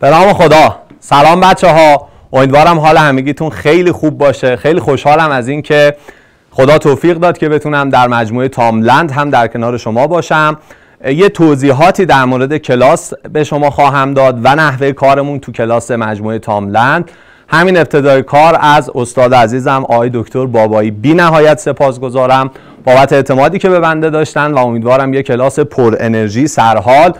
به نام خدا. سلام بچه ها امیدوارم حال همگیتون خیلی خوب باشه. خیلی خوشحالم از اینکه خدا توفیق داد که بتونم در مجموعه تاملند هم در کنار شما باشم. یه توضیحاتی در مورد کلاس به شما خواهم داد و نحوه کارمون تو کلاس مجموعه تاملند. همین ابتدای کار از استاد عزیزم آقای دکتر بابایی. بی نهایت سپاسگزارم بابت اعتمادی که به بنده داشتن و امیدوارم یه کلاس پر انرژی سرحال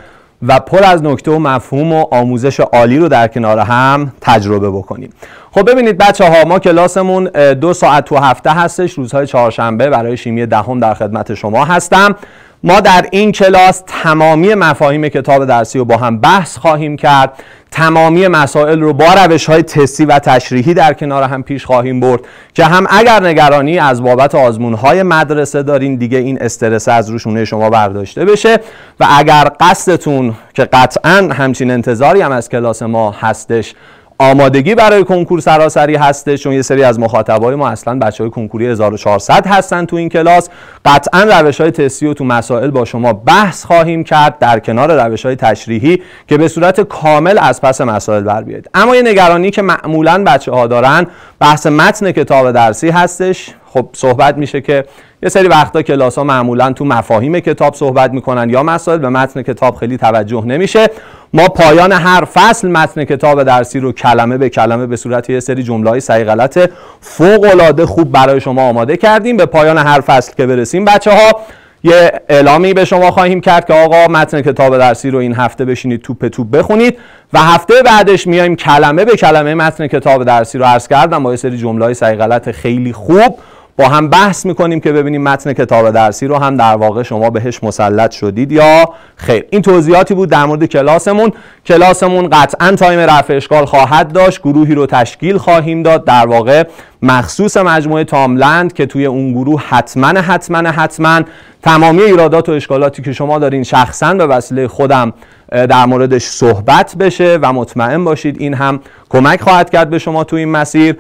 و پر از نکته و مفهوم و آموزش عالی رو در کنار هم تجربه بکنیم. خب ببینید بچه ها ما کلاسمون دو ساعت تو هفته هستش. روزهای چهارشنبه برای شیمی دهم در خدمت شما هستم. ما در این کلاس تمامی مفاهیم کتاب درسی رو با هم بحث خواهیم کرد. تمامی مسائل رو با روش های تستی و تشریحی در کنار هم پیش خواهیم برد که هم اگر نگرانی از بابت آزمون های مدرسه دارین دیگه این استرس از روشونه شما برداشته بشه. و اگر قصدتون که قطعا همچین انتظاری هم از کلاس ما هستش آمادگی برای کنکور سراسری هسته چون یه سری از مخاطبای ما اصلا بچه های کنکوری 1400 هستن تو این کلاس. قطعا روش های تستی و تو مسائل با شما بحث خواهیم کرد در کنار روش های تشریحی که به صورت کامل از پس مسائل بر بیاید اما یه نگرانی که معمولا بچه ها دارن بحث متن کتاب درسی هستش. خب صحبت میشه که یه سری وقتا کلاس ها معمولا تو مفاهیم کتاب صحبت می‌کنن یا مسائل به متن کتاب خیلی توجه نمیشه. ما پایان هر فصل متن کتاب درسی رو کلمه به کلمه به صورت یه سری جمله های صحیح غلط فوق العاده خوب برای شما آماده کردیم. به پایان هر فصل که برسیم بچه ها یه اعلامی به شما خواهیم کرد که آقا متن کتاب درسی رو این هفته بشینید توپ توپ بخونید و هفته بعدش میایم کلمه به کلمه متن کتاب درسی رو عرض کردم با یه سری جمله های صحیح غلط خیلی خوب. با هم بحث می‌کنیم که ببینیم متن کتاب درسی رو هم در واقع شما بهش مسلط شدید یا خیر. این توضیحاتی بود در مورد کلاسمون. کلاسمون قطعا تایم رفع اشکال خواهد داشت. گروهی رو تشکیل خواهیم داد. در واقع مخصوص مجموعه تاملند که توی اون گروه حتما حتما حتما تمامی ایرادات و اشکالاتی که شما دارین شخصا به وسیله خودم در موردش صحبت بشه و مطمئن باشید این هم کمک خواهد کرد به شما تو این مسیر.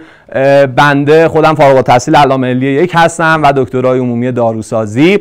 بنده خودم فارغ التحصیل علامه ملی یک هستم و دکترای عمومی داروسازی.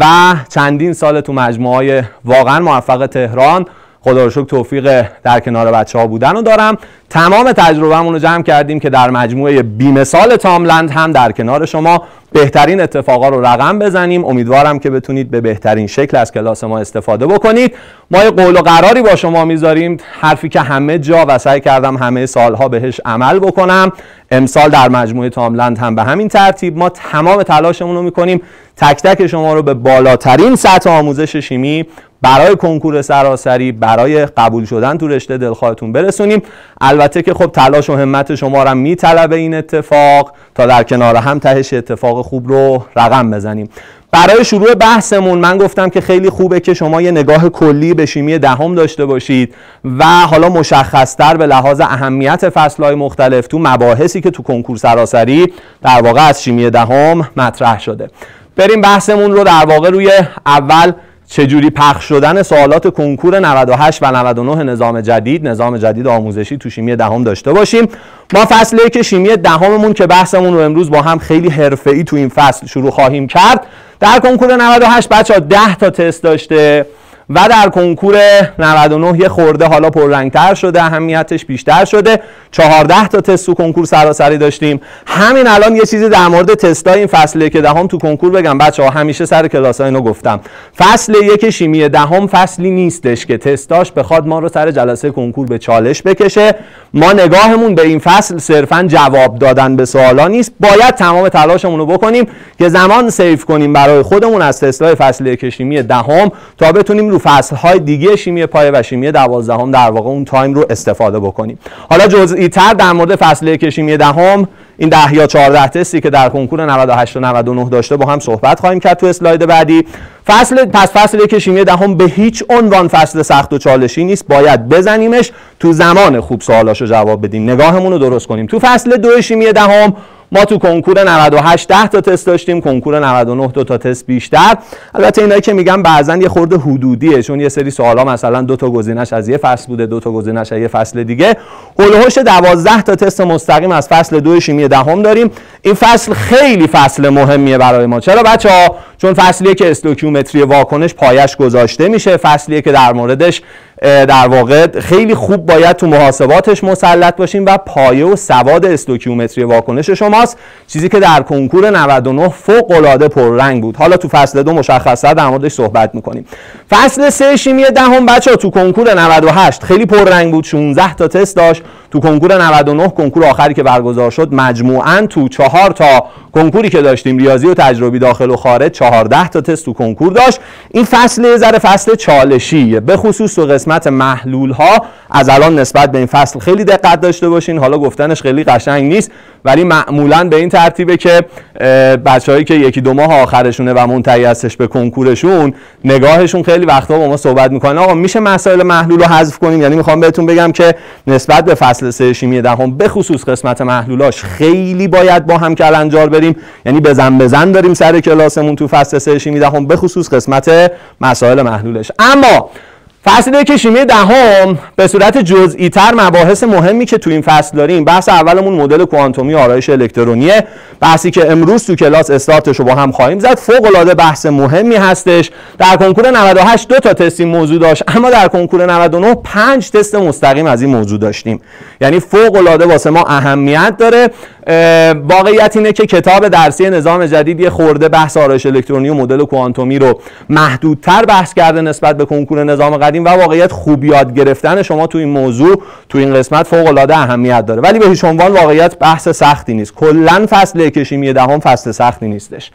و چندین سال تو مجموعه واقعا موفق تهران. خدا رو شکر توفیق در کنار بچه ها بودن رو دارم. تمام تجربهمون رو جمع کردیم که در مجموعه بیمثال تاملند هم در کنار شما بهترین اتفاقا رو رقم بزنیم. امیدوارم که بتونید به بهترین شکل از کلاس ما استفاده بکنید. ما یه قول و قراری با شما می‌ذاریم. حرفی که همه جا و سعی کردم همه سالها بهش عمل بکنم. امسال در مجموعه تاملند هم به همین ترتیب ما تمام تلاشمون رو می‌کنیم. تک تک شما رو به بالاترین سطح آموزش شیمی برای کنکور سراسری برای قبول شدن تو رشته دلخواهتون برسونیم. البته که خب تلاش و همت شما را میطلبه این اتفاق. تا در کنار هم تهش اتفاق خوب رو رقم بزنیم. برای شروع بحثمون من گفتم که خیلی خوبه که شما یه نگاه کلی به شیمی دهم داشته باشید و حالا مشخصتر به لحاظ اهمیت فصلهای مختلف تو مباحثی که تو کنکور سراسری در واقع از شیمی دهم مطرح شده. بریم بحثمون رو در واقع روی اول چجوری پخش شدن سوالات کنکور 98 و 99 نظام جدید نظام جدید آموزشی تو شیمی دهم داشته باشیم. ما فصل که شیمی دهممون که بحثمون رو امروز با هم خیلی حرفه‌ای تو این فصل شروع خواهیم کرد. در کنکور 98 بچه ها 10 تا تست داشته. و در کنکور 99 یه خورده حالا پررنگتر شده اهمیتش بیشتر شده. 14 تا تست تو کنکور سراسری داشتیم. همین الان یه چیزی در مورد تستای این فصله که دهم تو کنکور بگم. بچه ها همیشه سر کلاس اینو گفتم. فصل یک شیمی دهم فصلی نیستش که تستاش بخواد ما رو سر جلسه کنکور به چالش بکشه. ما نگاهمون به این فصل صرفا جواب دادن به سوالا نیست. باید تمام تلاشمون رو بکنیم که زمان save کنیم برای خودمون از تستای فصل یک شیمی دهم تا بتونیم رو فصل های دیگه شیمی پایه و شیمی دوازدهم در واقع اون time رو استفاده بکنیم. حالا جزئی تر در مورد فصل یک شیمی دهم این 10 یا 14 تستی که در کنکور 98 و 99 داشته با هم صحبت خواهیم کرد تو اسلاید بعدی. فصل پس فصل یک شیمی دهم به هیچ عنوان فصل سخت و چالشی نیست باید بزنیمش. تو زمان خوب سوالاشو جواب بدیم. نگاهمون رو درست کنیم. تو فصل دو شیمی دهم ما تو کنکور 98 10 تا تست داشتیم کنکور 99 دو تا تست بیشتر. البته اینایی که میگم بعضا یه خورده حدودیه چون یه سری سوالا مثلا دو تا گزینش از یه فصل بوده دو تا گزینش از یه فصل دیگه. حول و حوش 12 تا تست مستقیم از فصل دو شیمی دهم داریم. این فصل خیلی فصل مهمیه برای ما. چرا بچه ها چون فصلیه که استوکیومتری واکنش پایش گذاشته میشه فصلیه که در موردش در واقع خیلی خوب باید تو محاسباتش مسلط باشیم و پایه و سواد استوکیومتری واکنش شماست. چیزی که در کنکور 99 فوق العاده پررنگ بود. حالا تو فصل دو مشخصا در موردش صحبت می‌کنیم. فصل سه شیمی دهم ده بچه تو کنکور 98 خیلی پررنگ بود. 16 تا تست داشت. تو کنکور 99 کنکور آخری که برگزار شد مجموعا تو چهار تا کنکوری که داشتیم ریاضی و تجربی داخل و خارج 14 تا تست تو کنکور داشت. این فصل ذره فصل چالشیه. به خصوص تو قسمت محلول ها از الان نسبت به این فصل خیلی دقت داشته باشین. حالا گفتنش خیلی قشنگ نیست ولی معمولا به این ترتیبه که بچههایی که یکی دو ماه آخرشونه و منتهی هستش به کنکورشون نگاهشون خیلی وقتا با ما صحبت می‌کنن. آقا میشه مسائل محلول رو حذف کنیم؟ یعنی می‌خوام بهتون بگم که نسبت به فصل سه شیمی دهم به خصوص قسمت محلولاش خیلی باید با هم کلنجار بریم. یعنی بزن بزن داریم سر کلاسمون تو فصل سه شیمی دهم به خصوص قسمت مسائل محلولش. اما فصل که شیمی دهم به صورت جزئی تر مباحث مهمی که تو این فصل داریم. بحث اولمون مدل کوانتومی آرایش الکترونیه. بحثی که امروز تو کلاس استارتش رو با هم خواهیم زد. فوق العاده بحث مهمی هستش. در کنکور 98 دو تا تست این موضوع داشت اما در کنکور 99 پنج تست مستقیم از این موضوع داشتیم. یعنی فوق العاده واسه ما اهمیت داره. واقعیت اینه که کتاب درسی نظام جدید یه خورده بحث آرایش الکترونی و مدل کوانتومی رو محدودتر بحث کرده نسبت به کنکور نظام قدیم و واقعیت خوب یاد گرفتن شما تو این موضوع تو این قسمت فوق العاده اهمیت داره. ولی به هیچ عنوان واقعیت بحث سختی نیست. کلا فصل کشیمی دهم فصل سختی نیستش.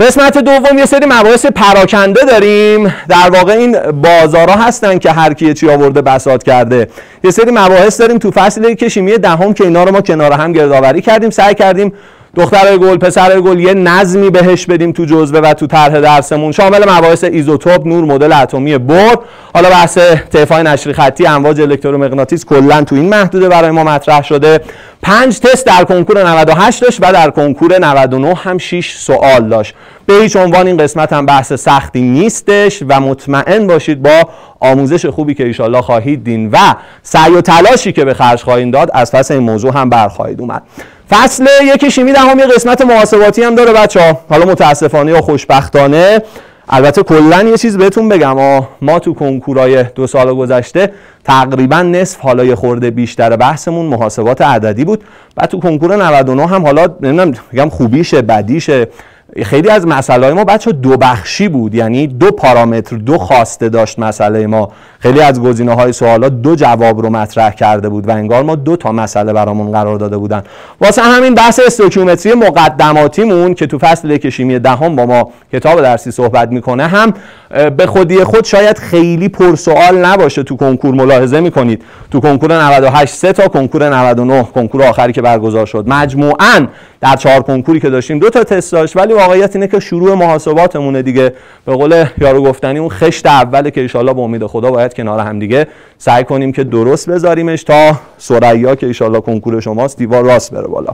قسمت دوم یه سری مباحث پراکنده داریم. در واقع این بازارها هستن که هر کی چی آورده بساط کرده. یه سری مباحث داریم تو فصل کشیمی دهم که اینا رو ما کنار هم گردآوری کردیم سعی کردیم دختر گل پسر گل یه نظمی بهش بدیم تو جزوه و تو طرح درسمون. شامل مباحث ایزوتوپ نور مدل اتمی برد. حالا بحث طیفای نشری خطی امواج الکترومغناطیس کلا تو این محدوده برای ما مطرح شده. پنج تست در کنکور 98 داشت و در کنکور 99 هم 6 سوال داشت. به هیچ عنوان این قسمت هم بحث سختی نیستش و مطمئن باشید با آموزش خوبی که ایشالله خواهید دین و سعی و تلاشی که به خرج خواهید داد از پس این موضوع هم برخواهید اومد. فصل یک شیمی دهم یه قسمت محاسباتی هم داره بچه ها حالا متاسفانه یا خوشبختانه البته کلا یه چیز بهتون بگم. ما تو کنکورای دو سال گذشته تقریبا نصف حالا یه خورده بیشتر بحثمون محاسبات عددی بود. و تو کنکور 99 هم حالا نمی‌دونم میگم خوبیشه بدیشه. خیلی از مسئله ما بچه دو بخشی بود. یعنی دو پارامتر دو خواسته داشت مسئله ما. خیلی از گزینه های سوالات دو جواب رو مطرح کرده بود و انگار ما دو تا مسئله برامون قرار داده بودن. واسه همین بحث استوکیومتری مقدماتیمون که تو فصل کشیمی دهم با ما کتاب درسی صحبت می‌کنه هم به خودی خود شاید خیلی پرسوال نباشه تو کنکور ملاحظه می‌کنید. تو کنکور 98 سه تا کنکور 99 کنکور آخری که برگزار شد. مجموعاً در چهار کنکوری که داشتیم. دو تا تست داشت ولی واقعیت اینه که شروع محاسباتمونه دیگه. به قول یارو گفتنی اون خشت اوله که ان با امید خدا باید کنار هم دیگه سعی کنیم که درست بذاریمش تا سریا که ان کنکور شماست دیوار راست بره بالا.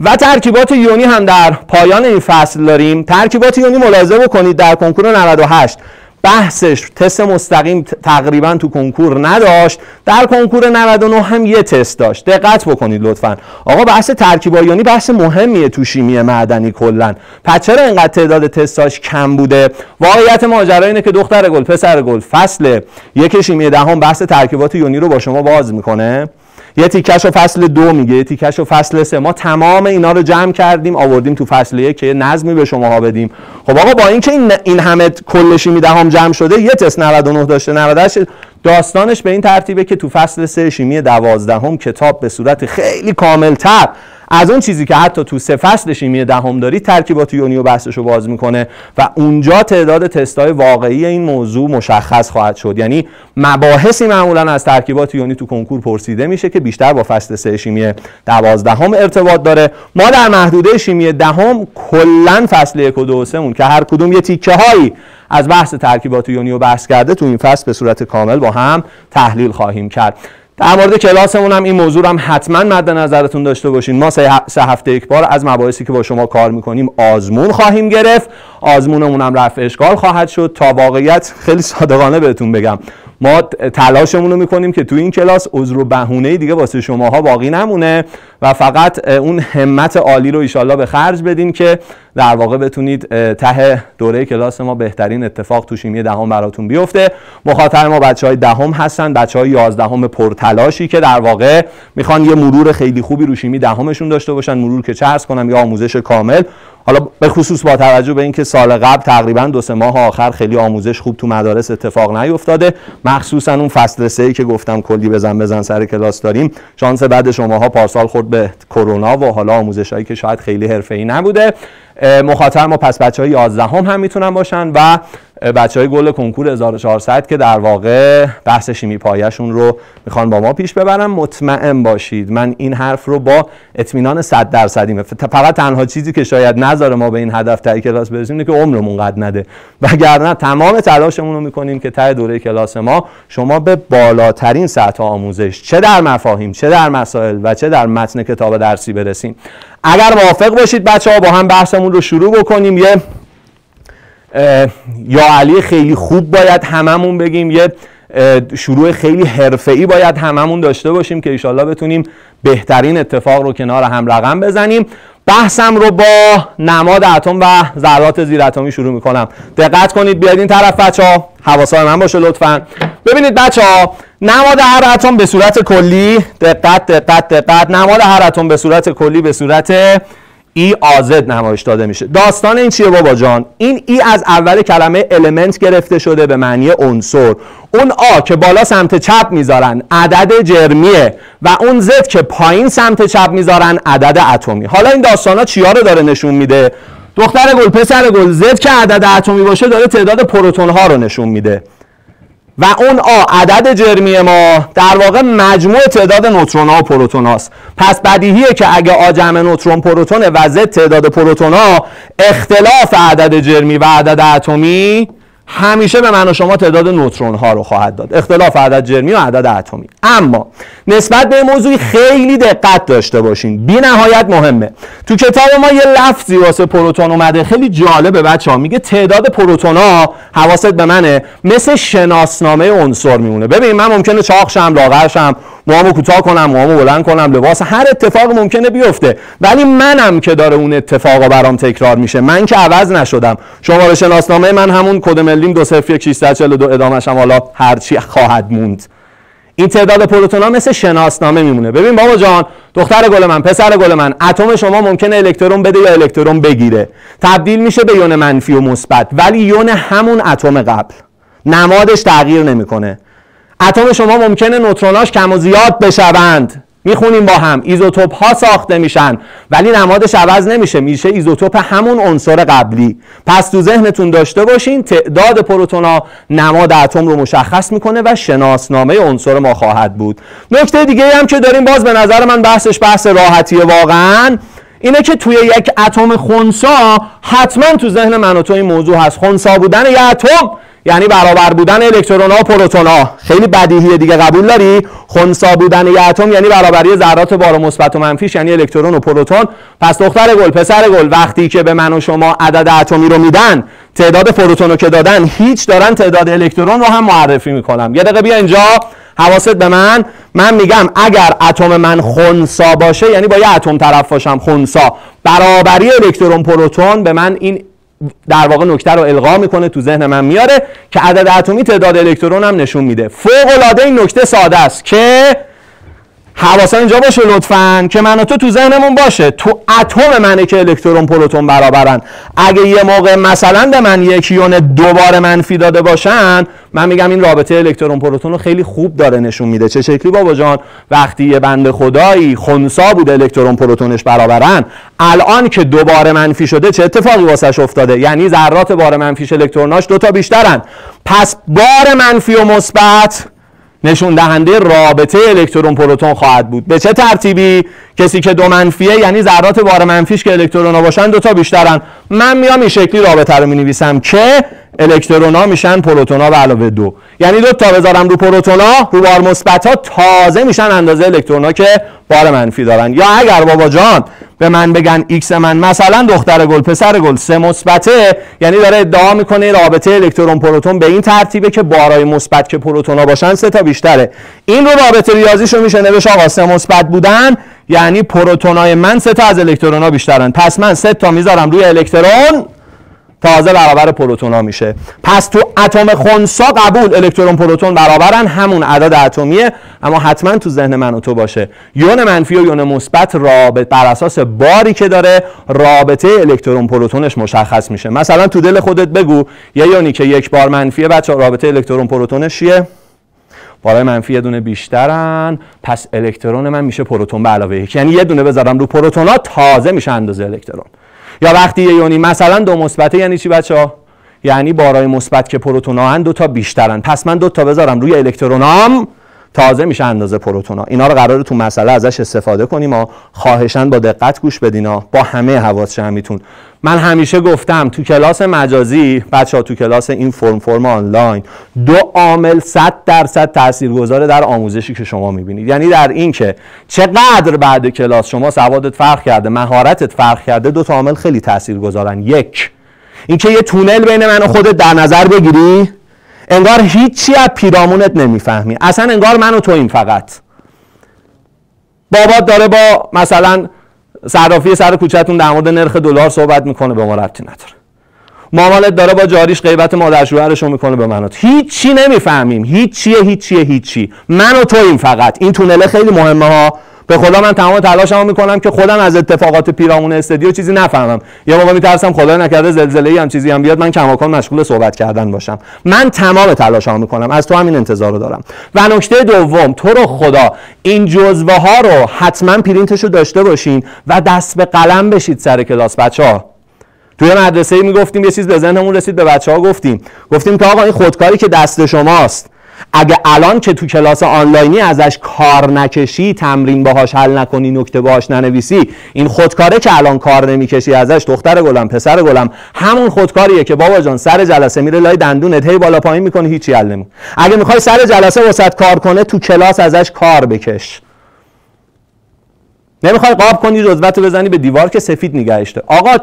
و ترکیبات یونی هم در پایان این فصل داریم. ترکیبات یونی ملاحظه بکنید در کنکور 98 بحثش تست مستقیم تقریبا تو کنکور نداشت. در کنکور 99 هم یه تست داشت. دقت بکنید لطفا. آقا بحث ترکیبایانی بحث مهمیه تو شیمی معدنی کلا. پس چرا اینقدر تعداد تستاش کم بوده؟ واقعیت ماجرا اینه که دختر گل پسر گل فصل یک شیمی دهم بحث ترکیبات یونی رو با شما باز می‌کنه. یه تیکش و فصل دو میگه یه تیکش و فصل سه. ما تمام اینا رو جمع کردیم آوردیم تو فصل یک که نظمی به شماها بدیم. خب آقا با اینکه این, این همه کلشی می‌دهم جمع شده یه تست 99 داشته 98 داستانش به این ترتیبه که تو فصل سه شیمی دوازدهم کتاب به صورت خیلی کاملتر از اون چیزی که حتی تو سه فصل شیمی دهم داری ترکیبات یونی و بحثش رو باز می‌کنه و اونجا تعداد تستای واقعی این موضوع مشخص خواهد شد. یعنی مباحثی معمولا از ترکیبات یونی تو کنکور پرسیده میشه که بیشتر با فصل سه شیمی دوازدهم ارتباط داره. ما در محدوده شیمی دهم کلا فصل یک و دو سمون که هر کدوم یه تیکه هایی از بحث ترکیبات یونی و بحث کرده تو این فصل به صورت کامل با هم تحلیل خواهیم کرد. در مورد کلاسمون هم این موضوع هم حتما مد نظرتون داشته باشین. ما سه هفته یک بار از مباحثی که با شما کار می‌کنیم آزمون خواهیم گرفت. آزمونمون هم رفع اشکال خواهد شد تا واقعیت خیلی صادقانه بهتون بگم. ما تلاشمون رو می‌کنیم که تو این کلاس عذر و بهونه دیگه واسه شماها باقی نمونه و فقط اون همت عالی رو ایشالله به خرج بدین که در واقع بتونید ته دوره کلاس ما بهترین اتفاق تو شیمی دهم براتون بیفته. مخاطر ما بچه های دهم هستن بچه های یازدهم پرتلاشی که در واقع می‌خوان یه مرور خیلی خوبی رو شیمی دهمشون داشته باشن مرور که چه کنم یا آموزش کامل. حالا به خصوص با توجه به اینکه سال قبل تقریبا دو سه ماه آخر خیلی آموزش خوب تو مدارس اتفاق نیفتاده مخصوصا اون فصل سه که گفتم کلی بزن بزن سر کلاس داریم شانس بعد شماها پارسال خورد به کرونا و حالا آموزش هایی که شاید خیلی حرفه‌ای نبوده. مخاطر ما پس بچه های 11 هم, هم می‌تونن باشن و بچه های گل کنکور 1400 که در واقع بحث شیمی پایشون رو می‌خوان با ما پیش ببرن. مطمئن باشید من این حرف رو با اطمینان 100 درصدی فقط تنها چیزی که شاید نذاره ما به این هدف تای کلاس برسیم که عمرمون قد نده. وگرنه تمام تلاشمون رو می‌کنیم که ته دوره کلاس ما شما به بالاترین سطح آموزش چه در مفاهیم چه در مسائل و چه در متن کتاب درسی برسیم. اگر موافق باشید بچه ها با هم بحثمون رو شروع بکنیم. یه یا علی خیلی خوب باید هممون بگیم یه شروع خیلی حرفه‌ای باید هممون داشته باشیم که ایشالله بتونیم بهترین اتفاق رو کنار هم رقم بزنیم. بحثم رو با نماد اتم و ذرات زیر اتمی شروع می‌کنم. دقت کنید بیاید این طرف بچه ها. حواسای من باشه لطفا. ببینید بچه ها نماد هر اتم به صورت کلی دقت دقت دقت. نماد هر اتم به صورت کلی به صورت E A Z نمایش داده میشه. داستان این چیه بابا جان؟ این E از اول کلمه element گرفته شده به معنی عنصر. اون A که بالا سمت چپ می‌ذارن عدد جرمیه و اون Z که پایین سمت چپ می‌ذارن عدد اتمی. حالا این داستان ها چیا رو داره نشون میده؟ دختر گل پسر گل Z که عدد اتمی باشه داره تعداد پروتون ها رو نشون میده. و اون A عدد جرمی ما در واقع مجموع تعداد نوترون ها و پروتون هاست. پس بدیهیه که اگه A جمع نوترون پروتون و Z تعداد پروتون ها اختلاف عدد جرمی و عدد اتمی همیشه به من و شما تعداد نوترون ها رو خواهد داد. اختلاف عدد جرمی و عدد اتمی. اما نسبت به موضوعی خیلی دقت داشته باشین. بی نهایت مهمه. تو کتاب ما یه لفظی واسه پروتون اومده. خیلی جالبه بچه ها میگه تعداد پروتون ها حواست به منه. مثل شناسنامه عنصر میمونه. ببین من ممکنه چاق شم لاغر شم موامو کوتاه کنم موامو بلند کنم لباس هر اتفاق ممکنه بیفته. ولی منم که داره اون اتفاق برام تکرار میشه. من که عوض نشدم. شماره شناسنامه من همون کد ملیم 201642 ادامش هم حالا هرچی خواهد موند. این تعداد پروتون ها مثل شناسنامه میمونه. ببین بابا جان دختر گل من پسر گل من اتم شما ممکنه الکترون بده یا الکترون بگیره. تبدیل میشه به یون منفی و مثبت ولی یون همون اتم قبل. نمادش تغییر نمی‌کنه. اتم شما ممکنه نوتروناش کم و زیاد بشوند. می‌خونیم با هم. ایزوتوپ ها ساخته میشن ولی نمادش عوض نمیشه. میشه ایزوتوپ همون عنصر قبلی. پس تو ذهنتون داشته باشین تعداد پروتون ها نماد اتم رو مشخص می‌کنه و شناسنامه عنصر ما خواهد بود. نکته دیگه هم که داریم باز به نظر من بحثش بحث راحتیه واقعا. اینه که توی یک اتم خونسا حتما تو ذهن من و تو این موضوع هست. خونسا بودن یه اتم یعنی برابر بودن الکترون ها و پروتون ها. خیلی بدیهیه دیگه قبول داری؟ خنثا بودن یه اتم یعنی برابری ذرات بار مثبت و منفیش یعنی الکترون و پروتون. پس دختر گل پسر گل وقتی که به من و شما عدد اتمی رو میدن تعداد پروتون رو که دادن هیچ دارن تعداد الکترون رو هم معرفی می‌کنم. یه دقیقه بیا اینجا. حواست به من؟ من میگم اگر اتم من خونسا باشه یعنی با یه اتم طرف باشم خونسا. برابری الکترون پروتون به من این در واقع نکته رو القا می‌کنه تو ذهن من میاره که عدد اتمی تعداد الکترون هم نشون میده. فوق العاده این نکته ساده است که حواسا اینجا باشه لطفا که من تو تو ذهنمون باشه. تو اتم منه که الکترون پروتون برابرن. اگه یه موقع مثلا به من یک یون دوباره منفی داده باشن من میگم این رابطه الکترون پروتون رو خیلی خوب داره نشون میده. چه شکلی بابا جان؟ وقتی یه بنده خدایی خونسا بود الکترون پروتونش برابرن الان که دوباره منفی شده چه اتفاقی واسش افتاده؟ یعنی ذرات بار منفیش الکتروناش دو تا بیشترن. پس بار منفی و مثبت نشون دهنده رابطه الکترون پروتون خواهد بود. به چه ترتیبی؟ کسی که دو منفیه یعنی ذرات بار منفیش که الکترون باشن دو تا بیشترن. من میام این شکلی رابطه رو می نویسم که الکترونا میشن پروتونا به علاوه دو. یعنی دو تا بذارم رو پروتونا رو بار مثبت ها تازه میشن اندازه الکترونا که بار منفی دارن. یا اگر بابا جان به من بگن X من مثلا دختر گل پسر گل سه مثبته یعنی داره ادعا می‌کنه رابطه الکترون پروتون به این ترتیبه که بارای مثبت که پروتونا باشن سه تا بیشتره. این رو رابطه ریاضیشو میشه نوشت آقا سه مثبت بودن یعنی پروتونای من سه تا از الکترونا بیشترن. پس من سه تا می‌ذارم روی الکترون تازه برابر پروتونا میشه. پس تو اتم خونسا قبول الکترون پروتون برابرن همون عدد اتمیه اما حتما تو ذهن من و تو باشه. یون منفی و یون مثبت رابط بر اساس باری که داره رابطه الکترون پروتونش مشخص میشه. مثلا تو دل خودت بگو یه یونی که یک بار منفیه بچه رابطه الکترون پروتونش چیه؟ بارای منفی یه دونه بیشترن پس الکترون من میشه پروتون به علاوه یک یعنی یه دونه بذارم رو پروتونا تازه میشه اندازه الکترون. یا وقتی یه یونی مثلا دو مثبته یعنی چی بچه یعنی بارای مثبت که پروتونا هن دو تا بیشترن. پس من دو تا بذارم روی الکترونام. تازه میشه اندازه پروتونا. اینا رو قراره تو مسئله ازش استفاده کنیم و خواهشن با دقت گوش بدینا با همه حواس جمعیتون. من همیشه گفتم تو کلاس مجازی بچه ها تو کلاس این فرم فرم آنلاین دو عامل 100 درصد تاثیرگذاره در آموزشی که شما می‌بینید. یعنی در این که چقدر بعد کلاس شما سوادت فرق کرده مهارتت فرق کرده دو تا عامل خیلی تاثیرگذارن. یک اینکه یه تونل بین من و خودت در نظر بگیری. انگار هیچی از پیرامونت نمی‌فهمی. اصلا انگار من و تو این فقط. بابات داره با مثلا صرافی سر کوچهتون در مورد نرخ دلار صحبت می‌کنه به ما ربطی نداره. مامانت داره با جاریش غیبت مادر شوهرش رو می‌کنه به منات. هیچی نمی‌فهمیم. هیچیه هیچیه هیچی. من و تو این فقط. این تونله خیلی مهمه ها. به خدا من تمام تلاشمو می‌کنم که خودم از اتفاقات پیرامون استدیو چیزی نفهمم. یه موقع میترسم خدا نکرده زلزله ای هم چیزی هم بیاد من کماکان مشغول صحبت کردن باشم. من تمام تلاشمو می‌کنم. از تو همین انتظار رو دارم. و نکته دوم تو رو خدا این جزوه ها رو حتما پرینتش رو داشته باشین و دست به قلم بشید سر کلاس بچه ها توی مدرسه ای می‌گفتیم یه چیز به ذهنمون رسید به بچه ها گفتیم. گفتیم که آقا این خودکاری که دست شماست. اگه الان که تو کلاس آنلاینی ازش کار نکشی تمرین باهاش حل نکنی نکته باهاش ننویسی این خودکاره که الان کار نمی‌کشی ازش دختر گلم پسر گلم همون خودکاریه که بابا جان سر جلسه میره لای دندونت هی بالا پایین می‌کنه هیچی حل نمی اگه می‌خوای سر جلسه وسط کار کنه تو کلاس ازش کار بکش. نمی‌خوای قاب کنی جزوتو بزنی به دیوار که سفید نگهشته آقا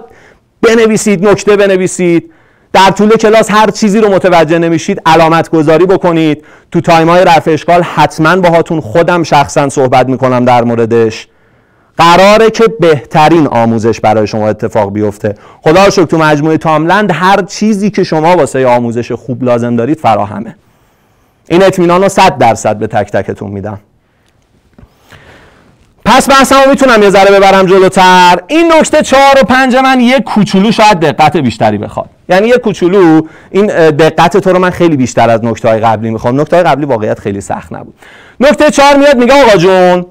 بنویسید نکته بنویسید. در طول کلاس هر چیزی رو متوجه نمیشید علامت گذاری بکنید. تو تایم های رفع اشکال حتما باهاتون خودم شخصا صحبت می‌کنم در موردش. قراره که بهترین آموزش برای شما اتفاق بیفته. خدا شکر تو مجموعه تاملند هر چیزی که شما واسه آموزش خوب لازم دارید فراهمه. این اطمینان رو صد درصد به تک تکتون میدم. پس بحثمو می‌تونم یه ذره ببرم جلوتر. این نکته چهار و پنج من یه کوچولو شاید دقت بیشتری بخواد. یعنی یه کوچولو این دقت تو رو من خیلی بیشتر از نکته های قبلی می‌خوام. نکته های قبلی واقعیت خیلی سخت نبود. نکته چهار میاد میگه آقا جون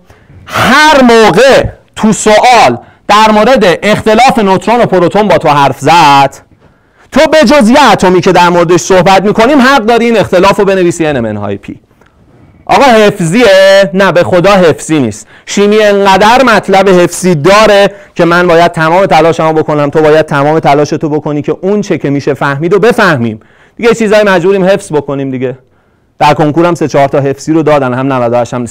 هر موقع تو سوال در مورد اختلاف نوترون و پروتون با تو حرف زد تو به جز اتمی که در موردش صحبت می‌کنیم حق داری این اختلاف رو بنویسی ان های پی آقا حفظیه؟ نه به خدا حفظی نیست. شیمی انقدر مطلب حفظی داره که من باید تمام تلاشمو بکنم. تو باید تمام تلاشتو بکنی که اون چه که میشه فهمید و بفهمیم. دیگه چیزای مجبوریم حفظ بکنیم دیگه. در کنکورم سه چهار تا حفظی رو دادن. هم 98 هم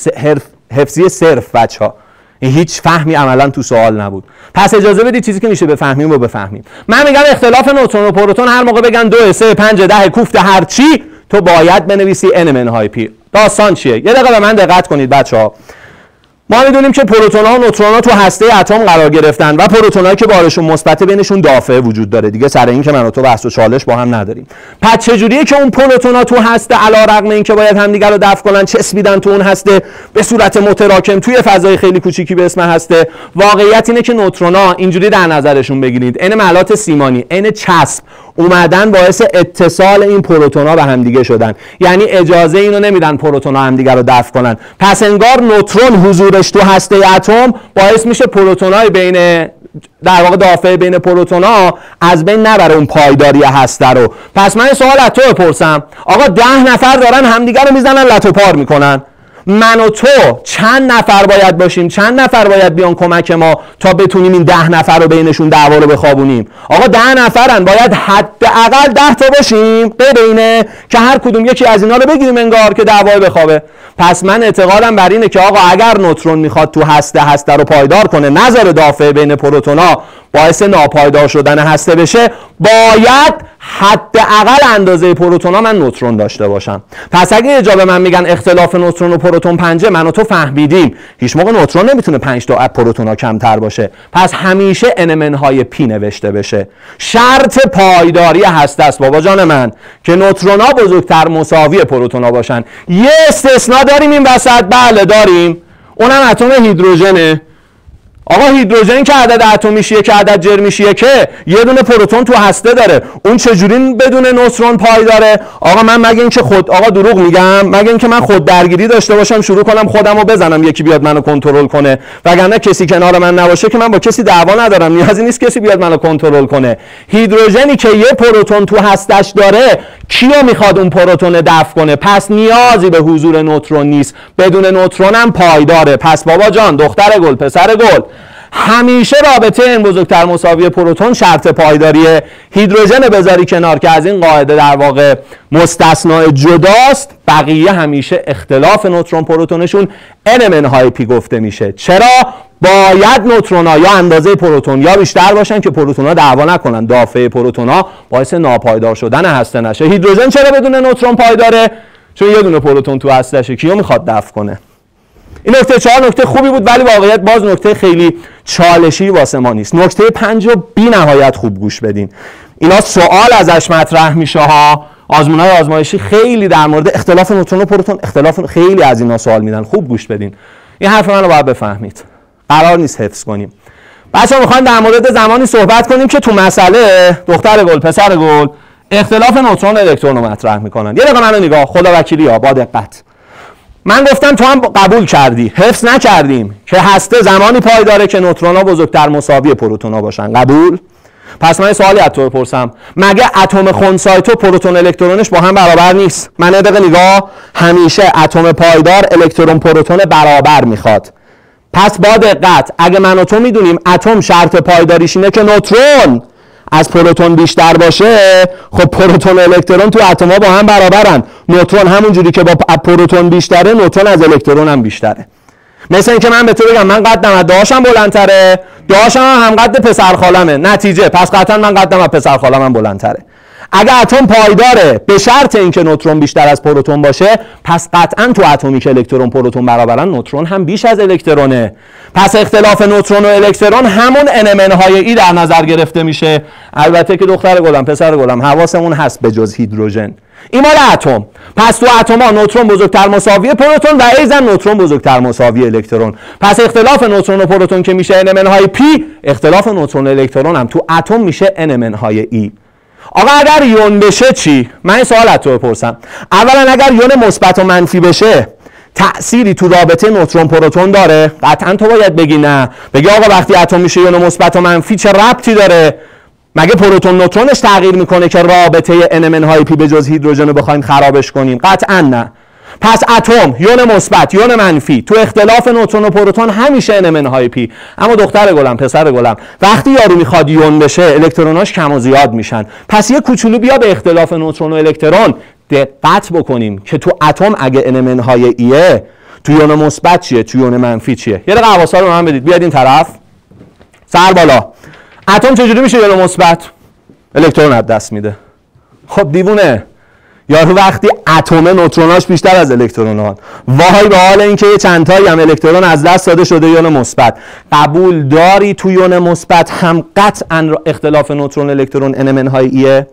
حفظی صرف بچه ها هیچ فهمی عملا تو سوال نبود. پس اجازه بدید چیزی که میشه بفهمیم و بفهمیم. من میگم اختلاف نوترون و پروتون هر موقع بگن دو سه پنج ده کوفت هر چی تو باید بنویسی n من های پی داستان چیه؟ یه دقیقه به من دقت کنید بچه ها. ما می‌دونیم که پروتون ها و نوترون ها تو هسته اتم قرار گرفتن و پروتون که بارشون مثبت بینشون دافعه وجود داره. دیگه سر این که من و تو بحث و چالش با هم نداریم. پس چجوریه که اون پروتون ها تو هسته رقم این که باید همدیگه رو دفع کنن چسبیدن تو اون هسته به صورت متراکم توی فضای خیلی کوچیکی به اسم هسته؟ واقعیت اینه که نوترون ها اینجوری در نظرشون بگیرید. ان ملات سیمانی ان چسب. اومدن باعث اتصال این پروتونا به همدیگه شدن. یعنی اجازه اینو نمیدن پروتونا همدیگه رو دفع کنن. پس انگار نوترون حضورش تو هسته اتم باعث میشه پروتونای بین در واقع دافعه بین پروتونا از بین نبره اون پایداری هسته رو. پس من سوال از تو بپرسم. آقا ده نفر دارن همدیگه رو می‌زنن لتو پار می‌کنن. من و تو چند نفر باید باشیم؟ چند نفر باید بیان کمک ما تا بتونیم این ده نفر رو بینشون دعوا رو بخوابونیم؟ آقا ده نفرن باید حداقل ده تا باشیم بینه که هر کدوم یکی از اینا رو بگیریم انگار که دعوا بخوابه. پس من اعتقادم بر اینه که آقا اگر نوترون می‌خواد تو هسته هسته رو پایدار کنه نظر دافعه بین پروتونا. باعث ناپایدار شدن هسته بشه باید حداقل اندازه پروتونا من نوترون داشته باشم. پس اگه یه به من میگن اختلاف نوترون و پروتون پنجه من و تو فهمیدیم. هیچ موقع نوترون نمی‌تونه 5 تا پروتونا کمتر باشه. پس همیشه انمن های پی نوشته بشه. شرط پایداری هسته است بابا جان من که نوترونا بزرگتر مساوی پروتونا باشن. یه استثنا داریم این وسط. بله داریم. اونم اتم هیدروژنه. آقا هیدروژن که عدد اتمیشیه که عدد جرمیشیه که یه دونه پروتون تو هسته داره. اون چجوری بدون نوترون پای داره؟ آقا من مگه اینکه خود آقا دروغ میگم. مگه اینکه من خود درگیری داشته باشم شروع کنم خودم رو بزنم یکی بیاد منو کنترل کنه. وگرنه کسی کنار من نباشه که من با کسی دعوا ندارم. نیازی نیست کسی بیاد منو کنترل کنه. هیدروژنی که یه پروتون تو هستش داره کیو می‌خواد اون پروتون دفع کنه؟ پس نیازی به حضور نوترون نیست. بدون نوترون هم پایداره پس بابا جان دختر گل پسر گل. همیشه رابطه این بزرگتر مساوی پروتون شرط پایداری هیدروژن بذاری کنار که از این قاعده در واقع مستثنا جداست. بقیه همیشه اختلاف نوترون پروتونشون N منهای P گفته میشه. چرا؟ باید نوترونا یا اندازه پروتون یا بیشتر باشن که پروتونا دعوا نکنن. دافعه پروتونا باعث ناپایدار شدن هسته نشه. هیدروژن چرا بدون نوترون پایداره؟ چون یه دونه پروتون تو هستشه کیو می‌خواد دفع کنه؟ این نکته چهار نکته خوبی بود ولی واقعیت باز نکته خیلی چالشی واسه ما نیست. نکته پنج رو بی نهایت خوب گوش بدین. اینا سوال ازش مطرح میشه ها. آزمون های آزمایشی خیلی در مورد اختلاف نوترون و پروتون اختلاف خیلی از اینا سوال میدن. خوب گوش بدین. این حرف من رو باید بفهمید. قرار نیست حفظ کنیم. بچه می‌خوایم در مورد زمانی صحبت کنیم که تو مسئله دختر گل پسر گل اختلاف نوترون الکترون رو مطرح می‌کنن. یه دقیقه منو نگاه. خدا وکیلی ها با دقت. من گفتم تو هم قبول کردی حفظ نکردیم که هسته زمانی پای داره که نوترونا بزرگتر مساوی پروتونا باشن. قبول؟ پس من سوالی از تو بپرسم. مگه اتم خنثی تو پروتون الکترونش با هم برابر نیست؟ من دقیقه نگاه همیشه اتم پایدار الکترون پروتون برابر می‌خواد. پس با دقت اگه من و تو می‌دونیم اتم شرط پایداریش اینه که نوترون از پروتون بیشتر باشه خب پروتون و الکترون تو اتم‌ها با هم برابرن. نوترون همون جوری که با پروتون بیشتره نوترون از الکترون هم بیشتره. مثل اینکه من به تو بگم من قدم داشم بلندتره. داشم هم قد پسر خالمه نتیجه پس قطعا من قدم از پسر خالمم بلندتره. اگر اتم پایداره به شرط اینکه نوترون بیشتر از پروتون باشه پس قطعا تو اتمی که الکترون پروتون برابرن نوترون هم بیش از الکترونه. پس اختلاف نوترون و الکترون همون N منهای E در نظر گرفته میشه. البته که دختر گلم پسر گلم حواسمون هست به جز هیدروژن. این مال اتم. پس تو اتم ها نوترون بزرگتر مساوی پروتون و ایضا نوترون بزرگتر مساوی الکترون. پس اختلاف نوترون و پروتون که میشه N منهای P اختلاف نوترون و الکترون هم تو اتم میشه N منهای E آقا اگر یون بشه چی؟ من این سوال تو بپرسم. اولا اگر یون مثبت و منفی بشه تأثیری تو رابطه نوترون پروتون داره؟ قطعا تو باید بگی نه. بگی آقا وقتی اتم میشه یون مثبت و منفی چه ربطی داره؟ مگه پروتون نوترونش تغییر می‌کنه که رابطه N منهای P به جز هیدروژن رو بخوایم خرابش کنیم؟ قطعا نه. پس اتم یون مثبت یون منفی تو اختلاف نوترون و پروتون همیشه N منهای P اما دختر گلم پسر گلم وقتی یارو می‌خواد یون بشه الکتروناش کم و زیاد میشن. پس یه کوچولو بیا به اختلاف نوترون و الکترون دقت بکنیم که تو اتم اگه انمن های ایه تو یون مثبت چیه تو یون منفی چیه؟ یه دقیقه حواسا رو من بدید. بیاد این طرف. سر بالا. اتم چجوری میشه یون مثبت؟ الکترون از دست میده. خب دیوونه. یارو وقتی اتم نوتروناش بیشتر از الکترونات وای به حال اینکه یه چند تایی هم الکترون از دست داده شده یون مثبت. قبول داری تو یون مثبت هم قطعا اختلاف نوترون الکترون انمن های ایه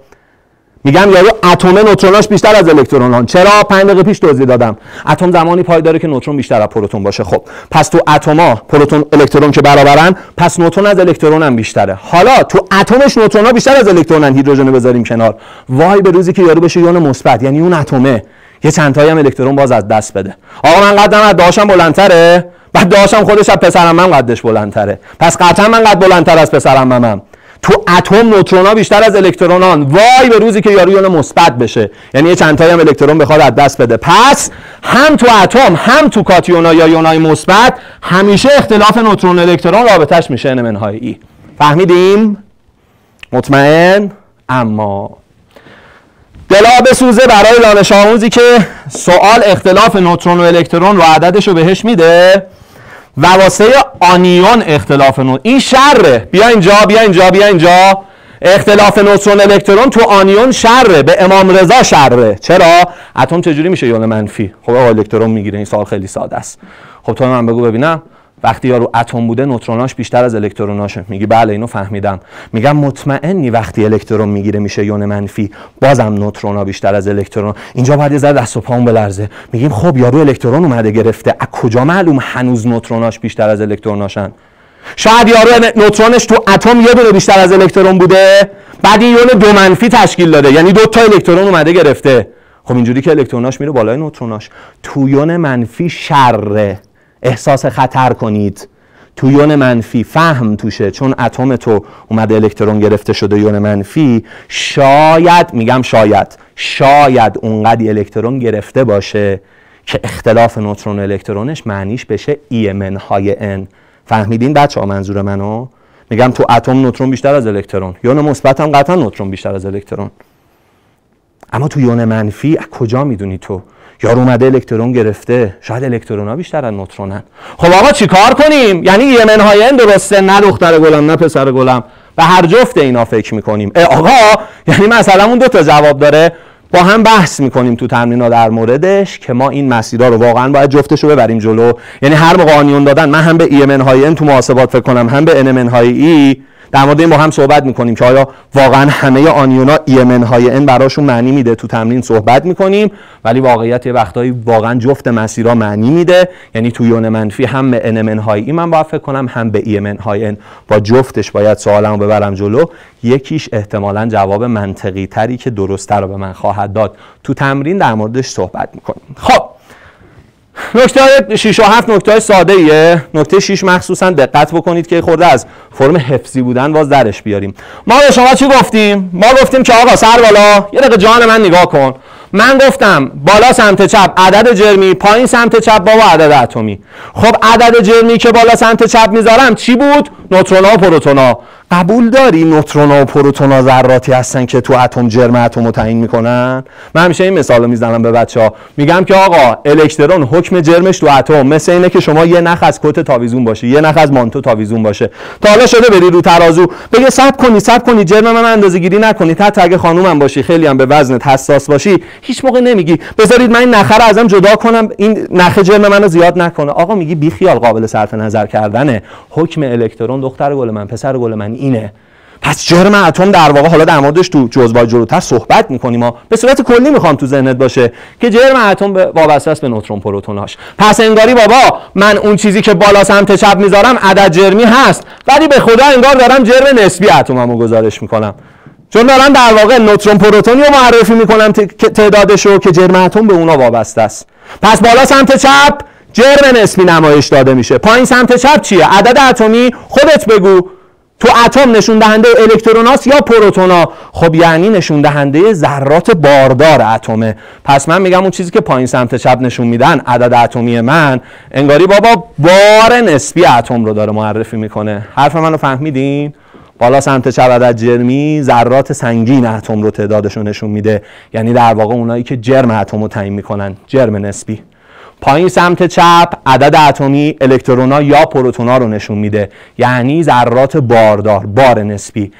میگم یارو اتم نوتروناش بیشتر از الکترون چرا 5 دقیقه پیش توضیح دادم؟ اتم زمانی پای داره که نوترون بیشتر از پروتون باشه. خب پس تو اتما پروتون الکترون که برابرن پس نوترون از الکترون هم بیشتره. حالا تو اتمش نوترون بیشتر از الکترونن هیدروژن بذاریم کنار. وای به روزی که یارو بشه یون مثبت یعنی اون اتمه. یه چند تایی هم الکترون باز از دست بده. آقا من قدم از داشم بلندتره. بعد داشم خودش از پسرم من قدش بلندتره. پس قطعا من قد بلندتر از پسرم تو تو اتم نوترونا بیشتر از الکترونان. وای به روزی که یارو یون مثبت بشه. یعنی یه چند تایی هم الکترون بخواد از دست بده. پس هم تو اتم هم تو کاتیونا یا یونای مثبت همیشه اختلاف نوترون الکترون رابطش میشه ان منهای ای فهمیدیم؟ مطمئن؟ اما دلا بسوزه برای دانش آموزی که سوال اختلاف نوترون و الکترون رو عددش رو بهش میده. و واسه آنیون اختلاف نوترون این شره. بیا اینجا بیا اینجا بیا اینجا. اختلاف نوترون الکترون تو آنیون شره. به امام رضا شره. چرا؟ اتم چجوری میشه یون منفی؟ خب الکترون می‌گیره این سوال خیلی ساده است. خب تو من بگو ببینم. وقتی یارو اتم بوده نوتروناش بیشتر از الکتروناشه. میگی بله اینو فهمیدم. میگم مطمئنی وقتی الکترون می‌گیره میشه یون منفی. بازم نوترونا بیشتر از الکترون. اینجا باید یه ذره دست و پامون بلرزه. میگیم خب یارو الکترون اومده گرفته. از کجا معلوم هنوز نوتروناش بیشتر از الکتروناشن؟ شاید یارو نوترونش تو اتم یه دونه بیشتر از الکترون بوده. بعد این یون دو منفی تشکیل داده. یعنی دو تا الکترون اومده گرفته. خب اینجوری که الکتروناش میره بالای نوتروناش. تو یون منفی شره. احساس خطر کنید. تو یون منفی فهم توشه. چون اتم تو اومده الکترون گرفته شده یون منفی شاید میگم شاید شاید اونقدی الکترون گرفته باشه که اختلاف نوترون الکترونش معنیش بشه ای من های ان فهمیدین بچه ها منظور منو؟ میگم تو اتم نوترون بیشتر از الکترون. یون مثبت هم قطعا نوترون بیشتر از الکترون. اما تو یون منفی از کجا می‌دونی تو؟ یارو اومده الکترون گرفته. شاید الکترون ها بیشتر از نوترونن. خب آقا چیکار کنیم؟ یعنی یمن های این درسته نه دختر گلم نه پسر گلم. به هر جفت اینا فکر می‌کنیم. آقا یعنی مثلا اون دو تا جواب داره. با هم بحث می‌کنیم تو تمرین در موردش که ما این مسیرها رو واقعا باید جفتش رو ببریم جلو. یعنی هر موقع آنیون دادن من هم به e منهای n تو محاسبات فکر کنم هم به n منهای e در مورد این با هم صحبت می‌کنیم که آیا واقعا همه آنیونا e منهای n براشون معنی میده؟ تو تمرین صحبت می‌کنیم ولی واقعیت یه وقتایی واقعا جفت مسیرها معنی میده. یعنی تو یون منفی هم به n منهای e من باید فکر کنم هم به e منهای n. با جفتش باید سوالمو ببرم جلو. یکیش احتمالا جواب منطقی تری که درستتر رو به من خواهد داد. تو تمرین در موردش صحبت می‌کنیم. خب نکته 6 و 7 نکته ساده ایه. نکته 6 مخصوصا دقت بکنید که خورده از فرم حفظی بودن باز درش بیاریم. ما به شما چی گفتیم؟ ما گفتیم که آقا سر بالا یه دقیقه جان من نگاه کن. من گفتم بالا سمت چپ عدد جرمی پایین سمت چپ بابا عدد اتمی. خب عدد جرمی که بالا سمت چپ می‌ذارم چی بود؟ نوترونا و پروتونا. قبول داری نوترونا و پروتونا ذراتی هستن که تو اتم جرم اتم رو تعیین می‌کنن؟ من همیشه این مثال رو می‌زنم به بچه ها میگم که آقا الکترون حکم جرمش تو اتم. مثل اینه که شما یه نخ از کت تاویزون باشه یه نخ از مانتو تاویزون باشه. تا حالا شده بری رو ترازو بگه صبر کنی صبر کنی جرم من اندازه گیری نکنی. حتی اگه خانومم باشی خیلی هم به وزنت حساس باشی هیچ موقع نمیگی. بذارید من این نخه رو ازم جدا کنم. این نخ جرم منو زیاد نکنه. آقا میگی بی خیال قابل صرف نظر کردنه. حکم الکترون دختر گل من پسر گل من اینه. پس جرم اتم در واقع حالا در موردش تو جزوه جلوتر صحبت می‌کنیم ما. به صورت کلی می‌خوام تو ذهنت باشه که جرم اتم وابسته است به نوترون پروتوناش پس انگاری بابا من اون چیزی که بالا سمت چپ می‌ذارم عدد جرمی هست. ولی به خدا انگار دارم جرم نسبی اتممو گزارش می‌کنم. چون دارن در واقع نوترون پروتونی رو معرفی می‌کنم تعدادش رو که جرم اتم به اونا وابسته است. پس بالا سمت چپ جرم نسبی نمایش داده میشه. پایین سمت چپ چیه؟ عدد اتمی. خودت بگو. تو اتم نشون دهنده الکتروناس یا پروتونا؟ خب یعنی نشون دهنده ذرات باردار اتمه. پس من میگم اون چیزی که پایین سمت چپ نشون میدن عدد اتمی من انگاری بابا بار نسبی اتم رو داره معرفی می‌کنه. حرف منو فهمیدین؟ بالا سمت چپ عدد جرمی ذرات سنگین اتم رو تعدادشون نشون میده. یعنی در واقع اونایی که جرم اتم رو تعیین می‌کنن جرم نسبی. پایین سمت چپ عدد اتمی الکترونا یا پروتونا رو نشون میده. یعنی ذرات باردار بار نسبی.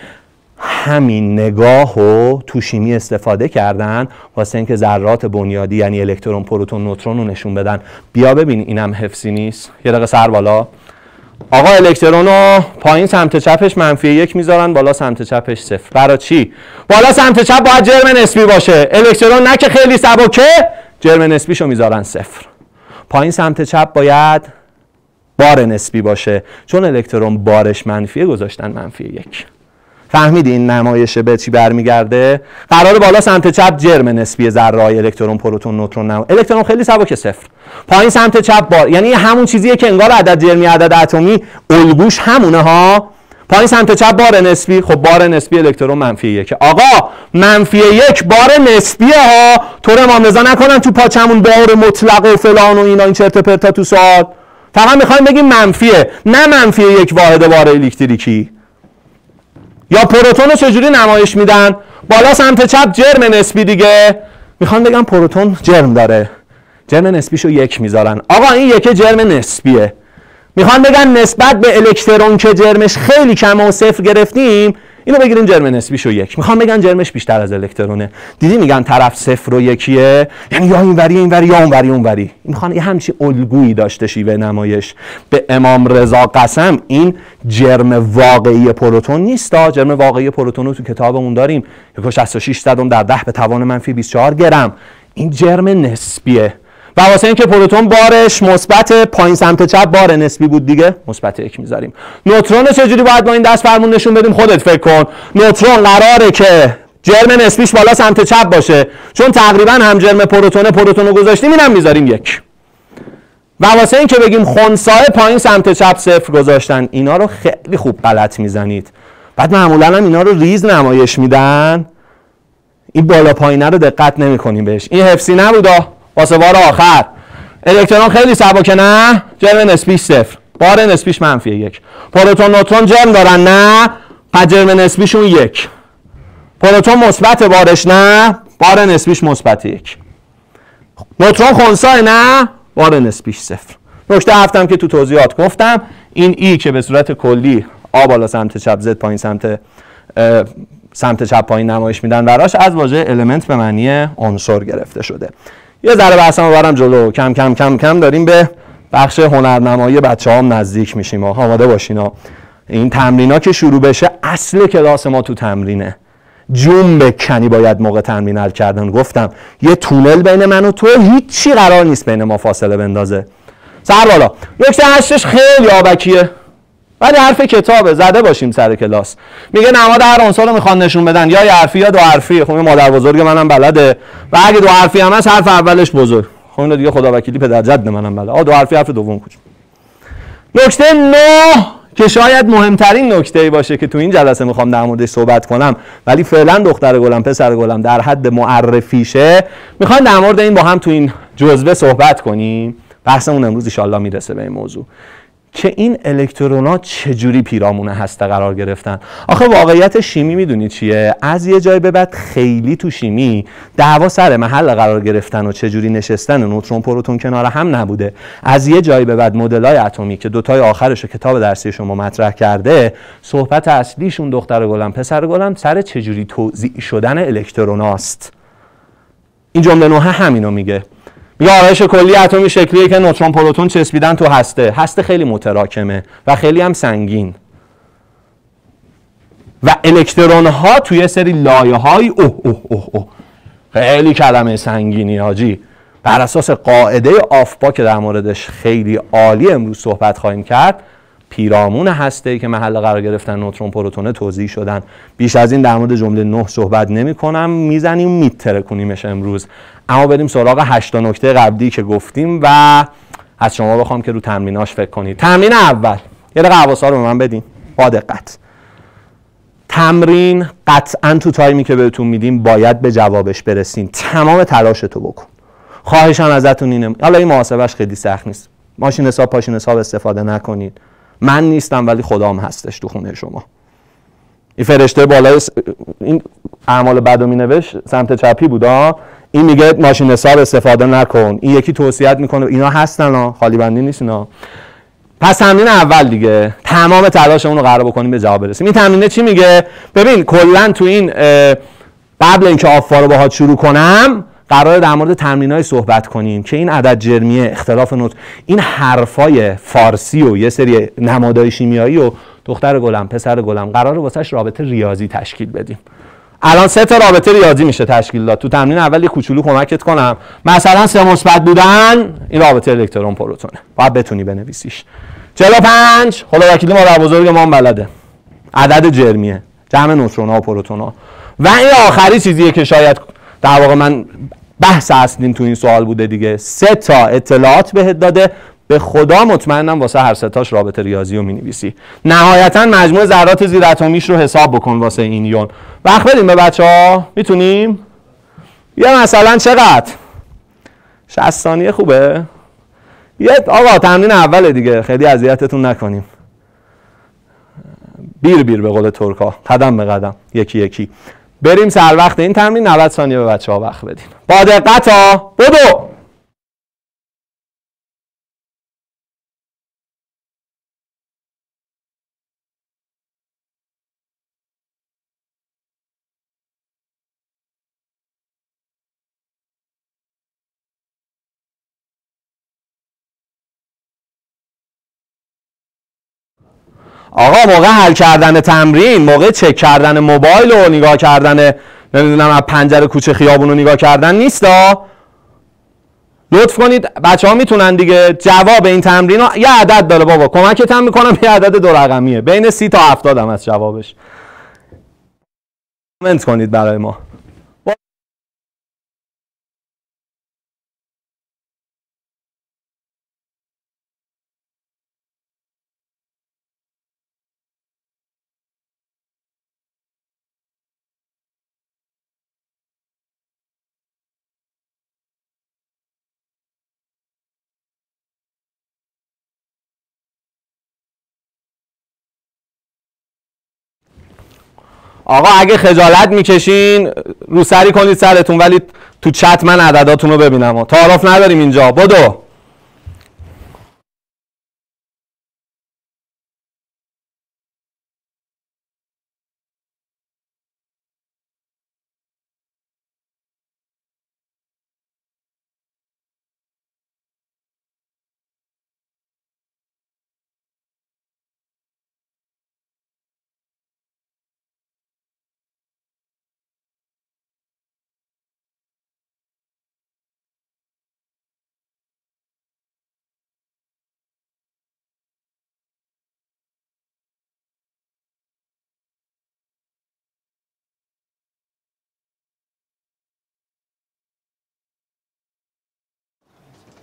همین نگاه رو تو شیمی استفاده کردن واسه اینکه ذرات بنیادی یعنی الکترون پروتون نوترون رو نشون بدن. بیا ببین اینم حفظی نیست. یه دقیقه سر بالا. آقا الکترون رو پایین سمت چپش منفی یک می‌ذارن بالا سمت چپش صفر. برای چی؟ بالا سمت چپ باید جرم نسبی باشه. الکترون نه که خیلی سبکه جرم نسبیشو می‌ذارن صفر. پایین سمت چپ باید بار نسبی باشه. چون الکترون بارش منفیه گذاشتن منفی یک. فهمیدی این نمایش به چی برمیگرده؟ قرار بالا سمت چپ جرم نسبی ذره الکترون پروتون نوترون نم الکترون خیلی سبک صفر. پایین سمت چپ بار. یعنی همون چیزیه که انگار عدد جرمی عدد اتمی الگوش همونه ها. پایین سمت چپ بار نسبی. خب بار نسبی الکترون منفی یک آقا منفی یک بار نسبیه ها. تو رضا نکنن تو پاچمون بار مطلق و فلان و اینا این چرت پرتا تو سوال. فقط می‌خوایم بگیم منفیه. نه منفی یک واحد بار الکتریکی. یا پروتون رو چجوری نمایش میدن؟ بالا سمت چپ جرم نسبی دیگه. می‌خوان بگم پروتون جرم داره. جرم نسبیشو یک می‌ذارن. آقا این یک جرم نسبیه. می‌خوان بگن نسبت به الکترون که جرمش خیلی کم و صفر گرفتیم اینو بگیریم جرم نسبیشو یک. می‌خوان بگن جرمش بیشتر از الکترونه. دیدی میگن طرف صفر و یکیه؟ یعنی یا این وری این وری یا اون وری اون وری. می‌خوان یه همچین الگویی داشته شیوه نمایش. به امام رضا قسم این جرم واقعی پروتون نیست جرم واقعی پروتون رو تو کتابمون داریم. 1.66 صدم در 10 به توان منفی 24 گرم. این جرم نسبیه. و واسه اینکه پروتون بارش مثبت پایین سمت چپ بار نسبی بود دیگه مثبت یک می‌ذاریم. نوترون چجوری باید با این دست فرمون نشون بدیم؟ خودت فکر کن. نوترون قراره که جرم نسبیش بالا سمت چپ باشه. چون تقریبا هم جرم پروتونه پروتون رو گذاشتیم اینم می‌ذاریم یک. و واسه اینکه بگیم خنثای پایین سمت چپ صفر گذاشتن اینا رو خیلی خوب غلط می‌زنید. بعد معمولا هم اینا رو ریز نمایش میدن. این بالا پایینه رو دقت نمی‌کنیم بهش. این حفظی نبودا واسه بار آخر. الکترون خیلی سبکه نه؟ جرم نسبیش صفر. بار نسبیش منفی یک. پروتون نوترون جرم دارن نه؟ پس جرم نسبیشون یک. پروتون مثبت بارش نه؟ بار نسبیش مثبت یک. نوترون خونسای نه؟ بار نسبیش صفر. نکته هفتم که تو توضیحات گفتم این ای که به صورت کلی آ بالا سمت چپ زد پایین سمت سمت چپ پایین نمایش میدن براش از واژه المنت به معنی عنصر گرفته شده. یه ذره بحثم برم جلو. کم کم کم کم داریم به بخش هنرنمایی بچه هم نزدیک میشیم. آماده باشین. ها. این تمرین که شروع بشه اصل کلاس ما تو تمرینه. جون بکنی باید موقع تمرین کردن. گفتم یه تونل بین من و تو هیچی قرار نیست بین ما فاصله بندازه. سر بالا. نکته هشتش خیلی آبکیه. ولی حرف کتابه زده باشیم سر کلاس. میگه نماد هر عنصر رو می‌خوان نشون بدن. یا حرفی یا دو حرفی. خب مادر بزرگ منم بلده. و اگه دو حرفی هم هست حرف اولش بزرگ. خب اینو دیگه خدا وکیلی پدر جد منم بلده. آ دو حرفی حرف دوم کوچ. نکته نه که شاید مهمترین نکته ای باشه که تو این جلسه می‌خوام در موردش صحبت کنم ولی فعلا دختر گلم پسر گلم در حد معرفیشه. می‌خوام در مورد این با هم تو این جزوه صحبت کنیم. بحثمون امروز ان می‌رسه به این موضوع. که این الکترونا چجوری پیرامون هسته قرار گرفتن؟ آخه واقعیت شیمی می‌دونی چیه؟ از یه جای به بعد خیلی تو شیمی دعوا سر محل قرار گرفتن و چجوری نشستن نوترون پروتون کنار هم نبوده. از یه جای به بعد مدلای اتمی که دوتای آخرش کتاب درسی شما مطرح کرده صحبت اصلیشون دختر گلم پسر گلم سر چجوری توضیح شدن الکتروناست؟ این جمله نوحه همینو میگه. یه آرایش کلی اتمی شکلیه که نوترون پروتون چسبیدن تو هسته. هسته خیلی متراکمه و خیلی هم سنگین. و الکترون ها توی سری لایه های اوه اوه اوه اوه. خیلی کلمه سنگینی هاجی بر اساس قاعده آفبا که در موردش خیلی عالی امروز صحبت خواهیم کرد پیرامون هسته که محل قرار گرفتن نوترون پروتونه توضیح شدن. بیش از این در مورد جمله نه صحبت نمی کنم می‌زنیم میتره کنیمش امروز. اما بریم سراغ هشتا نکته قبلی که گفتیم و از شما بخوام که رو تمریناش فکر کنید. تمرین اول. یه دقیقه حواسا رو من بدین. با دقت. تمرین قطعا تو تایمی که بهتون میدیم باید به جوابش برسین. تمام تلاش تو بکن. خواهشم ازتون اینه. حالا این محاسبش خیلی سخت نیست. ماشین حساب پاشین حساب استفاده نکنید من نیستم ولی خدام هستش تو خونه شما. این فرشته بالای این اعمال بد می نوشت سمت چپی بودا این میگه ماشین حساب استفاده نکن. این یکی توصیت می‌کنه اینا هستن ها خالی بندی نیست اینا پس تمرین اول دیگه. تمام تلاشمون رو قرار بکنیم به جواب برسیم. این تمرینه چی میگه؟ ببین کلا تو این قبل اینکه آفا رو باهات شروع کنم قرار در مورد تمرین صحبت کنیم که این عدد جرمیه اختلاف نوت این حرفای فارسی و یه سری نمادهای شیمیایی و دختر گلم پسر گلم قرار واسش رابطه ریاضی تشکیل بدیم. الان سه تا رابطه ریاضی میشه تشکیل داد. تو تمرین اول یه کوچولو کمکت کنم. مثلا سه مثبت بودن این رابطه الکترون پروتونه. باید بتونی بنویسیش. 45 خدا وکیل ما بزرگ ما بلده. عدد جرمیه. جمع نوترون ها و پروتون ها و این آخری چیزیه که شاید در واقع من بحث اصلیم تو این سوال بوده دیگه. سه تا اطلاعات بهت داده. به خدا مطمئنم واسه هر ستاش رابطه ریاضی رو می‌نویسی. نهایتا مجموع ذرات زیر اتمیش رو حساب بکن واسه این یون. وقت بدیم به بچه ها می‌تونیم؟ یا مثلا چقدر؟ 60 ثانیه خوبه. یه آقا تمرین اول دیگه. خیلی اذیتتون نکنیم. بیر بیر به قول ترکا. قدم به قدم. یکی یکی. بریم سر وقت این تمرین 90 ثانیه به بچه ها وقت بدیم. با دقت ها بدو! آقا موقع حل کردن تمرین موقع چک کردن موبایل و نگاه کردن نمی‌دونم از پنجره کوچه خیابون رو نگاه کردن نیستا لطف کنید بچه ها می‌تونن دیگه جواب این تمرین ها یه عدد داره بابا کمکت هم می‌کنم یه عدد دو رقمیه. بین سی تا هفتاد هم از جوابش. کامنت کنید برای ما. آقا اگه خجالت می‌کشین روسری کنید سرتون ولی تو چت من عدداتون رو ببینم تعارف نداریم اینجا. بدو.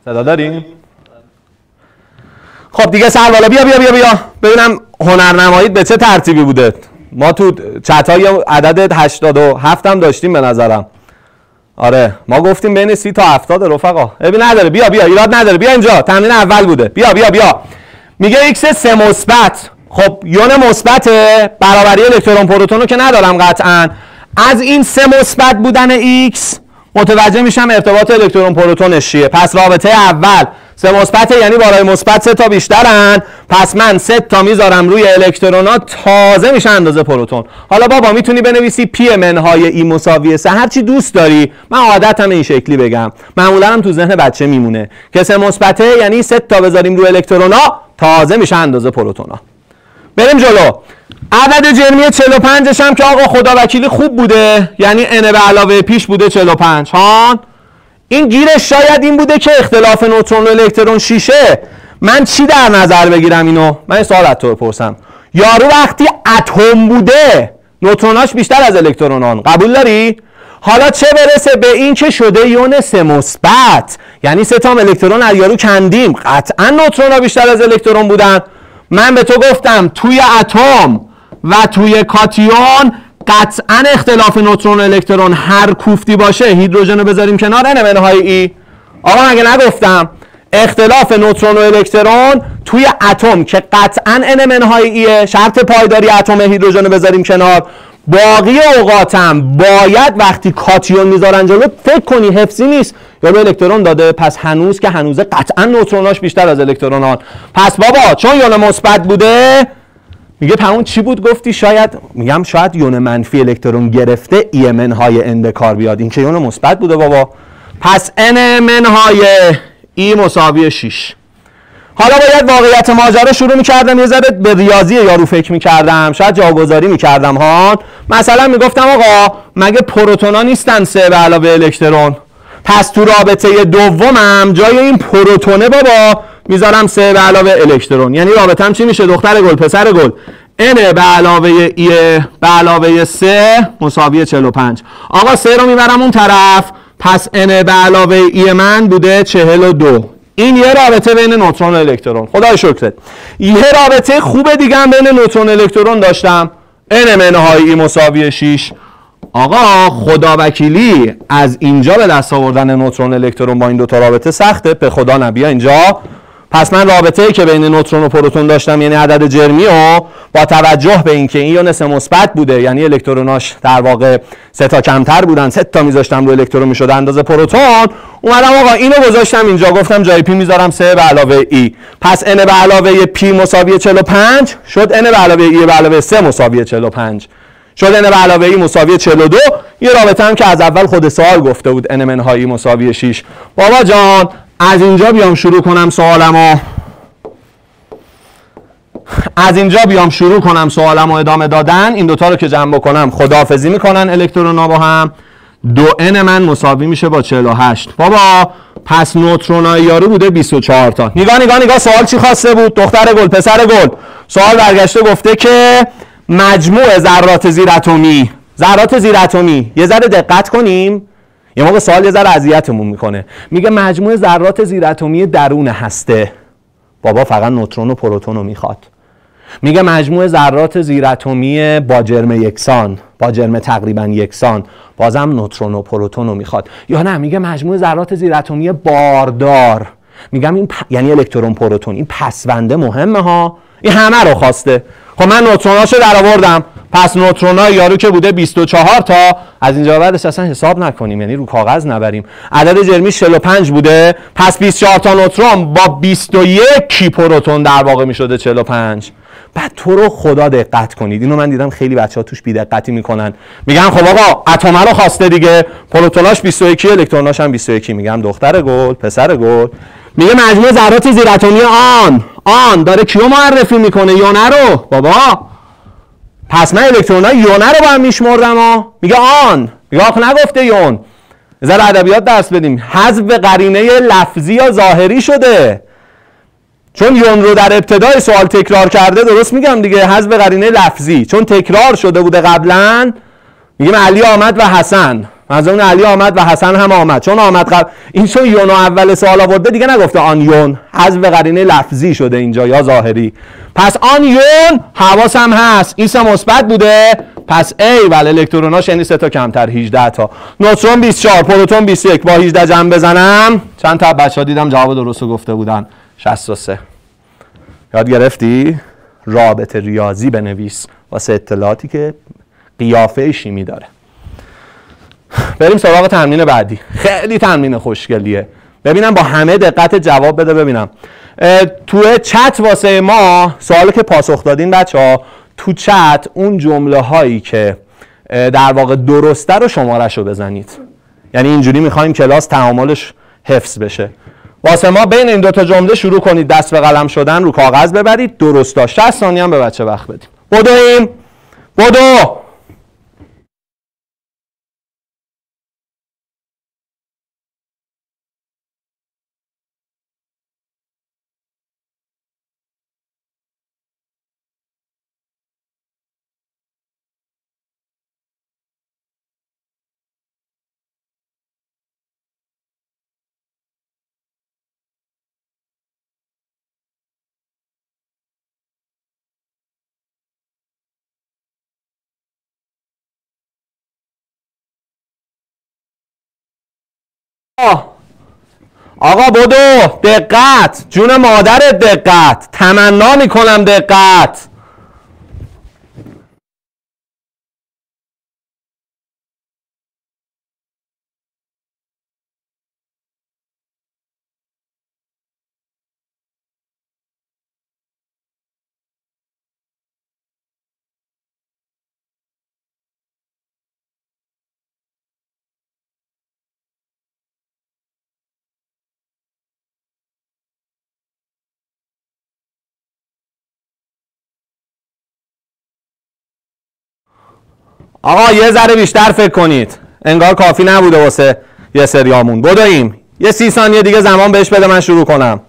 صدا داریم خب دیگه سر بالا بیا بیا بیا بیا. ببینم هنرنماییت به چه ترتیبی بوده؟ ما تو چت های عدد 87 هم داشتیم به نظرم. آره ما گفتیم بین 30 تا 70 رفقا. ابی نداره. بیا بیا. ایراد نداره. بیا اینجا. تمرین اول بوده. بیا بیا بیا. میگه x سه مثبت. خب یون مثبت برابری الکترون پروتون رو که ندارم قطعا. از این سه مثبت بودن x متوجه میشم ارتباط الکترون پروتونش چیه پس رابطه اول. سه مثبت یعنی بالای مثبت سه تا بیشترن. پس من سه تا می‌ذارم روی الکترونا تازه میشه اندازه پروتون. حالا بابا می‌تونی بنویسی پی منهای ای مساوی سه؟ هر چی دوست داری. من عادتم این شکلی بگم. معمولا هم تو ذهن بچه میمونه. که سه مثبته یعنی سه تا بذاریم روی الکترونا تازه میشه اندازه پروتونا. بریم جلو. عدد جرمی 45 هم که آقا خدا وکیلی خوب بوده. یعنی n به علاوه پیش بوده 45 ها؟ این گیرش شاید این بوده که اختلاف نوترون و الکترون شیشه. من چی در نظر بگیرم اینو؟ من سوال از تو پرسم یارو وقتی اتم بوده نوتروناش بیشتر از الکترونان. قبول داری؟ حالا چه برسه به این که شده یون سه مثبت؟ یعنی سه تا الکترون از یارو کندیم. قطعا نوترون بیشتر از الکترون بودن. من به تو گفتم توی اتم و توی کاتیون قطعا اختلاف نوترون و الکترون هر کوفتی باشه هیدروژن رو بذاریم کنار ان منهای ای. آقا مگه نگفتم اختلاف نوترون و الکترون توی اتم که قطعا ان منهای ایه شرط پایداری اتم هیدروژن رو بذاریم کنار. باقی اوقاتم باید وقتی کاتیون می‌ذارن جلو فکر کنی حفظی نیست. یا به الکترون داده پس هنوز که هنوز قطعا نوتروناش بیشتر از الکترونان پس بابا چون یون مثبت بوده میگه همون چی بود؟ گفتی شاید میگم شاید یون منفی الکترون گرفته ای من های اند کار بیاد. این که یون مثبت بوده بابا. پس ان من های ای مساوی 6 حالا باید واقعیت ماجرا شروع می‌کردم. یه ذره به ریاضی یارو فکر می‌کردم. شاید جاگذاری می‌کردم ها مثلا می‌گفتم آقا مگه پروتونا نیستن سه به علاوه الکترون؟ پس تو رابطه دومم جای این پروتونه بابا می‌ذارم سه به علاوه الکترون یعنی رابطم چی میشه؟ دختر گل پسر گل. n به علاوه ای به علاوه 3 مساوی 45 آقا سه رو می‌برم اون طرف. پس n به علاوه ای من بوده 42 این یه رابطه بین نوترون و الکترون خدای شکرت. یه رابطه خوب دیگه هم بین نوترون و الکترون داشتم. n منهای مساوی 6 آقا خدا وکیلی از اینجا به دست آوردن نوترون الکترون با این دو تا رابطه سخته. به خدا نبیا اینجا. پس من رابطه ای که بین نوترون و پروتون داشتم یعنی عدد جرمی و با توجه به اینکه این یون سه مثبت بوده یعنی الکتروناش در واقع سه تا کمتر بودن سه تا میذاشتم رو الکترون می‌شد اندازه پروتون. اومدم آقا اینو گذاشتم اینجا. گفتم جای p می‌ذارم 3 به علاوه e. پس n به علاوه p مساوی 45 شد n به علاوه e به علاوه 3 مساوی 45 شد n به علاوه ای مساوی 42 یه رابطه هم که از اول خود سوال گفته بود n منهایی مساوی 6 بابا جان از اینجا بیام شروع کنم سوالمو. از اینجا بیام شروع کنم سوالم و ادامه دادن. این دوتا رو که جمع بکنم خداحافظی می‌کنن الکترونا با هم. دو n من مساوی میشه با 48 بابا پس نوترونای یارو بوده 24 تا. نگاه نگاه نگاه. سوال چی خواسته بود؟ دختر گل پسر گل. سوال برگشته گفته که مجموع ذرات زیر اتمی ذرات زیر اتمی یه ذره دقت کنیم. یه موقع سوال یه ذره اذیتمون می‌کنه. میگه مجموع ذرات زیر اتمی درون هسته. بابا فقط نوترون و پروتون رو می‌خواد. میگه مجموع ذرات زیر اتمی با جرم یکسان با جرم تقریبا یکسان بازم نوترون و پروتون رو می‌خواد. یا نه میگه مجموع ذرات زیر اتمی باردار. میگم این پ... یعنی الکترون پروتون. این پسونده مهمه ها. این همه رو خواسته. خب من نوتروناشو در آوردم پس نوترونای یارو که بوده 24 تا. از اینجا بعدش اصلا حساب نکنیم یعنی رو کاغذ نبریم. عدد جرمی 45 بوده. پس 24 تا نوترون با 21 کی پروتون در واقع می‌شده 45 بعد تو رو خدا دقت کنید. اینو من دیدم خیلی بچه ها توش بیدقتی می‌کنن. میگن خب آقا اتمه رو خواسته دیگه. پروتوناش 21 الکتروناش هم 21 میگم دختر گل پسر گل. میگه مجموع ذرات زیر اتمی آن آن داره کیو معرفی می‌کنه؟ یونه رو. بابا پس من الکترون های یونه رو با هم میشمردم ها. میگه آن. میگه آخ نگفته یون. ذره ادبیات درس بدیم. حذف قرینه لفظی یا ظاهری شده. چون یون رو در ابتدای سوال تکرار کرده درست میگم دیگه. حذف قرینه لفظی. چون تکرار شده بوده قبلا میگیم علی آمد و حسن. منظور علی آمد و حسن هم آمد. چون آمد قبل این چون یون اول سوال آورده دیگه نگفته آن یون حذف قرینه لفظی شده اینجا یا ظاهری. پس آن یون حواس هم هست. این سه مثبت بوده. پس ای بله الکتروناش یعنی سه تا کمتر. 18 تا. نوترون 24 پروتون 21 با 18 جمع بزنم. چند تا بچه ها دیدم جواب درست گفته بودن. 63 یاد گرفتی؟ رابطه ریاضی بنویس. واسه اطلاعاتی که قیافه شیمی داره. بریم سراغ تمرین بعدی. خیلی تمرین خوشگلیه. ببینم با همه دقت جواب بده ببینم. تو چت واسه ما سوالی که پاسخ دادین بچه ها تو چت اون جمله هایی که در واقع درسته رو شمارش رو بزنید. یعنی اینجوری می‌خوایم کلاس تعاملش حفظ بشه. واسه ما بین این دوتا جمله شروع کنید. دست به قلم شدن رو کاغذ ببرید. درستا 60 ثانیه هم به بچه وقت بدیم. بدویم. بدو. آقا بدو دقت. جون مادرت دقت. تمنا می‌کنم دقت. آقا یه ذره بیشتر فکر کنید. انگار کافی نبوده واسه یه سریامون. بدویم یه سی ثانیه دیگه زمان بهش بده من شروع کنم.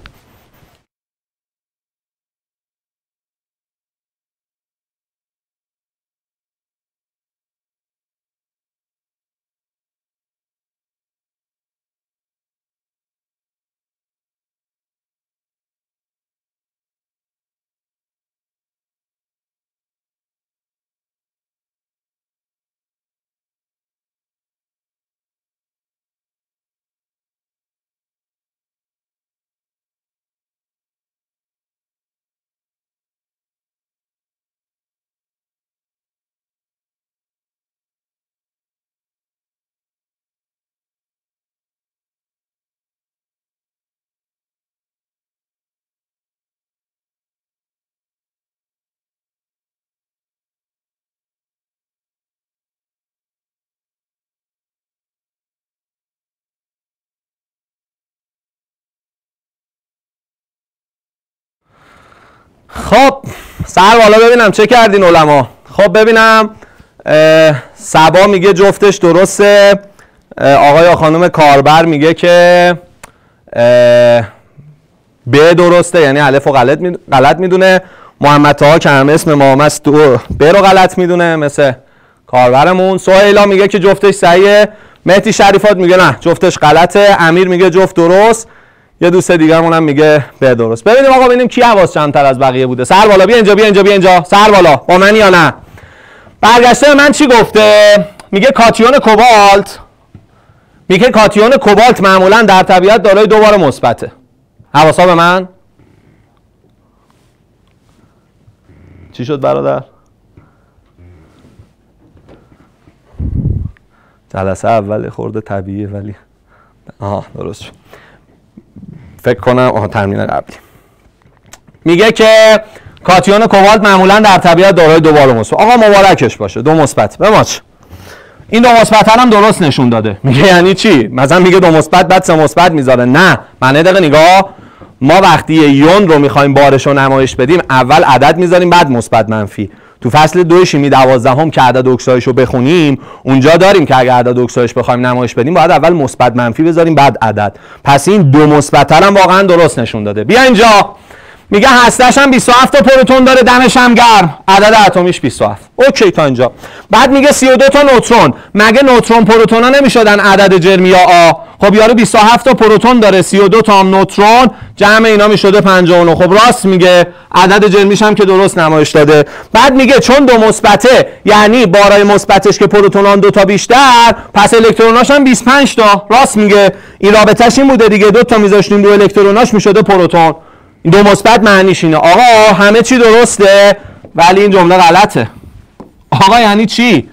خب سر بالا ببینم چه کردین علما. خب ببینم سبا میگه جفتش درسته. آقای خانم کاربر میگه که به درسته یعنی الف و غلط می‌دونه. محمد ها که هم اسم ما است دو ب رو غلط می‌دونه مثل کاربرمون. سهیلا میگه که جفتش صحیحه. مهدی شریفات میگه نه جفتش غلطه. امیر میگه جفت درست. یه دوست دیگه هم میگه به درست. ببینیم آقا ببینیم کی حواس چندتر از بقیه بوده. سر بالا بیا اینجا بیا اینجا بیا اینجا. سر بالا. با من یا نه؟ برگشته من چی گفته؟ میگه کاتیون کوبالت. میگه کاتیون کوبالت معمولا در طبیعت دارای دو بار مثبته. حواسا به من؟ چی شد برادر؟ جلسه اول خورده طبیعیه ولی آها درست شد. فکر کنم آها ترمین قبلی. میگه که کاتیون کوبالت معمولا در طبیعت دارای دو بار مثبت. آقا مبارکش باشه. دو مثبت. به ماچ این دو مثبت هم درست نشون داده. میگه یعنی چی؟ مثلا میگه دو مثبت بعد سه مثبت می‌ذاره. نه. معنی دقیقه نگاه. ما وقتی یون رو می‌خوایم بارش رو نمایش بدیم اول عدد می‌ذاریم بعد مثبت منفی. تو فصل دو شیمی دوازدهم که عدد اکسایش رو بخونیم اونجا داریم که اگر عدد اکسایش بخوایم نمایش بدیم باید اول مثبت منفی بذاریم بعد عدد. پس این دو مثبت هم واقعا درست نشون داده. بیا اینجا. میگه هستش هم 27 تا پروتون داره دمش هم گرم. عدد اتمیش 27 اوکی تا اینجا. بعد میگه 32 تا نوترون. مگه نوترون پروتون ها نمی‌شدن عدد جرمی آ؟ خب یارو 27 تا پروتون داره 32 تا هم نوترون. جمع اینا می‌شده 59 خب راست میگه. عدد جرمیش هم که درست نمایش داده. بعد میگه چون دو مثبته یعنی بارای مثبتش که پروتونان دو تا بیشتر پس الکتروناش هم 25 تا. راست میگه. این رابطش این بوده دیگه. دو تا میذاشتیم دو الکتروناش می‌شده پروتون. دو مثبت معنیش اینه. آقا همه چی درسته ولی این جمله غلطه. آقا یعنی چی؟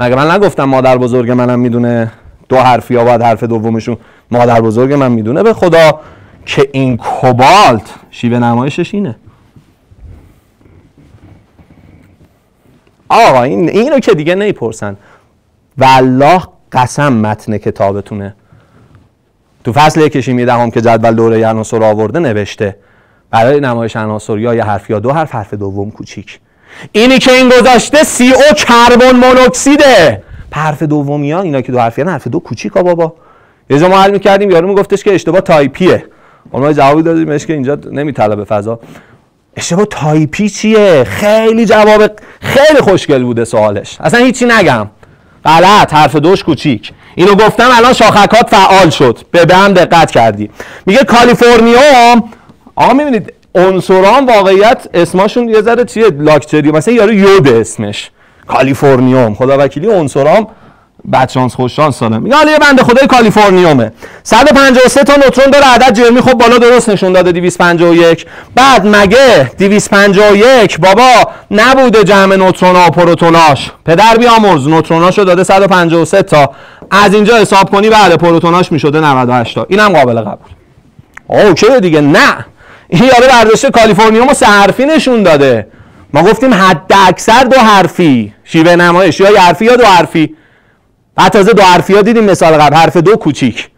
مگه من نگفتم مادر بزرگ منم می‌دونه دو حرفی یا باید حرف دومشون؟ مادر بزرگ من می‌دونه به خدا که این کوبالت شیوه نمایشش اینه. آقا این اینو که دیگه نیپرسن والله قسم متن کتابتونه. تو فصل یک شیمی دهم که جدول دوره عناصر آورده نوشته. برای نمایش عناصر یا یه حرف یا دو حرف حرف دوم کوچیک. اینی که این گذاشته سی او کربن مونوکسیده. حرف دومی اینا که دو حرفی حرف دو کوچیک بابا. یه جا ما حل می‌کردیم یارو میگفتش که اشتباه تایپیه. ما جوابی دادیمش که اینجا نمیطلبه فضا. اشتباه تایپی چیه؟ خیلی جواب خیلی خوشگل بوده سوالش. اصلا هیچی نگم. غلط حرف دوش کوچیک. اینو گفتم الان شاخکات فعال شد. به به هم دقت کردی. میگه کالیفرنیا آقا می‌بینید عنصران واقعیت اسمشون یه ذره چیه لاکچری مثلا یارو یود اسمش. کالیفرنیوم. خدا وکیلی عنصرام بدشانس خوششانس سالم. میگه حالا یه بنده خدای کالیفرنیومه. 153 تا نوترون داره عدد جرمی خب بالا درست نشون داده 251 بعد مگه 251 بابا نبوده جمع نوترون ها و پروتوناش. پدر بیامرز نوتروناشو داده 153 تا. از اینجا حساب کنی بله پروتوناش می‌شده 98 تا. اینم قابل قبول. اوکی دیگه نه. این یارو برداشته کالیفرنیوم سه حرفی نشون داده. ما گفتیم حد اکثر دو حرفی. شیوه نمایش یا حرفی یا دو حرفی. بعد تازه دو حرفی ها دیدیم مثال قبل. حرف دو کوچیک.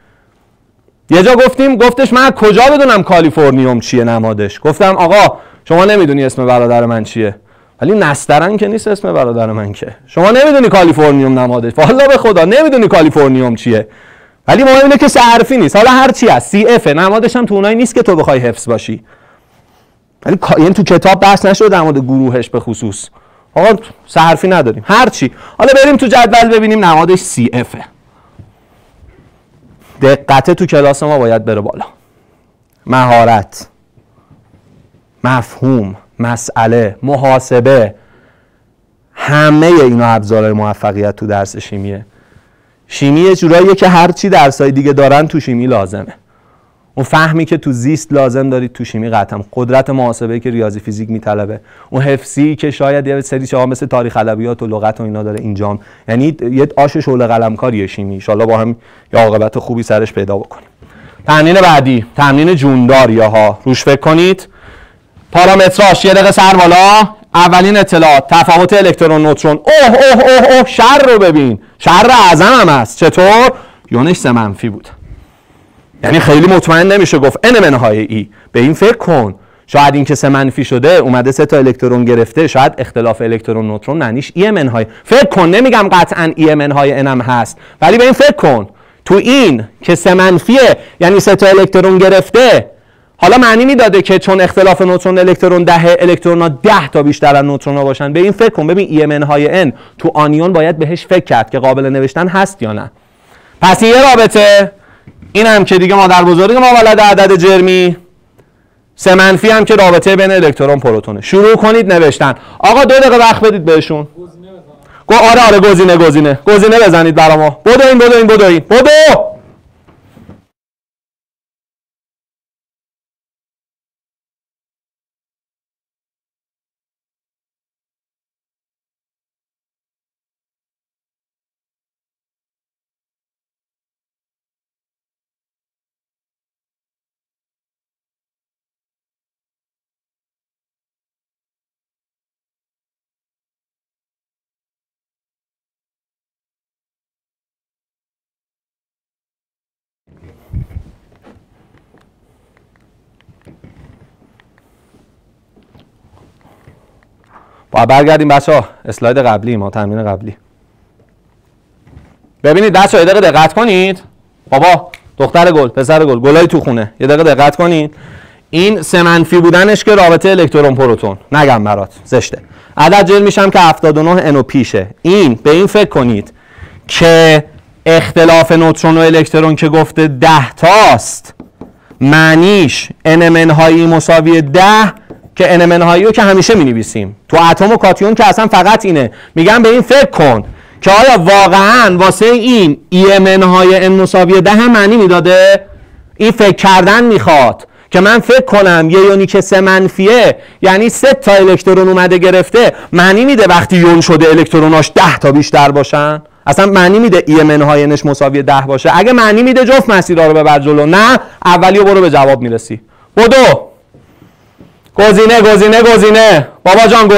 یه جا گفتیم گفتش من کجا بدونم کالیفرنیوم چیه نمادش؟ گفتم آقا شما نمی‌دونی اسم برادر من چیه. ولی نسترن که نیست اسم برادر من که. شما نمی‌دونی کالیفرنیوم نمادش. والا به خدا نمی‌دونی کالیفرنیوم چیه. ولی مهم اینه که سه حرفی نیست. حالا هر چی هست. Cf نمادش هم تو اونایی نیست که تو بخوای حفظ باشی. ولی یعنی تو کتاب بحث نشده در مورد گروهش به خصوص. آقا سه حرفی نداریم. هر چی. حالا بریم تو جدول ببینیم نمادش سی افه دقت تو کلاس ما باید بره بالا. مهارت مفهوم مسئله محاسبه همه اینا ابزارهای موفقیت تو درس شیمیه. شیمی یه جوراییه که هر چی درسای دیگه دارن تو شیمی لازمه. اون فهمی که تو زیست لازم دارید تو شیمی قطعا. قدرت محاسبه که ریاضی فیزیک میطلبه. اون حفظی که شاید یه سری چیزا مثل تاریخ ادبیات و لغت و اینا داره اینجام یعنی یه آش شعله قلمکاری شیمی. ان با هم یه عاقبت خوبی سرش پیدا بکنیم. تمرین بعدی. تمرین جوندار ها روش فکر کنید. پارامتراش یه دقیقه سر بالا. اولین اطلاعات تفاوت الکترون نوترون. اوه اوه اوه اوه شر رو ببین. شر اعظم هم است چطور؟ یونش سه منفی بود. یعنی خیلی مطمئن نمیشه گفت ان منهای ای به این فکر کن. شاید این که سه منفی شده اومده سه تا الکترون گرفته شاید اختلاف الکترون نوترون معنیش ای ام های. فکر کن نمیگم قطعا ای ام های انم هست. ولی به این فکر کن. تو این که سه منفیه یعنی سه تا الکترون گرفته حالا معنی می‌داده که چون اختلاف نوترون الکترون ده الکترون ها ده تا بیشتر از نوترون ها باشن. به این فکر کن. ببین ام های n تو آنیون باید بهش فکر کرد که قابل نوشتن هست یا نه. پس یه رابطه. این هم که دیگه مادر بزرگ ما ولد عدد جرمی. سه منفی هم که رابطه بین الکترون پروتونه. شروع کنید نوشتن. آقا دو دقیقه وقت بدید بهشون. گو آره آره گزینه گزینه. گزینه بزنید برا ما بدو این بدو این بدو این بدو! با برگردیم بچه ها اسلاید قبلی ما تمرین قبلی. ببینید بچه یه دقیقه دقت کنید. بابا دختر گل پسر گل گلای تو خونه. یه دقیقه دقت کنید. این سه منفی بودنش که رابطه الکترون پروتون. نگم برات زشته. عدد جل میشم که 79 انو پیشه این به این فکر کنید که اختلاف نوترون و الکترون که گفته 10 تاست. معنیش NMN هایی مساوی 10 که NMN هایی رو که همیشه می نویسیم تو اتم و کاتیون که اصلا فقط اینه. میگم به این فکر کن که آیا واقعا واسه این EMN های N مساوی ده معنی می‌داده؟ این فکر کردن می‌خواد که من فکر کنم یه یونی که سه منفیه یعنی سه تا الکترون اومده گرفته معنی میده وقتی یون شده الکتروناش ده تا بیشتر باشن؟ اصلا معنی میده EMN های نش مساوی ده باشه؟ اگه معنی میده جفت مسیرها رو ببر جلو. نه اولی برو به جواب می‌رسی. بدو. گزینه گزینه گزینه بابا جان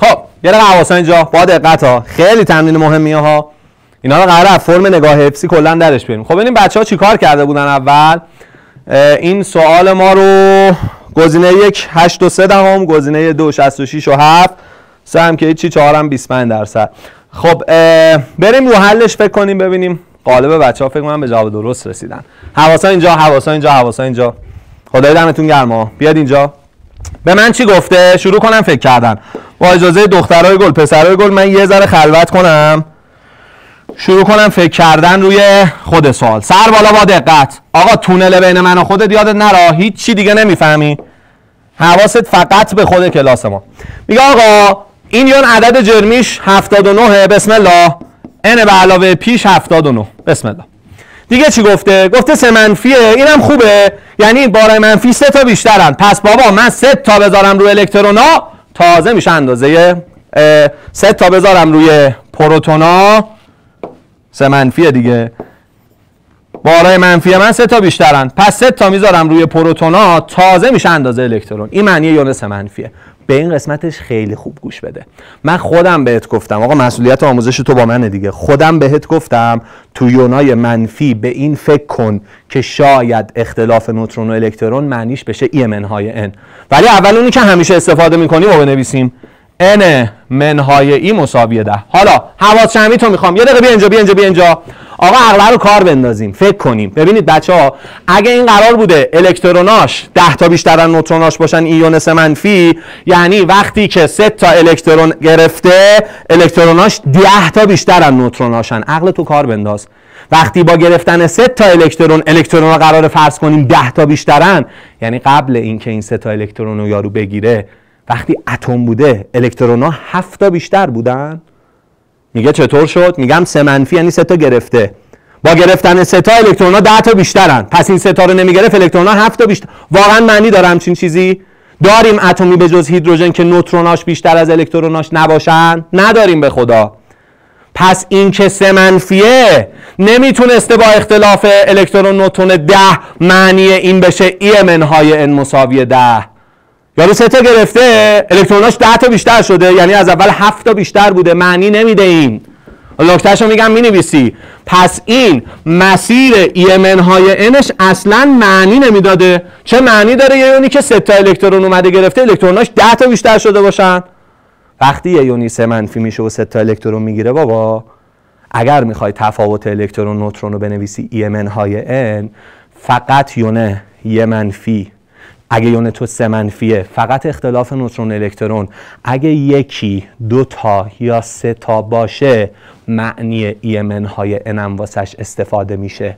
خب یه دقیقه حواسا اینجا. با دقت ها. خیلی تمرین مهمیه ها. اینا رو قرار فرم نگاه حفظی کلا درش بریم. خب ببینیم بچه ها چیکار کرده بودن اول. این سوال ما رو گزینه یک 8 و 3 دهم گزینه دو 66 و 7 سه هم که چی 4 هم 25 درصد. خب بریم رو حلش فکر کنیم ببینیم قالب بچه ها فکر کنم به جواب درست رسیدن. حواسا اینجا حواسا اینجا حواسا اینجا. خدای دمتون گرما بیاد اینجا. به من چی گفته؟ شروع کنم فکر کردن. با اجازه دخترای گل پسرای گل من یه ذره خلوت کنم. شروع کنم فکر کردن روی خود سوال. سر بالا با دقت. آقا تونل بین من و خودت یادت نرا. هیچ چی دیگه نمی‌فهمی. حواست فقط به خود کلاس ما. میگه آقا این یون عدد جرمیش 79 بسم الله. N به علاوه پیش 79 بسم الله. دیگه چی گفته؟ گفته سه منفیه اینم خوبه. یعنی بارای منفی سه تا بیشترن. پس بابا من سه تا بذارم رو الکترونا تازه میشه اندازه سه تا بذارم روی پروتونا. سه منفیه دیگه. بارای منفی من سه تا بیشترن. پس سه تا می‌ذارم روی پروتونا تازه میشه اندازه الکترون. این معنی یونس منفیه. به این قسمتش خیلی خوب گوش بده. من خودم بهت گفتم آقا مسئولیت آموزش تو با منه دیگه. خودم بهت گفتم تو یونای منفی به این فکر کن که شاید اختلاف نوترون و الکترون معنیش بشه ای های n. ولی اول اونی که همیشه استفاده می‌کنی رو بنویسیم. N منهای ای مساوی ده. حالا حواس جمعی تو می‌خوام. یه دقیقه بیا اینجا بیا اینجا بیا اینجا. آقا عقل رو کار بندازیم فکر کنیم. ببینید بچه ها اگه این قرار بوده الکتروناش 10 تا بیشتر از نوتروناش باشن ایونس منفی یعنی وقتی که 3 تا الکترون گرفته الکتروناش 10 تا بیشتر از نوتروناشن. عقل تو کار بنداز. وقتی با گرفتن 3 تا الکترون الکترون قرار فرض کنیم 10 تا بیشترن یعنی قبل اینکه این 3 تا الکترون رو یارو بگیره وقتی اتم بوده الکترون ها 7 تا بیشتر بودن. میگه چطور شد؟ میگم سه منفی یعنی سه تا گرفته. با گرفتن سه تا الکترون ها 10 تا بیشترن. پس این سه تا رو نمی‌گرفت الکترون ها 7 تا بیشتر. واقعا معنی داره همچین چیزی؟ داریم اتمی به جز هیدروژن که نوتروناش بیشتر از الکتروناش نباشن؟ نداریم به خدا. پس این که سه منفیه نمی‌تونسته با اختلاف الکترون نوترون ده معنی این بشه. ای منهای ان مساوی ده. یارو سه تا گرفته الکتروناش 10 تا بیشتر شده یعنی از اول 7 تا بیشتر بوده معنی نمیده این. نکتهشو میگم می‌نویسی. پس این مسیر ایمن های انش اصلا معنی نمی‌داده. چه معنی داره یه یونی که سه تا الکترون اومده گرفته الکتروناش 10 تا بیشتر شده باشن؟ وقتی یه یونی سه منفی میشه و سه تا الکترون می‌گیره بابا اگر می‌خوای تفاوت الکترون نوترون رو بنویسی ایمن های ان فقط یونه یه منفی اگه یون تو سه منفیه فقط اختلاف نوترون الکترون. اگه یکی دو تا یا سه تا باشه معنی ایمن های انم واسش استفاده میشه.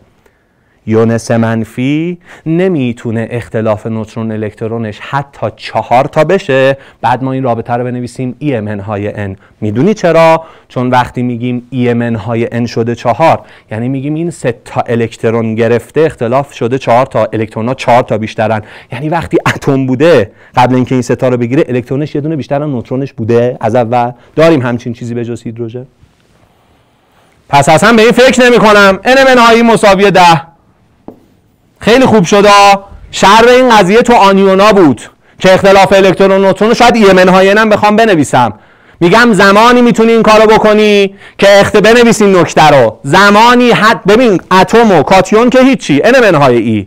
یونس منفی نمی‌تونه اختلاف نوترون الکترونش حتی چهار تا بشه. بعد ما این رابطه رو بنویسیم EMN های N. می‌دونی چرا؟ چون وقتی میگیم EMN های N شده چهار یعنی میگیم این سه تا الکترون گرفته اختلاف شده چهار تا الکترون ها چهار تا بیشترن. یعنی وقتی اتم بوده قبل اینکه این سه تا رو بگیره الکترونش یه دونه بیشتر نوترونش بوده. از اول داریم همچین چیزی به جز هیدروژن. پس اصلا به این فکر نمی کنم NMN هایی مساوی ده. خیلی خوب شد شر این قضیه تو آنیونا بود که اختلاف الکترون و نوترون شاید ایمن های هم بخوام بنویسم. میگم زمانی می‌تونی این کارو بکنی که اخت بنویسین نکته رو. زمانی حد ببین اتم و کاتیون که هیچی ان های ای.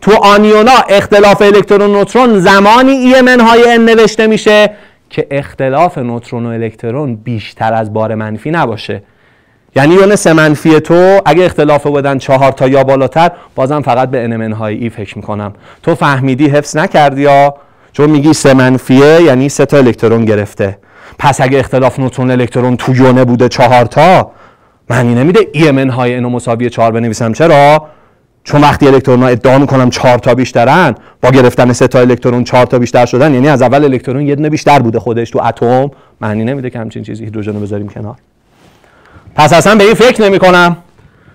تو آنیونا اختلاف الکترون و نوترون زمانی ای های ان نوشته میشه که اختلاف نوترون و الکترون بیشتر از بار منفی نباشه. یعنی یون سه منفی تو اگه اختلاف بودن چهار تا یا بالاتر بازم فقط به انمن های ای فکر می‌کنم. تو فهمیدی حفظ نکردی یا چون میگی سه منفیه یعنی سه تا الکترون گرفته. پس اگه اختلاف نوترون الکترون تو یونه بوده چهار تا معنی نمیده ای من های اینو مساوی چهار بنویسم. چرا؟ چون وقتی الکترون ها ادعا می‌کنم چهار تا بیشترن با گرفتن سه تا الکترون چهار تا بیشتر شدن یعنی از اول الکترون یه دونه بیشتر بوده خودش تو اتم معنی نمیده که همچین چیزی هیدروژن رو بذاریم کنار. پس اصلا به این فکر نمی کنم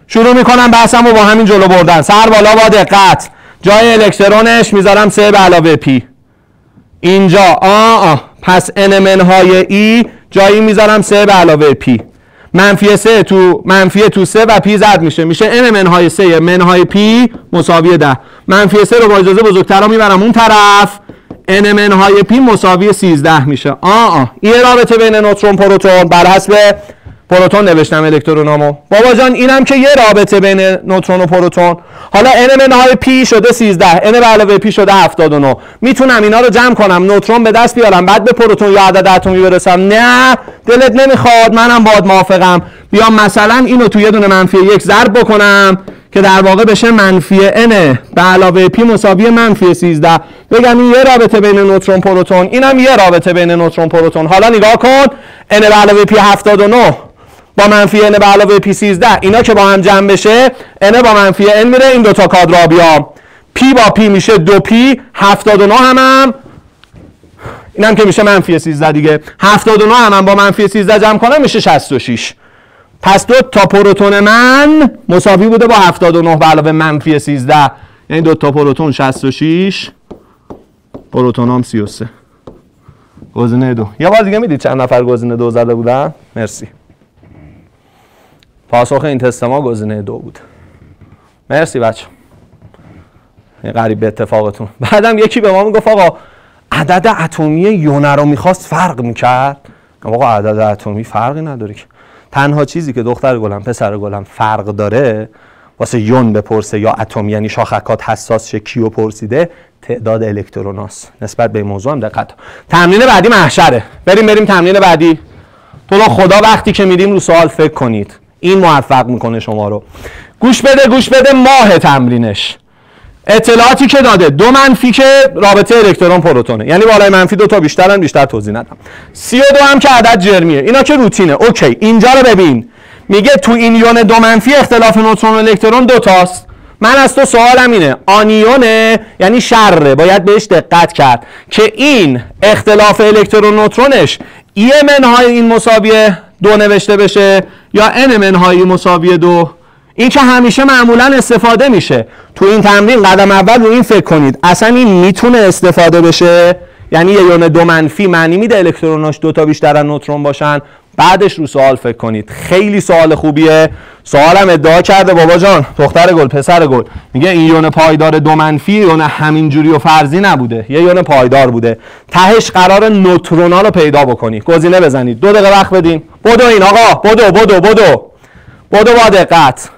شروع می کنم بحثم رو با همین جلو بردن. سر بالا با دقت. جای الکترونش می‌ذارم سه به علاوه p. اینجا آ آ. پس n منهای e جای e می‌ذارم سه به علاوه p. منفی سه تو منفی تو سه و p ضرب میشه. میشه n منهای سه منهای p مساوی ده. منفی سه رو با اجازه بزرگتر می‌برم اون طرف. n منهای p مساوی 13 میشه. آ آ. این رابطه بین نوترون پروتون بر حسب پروتون نوشتم الکترونامو. بابا جان اینم که یه رابطه بین نوترون و پروتون. حالا n منهای p شده 13 n به علاوه p شده 79 می‌تونم اینا رو جمع کنم نوترون به دست بیارم بعد به پروتون یا عدد اتمی برسم. نه دلت نمی‌خواد منم باهات موافقم. بیام مثلا اینو تو یه دونه منفی یک ضرب بکنم که در واقع بشه منفی n به علاوه p مساوی منفی 13 بگم این یه رابطه بین نوترون پروتون اینم یه رابطه بین نوترون پروتون. حالا نگاه کن n به علاوه p 79 با منفی n به علاوه پی 13 اینا که با هم جمع بشه n با منفی n میره این دوتا کادرابیا پی با پی میشه دو پی 79 هم هم. این هم که میشه منفی 13 دیگه. 79 هم, هم با منفی 13 جمع کنم میشه 66 پس دو تا پروتون من مساوی بوده با 79 به علاوه منفی 13 یعنی دو تا پروتون 66 پروتون هم 33 گزینه دو. یه بار دیگه می‌دید چند نفر گزینه دو زده بودن؟ مرسی. پاسخ این تست ما گزینه دو بود. مرسی بچه. قریب به اتفاقتون. بعدم یکی به ما می‌گفت آقا عدد اتمی یونه رو می‌خواست فرق می‌کرد. آقا عدد اتمی فرقی نداره که. تنها چیزی که دختر گلم پسر گلم فرق داره واسه یون بپرسه یا اتم یعنی شاخکات حساس شه کیو پرسیده؟ تعداد الکتروناس. نسبت به موضوع هم دقت. تمرین بعدی محشره. بریم بریم تمرین بعدی. تو خدا وقتی که میدیم رو سوال فکر کنید. این موفق می‌کنه شما رو. گوش بده گوش بده ماه تمرینش. اطلاعاتی که داده دو منفی که رابطه الکترون پروتونه. یعنی بالای منفی دو تا بیشترن بیشتر توضیح ندم 32 هم که عدد جرمیه. اینا که روتینه. اوکی اینجا رو ببین. میگه تو این یون دو منفی اختلاف نوترون و الکترون دو تاست. من از تو سوالم اینه. آنیونه یعنی شره باید بهش دقت کرد که این اختلاف الکترون نوترونش ای منهای این مساویه دو نوشته بشه. یا ان منهای مساوی دو. این که همیشه معمولا استفاده میشه. تو این تمرین قدم اول رو این فکر کنید. اصلا این می‌تونه استفاده بشه؟ یعنی یه یون دو منفی معنی میده الکتروناش دو تا بیشتر از نوترون باشن. بعدش رو سوال فکر کنید. خیلی سوال خوبیه. سوالم ادعا کرده بابا جان. دختر گل پسر گل. میگه این یون پایدار دو منفی یون همینجوری و فرضی نبوده. یه یون پایدار بوده. تهش قرار نوترونا رو پیدا بکنی. گزینه بزنید. دو دقیقه وقت بدین. بدو این آقا. بدو بدو بدو. بدو با دقت.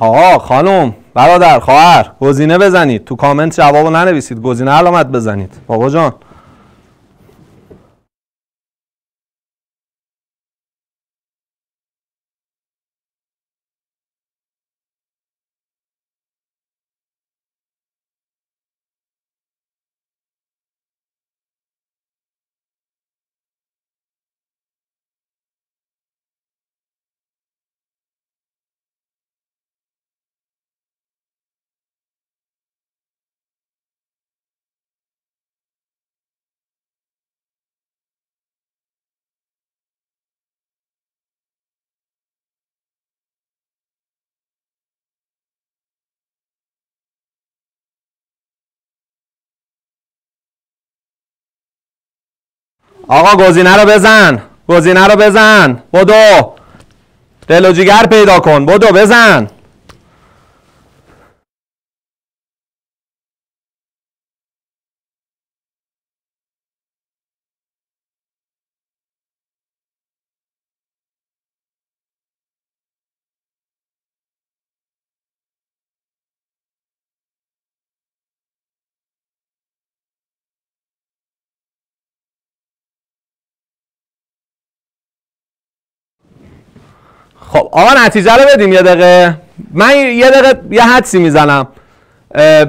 آقا خانم برادر خواهر گزینه بزنید. تو کامنت جوابو ننویسید گزینه علامت بزنید. بابا جان. آقا گزینه رو بزن. گزینه رو بزن. بدو. دل پیدا کن. بدو بزن. آقا نتیجه رو بدیم یه دقیقه. من یه دقیقه یه حدسی می‌زنم.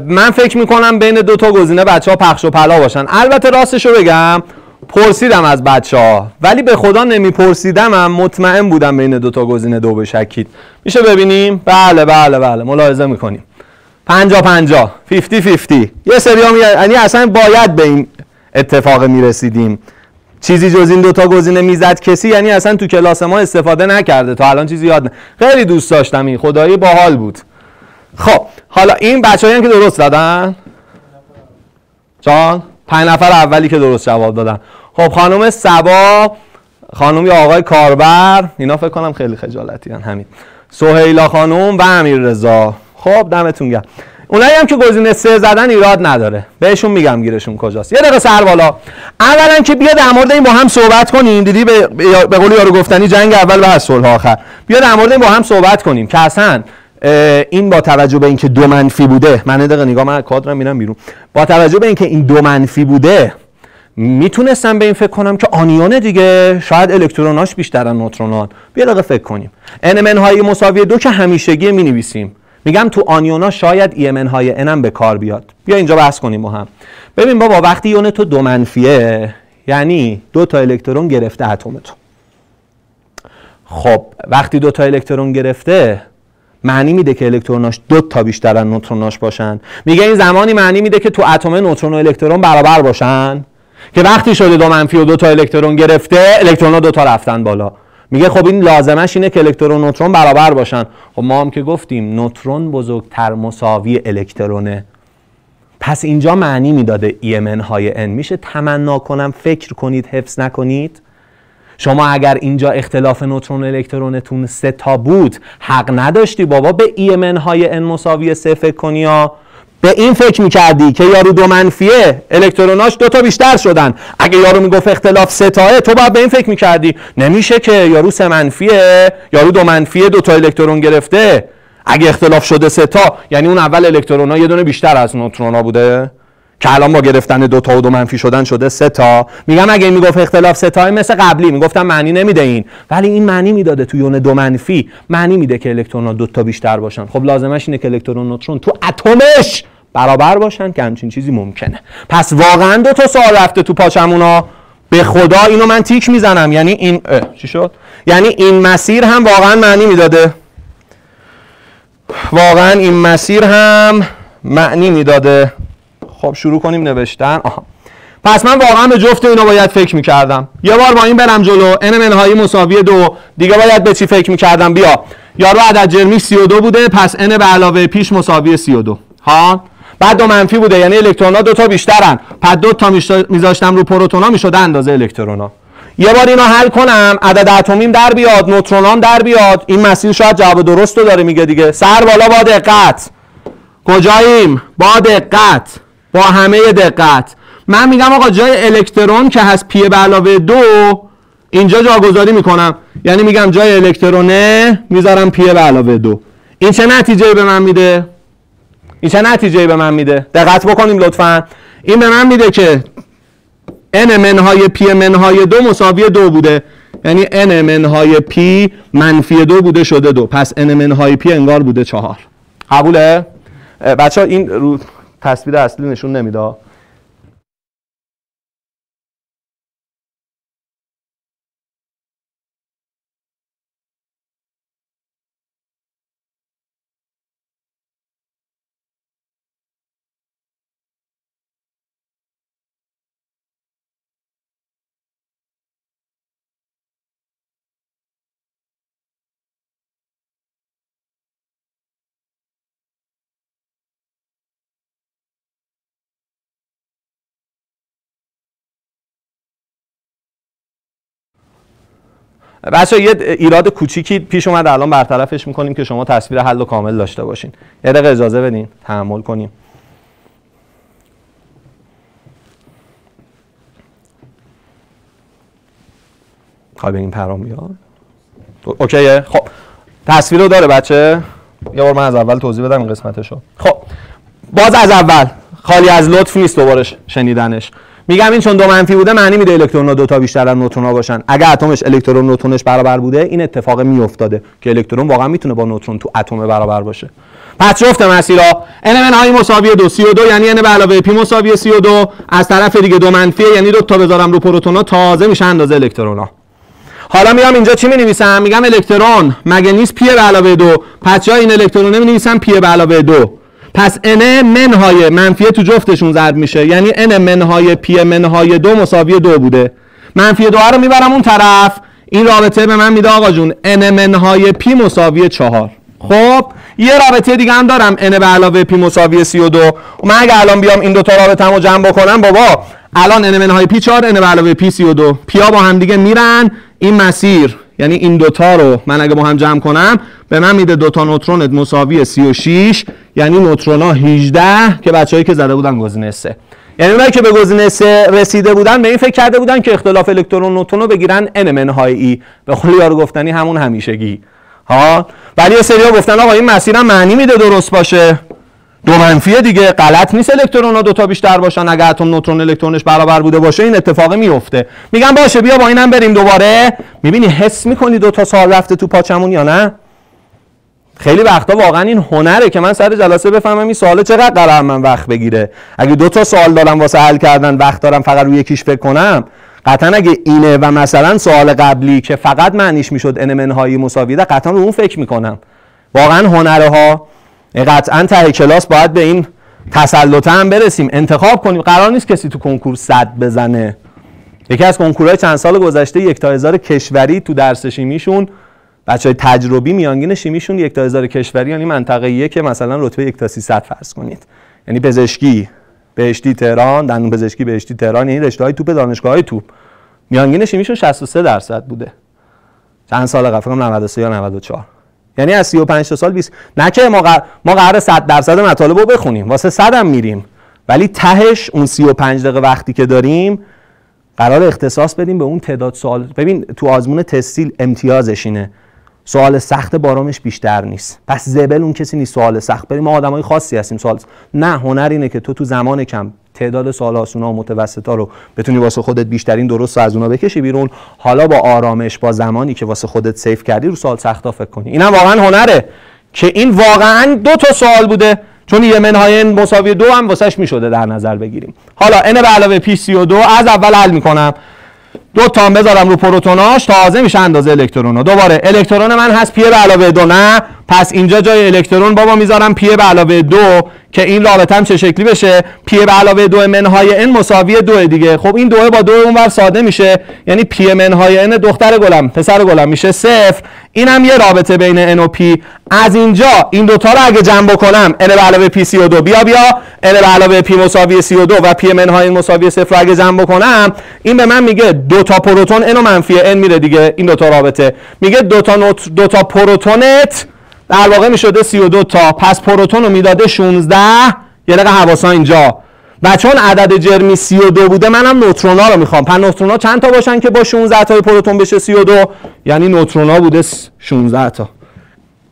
من فکر می‌کنم بین دو تا گزینه بچه ها پخش و پلا باشن. البته راستش رو بگم پرسیدم از بچه ها ولی به خدا نمیپرسیدم هم مطمئن بودم بین دو تا گزینه دو بشکید. میشه ببینیم؟ بله بله بله ملاحظه می‌کنیم. 50 50 50 50 یه سری هم یعنی اصلا باید به این اتفاق می‌رسیدیم. چیزی جز این دوتا گزینه می‌زد کسی یعنی اصلا تو کلاس ما استفاده نکرده. تا الان چیزی یاد نه. خیلی دوست داشتم این خدایی باحال بود. خب حالا این بچه هم که درست دادن جان پنج نفر اولی که درست جواب دادن. خب خانم سبا خانم یا آقای کاربر. اینا فکر کنم خیلی خجالتی همین. سهیلا خانم و امیر رضا خب دمتون گرم. اونایی هم که گزینه سه زدن ایراد نداره. بهشون میگم گیرشون کجاست. یه دقیقه سر بالا. اولا که بیا در مورد این با هم صحبت کنیم. دیدی به, به قول یارو گفتنی جنگ اول و صلح آخر. بیا در مورد این با هم صحبت کنیم که اصلا این با توجه به اینکه دو منفی بوده من دقیقه نگاه من کادرم میرم بیرون. با توجه به اینکه این دو منفی بوده می‌تونستم به این فکر کنم که آنیون دیگه شاید الکتروناش بیشترن نوترونان. بیا دقیقه فکر کنیم. ان های مساوی دو که همیشگی می نویسیم میگم تو آنیونا شاید ای ام های ان به کار بیاد. بیا اینجا بحث کنیم با هم. ببین بابا وقتی یون تو دو منفیه یعنی دو تا الکترون گرفته اتم تو. خب وقتی دو تا الکترون گرفته معنی میده که الکتروناش دو تا بیشتر از نوتروناش باشن. میگه این زمانی معنی میده که تو اتم نوترون و الکترون برابر باشن. که وقتی شده دو منفی و دو تا الکترون گرفته الکترون دو تا رفتن بالا. میگه خب این لازمش اینه که الکترون و نوترون برابر باشن. خب ما هم که گفتیم نوترون بزرگتر مساوی الکترونه. پس اینجا معنی می‌داده ایمن های ان میشه تمنا کنم فکر کنید حفظ نکنید. شما اگر اینجا اختلاف نوترون الکترونتون سه تا بود حق نداشتی بابا به ایمن های ان مساوی سه فکر کنی یا به این فکر می‌کردی که یارو دو منفیه الکتروناش دو تا بیشتر شدن. اگه یارو می‌گفت اختلاف سه تاه تو باید به این فکر می‌کردی. نمیشه که یارو سه منفیه یارو دو منفیه دو تا الکترون گرفته. اگه اختلاف شده سه تا یعنی اون اول الکترون ها یه دونه بیشتر از نوترون ها بوده. که الان با گرفتن دو تا و دو منفی شدن شده سه تا میگم اگه می‌گفت اختلاف سه تا مثل قبلی می‌گفتم معنی نمیده این. ولی این معنی می‌داده تو یون دو منفی. معنی میده که الکترون ها دو تا بیشتر باشن. خب لازمش اینه که الکترون نوترون تو اتمش برابر باشن که همچین چیزی ممکنه. پس واقعا دو تا سوال رفته تو پاچمونا به خدا اینو من تیک می‌زنم. یعنی این چی شد؟ یعنی این مسیر هم واقعا معنی می‌داده. واقعا این مسیر هم معنی می‌داده. خب شروع کنیم نوشتن. آها. پس من واقعا به جفت اینا باید فکر می‌کردم. یه بار با این برم جلو. N منهای مساوی دو. دیگه باید به چی فکر می‌کردم؟ بیا. یارو عدد جرمی 32 بوده. پس n به علاوه پیش مساوی 32 ها؟ بعد دو منفی بوده یعنی الکترون ها دو تا بیشترن. پس دو تا میذاشتم رو پروتون ها می‌شده اندازه الکترون ها یه بار اینو حل کنم عدد اتمیم در بیاد نوترونام در بیاد. این مسیر شاید جواب درست رو داره میگه دیگه. سر بالا با دقت. کجاییم؟ با دقت. با همه دقت. من میگم آقا جای الکترون که هست پی به علاوه دو اینجا جاگذاری می‌کنم. یعنی میگم جای الکترونه می‌ذارم پی به علاوه دو. این چه نتیجه به من میده؟ این چه نتیجه به من میده؟ دقت بکنیم لطفا. این به من میده که n منهای p منهای دو مساوی دو بوده. یعنی n منهای p منفی دو بوده شده دو. پس n منهای p انگار بوده چهار. قبوله؟ بچه ها این رو تصویر اصلی نشون نمیده. بچه یه ایراد کوچیکی پیش اومد الان برطرفش می‌کنیم که شما تصویر حل و کامل داشته باشین. یه دقیقه اجازه بدین تحمل کنیم. خواهی بگیم پرام بیاد. اوکیه. خب تصویر رو داره بچه. یه بار من از اول توضیح بدم این قسمتشو. خب باز از اول. خالی از لطف نیست دوباره شنیدنش. میگم این چون دو منفی بوده معنی میده الکترون دو تا بیشتر از نوترون باشن. اگه اتمش الکترون نوترونش برابر بوده این اتفاق میافتاده که الکترون واقعا می‌تونه با نوترون تو اتم برابر باشه. پس جفت مسیرها منهای مساوی دو سی و دو یعنی n به علاوه p مساوی سی و دو. از طرف دیگه دو منفی یعنی دو تا بذارم رو پروتونا تازه میشه اندازه الکترونا. حالا میام اینجا چی می نویسم میگم الکترون مگه نیست p به علاوه دو؟ پس جای این الکترون می نویسم p به علاوه دو. پس n منهای منفی تو جفتشون ضرب میشه. یعنی n منهای p منهای دو مساوی دو بوده. منفی دو رو می‌برم اون طرف. این رابطه به من میده آقا جون. n منهای p مساوی چهار. خب یه رابطه دیگه هم دارم n به علاوه p مساوی 32 من اگه الان بیام این دو تا رو جمع بکنم بابا الان n منهای p 4 n به علاوه p 32 p ها با هم دیگه میرن. این مسیر. یعنی این دوتا رو من اگه با هم جمع کنم به من میده دوتا نوترونت مساوی 36 یعنی نوترونا 18 که بچه‌ای که زده بودن گزینه 3 یعنی اونایی که به گزینه 3 رسیده بودن به این فکر کرده بودن که اختلاف الکترون نوترون رو بگیرن n منهای ای به قول یارو گفتنی همون همیشگی. ها؟ ولی یه سریا گفتن آقا این مسیرم معنی میده درست باشه. دو منفیه دیگه غلط نیست الکترون ها دو تا بیشتر باشن. اگه اتم نوترون الکترونش برابر بوده باشه این اتفاق میفته. میگم باشه بیا با اینم بریم دوباره. می‌بینی حس می‌کنی دو تا سال رفته تو پاچمون یا نه؟ خیلی وقتا واقعا این هنره که من سر جلسه بفهمم این سوال چقدر قرار من وقت بگیره. اگه دو تا سوال دارم واسه حل کردن وقت دارم فقط روی یکیش فکر کنم قطعا اگه اینه و مثلا سوال قبلی که فقط معنیش می‌شد ان منهای مساوی قطعا رو اون فکر می‌کنم. واقعا هنره ها قطعا ته کلاس باید به این تسلط هم برسیم. انتخاب کنیم. قرار نیست کسی تو کنکور صد بزنه. یکی از کنکورهای چند سال گذشته یک تا هزار کشوری تو درس شیمیشون بچه های تجربی میانگین شیمیشون یک تا هزار کشوری یعنی منطقه یک که مثلا رتبه یک تا ست فرض کنید. یعنی پزشکی بهشتی تهران دندون پزشکی بهشتی تهران یعنی رشته های توپ دانشگاه های توپ. میانگین شیمیشون 63 درصد بوده. چند سال قبل؟ فکر 93 یا 94 یعنی از 35 تا سال 20 نه که ما قرار ما قرار 100 درصد مطالب رو بخونیم واسه 100 هم میریم. ولی تهش اون 35 دقیقه وقتی که داریم قرار اختصاص بدیم به اون تعداد سوال. ببین تو آزمون تستیل امتیازش اینه. سوال سخت بارامش بیشتر نیست. پس زبل اون کسی نیست سوال سخت. بریم ما آدمای خاصی هستیم. سوال نه هنر اینه که تو تو زمان کم تعداد سوال آسونا و متوسطا رو بتونی واسه خودت بیشترین درست از اونا بکشی بیرون. حالا با آرامش با زمانی که واسه خودت سیف کردی رو سوال سختا فکر کنی. اینم واقعا هنره که این واقعا دو تا سوال بوده چون یه منهای مساوی دو هم واسهش می‌شده در نظر بگیریم. حالا n به علاوه p سی و دو از اول حل می‌کنم. دو تا بذارم رو پروتوناش تازه میشه اندازه الکترون دوباره الکترون من هست p به علاوه دو نه. پس اینجا جای الکترون بابا می‌ذارم p به علاوه دو که این رابطه هم چه شکلی بشه؟ p به علاوه دو منهای n مساوی دو دیگه. خب این دو با دو اونور ساده میشه. یعنی p منهای n دختر گلم پسر گلم میشه صفر. اینم یه رابطه بین n و p. از اینجا این دوتا رو اگه جمع بکنم n به علاوه p 32 بیا بیا. N به علاوه p مساوی 32 و p منهای n مساوی صفر رو اگه جمع بکنم این به من میگه دو تا پروتون n و منفی n میره دیگه این دوتا رابطه. میگه دو تا دو تا پروتونت در واقع می‌شده 32 تا. پس پروتون رو می‌داده 16 یه دقیقه حواسا اینجا. و چون عدد جرمی 32 بوده منم نوترونا رو می‌خوام. پس نوترونا چند تا باشن که با 16 تا پروتون بشه 32 یعنی نوترونا بوده 16 تا.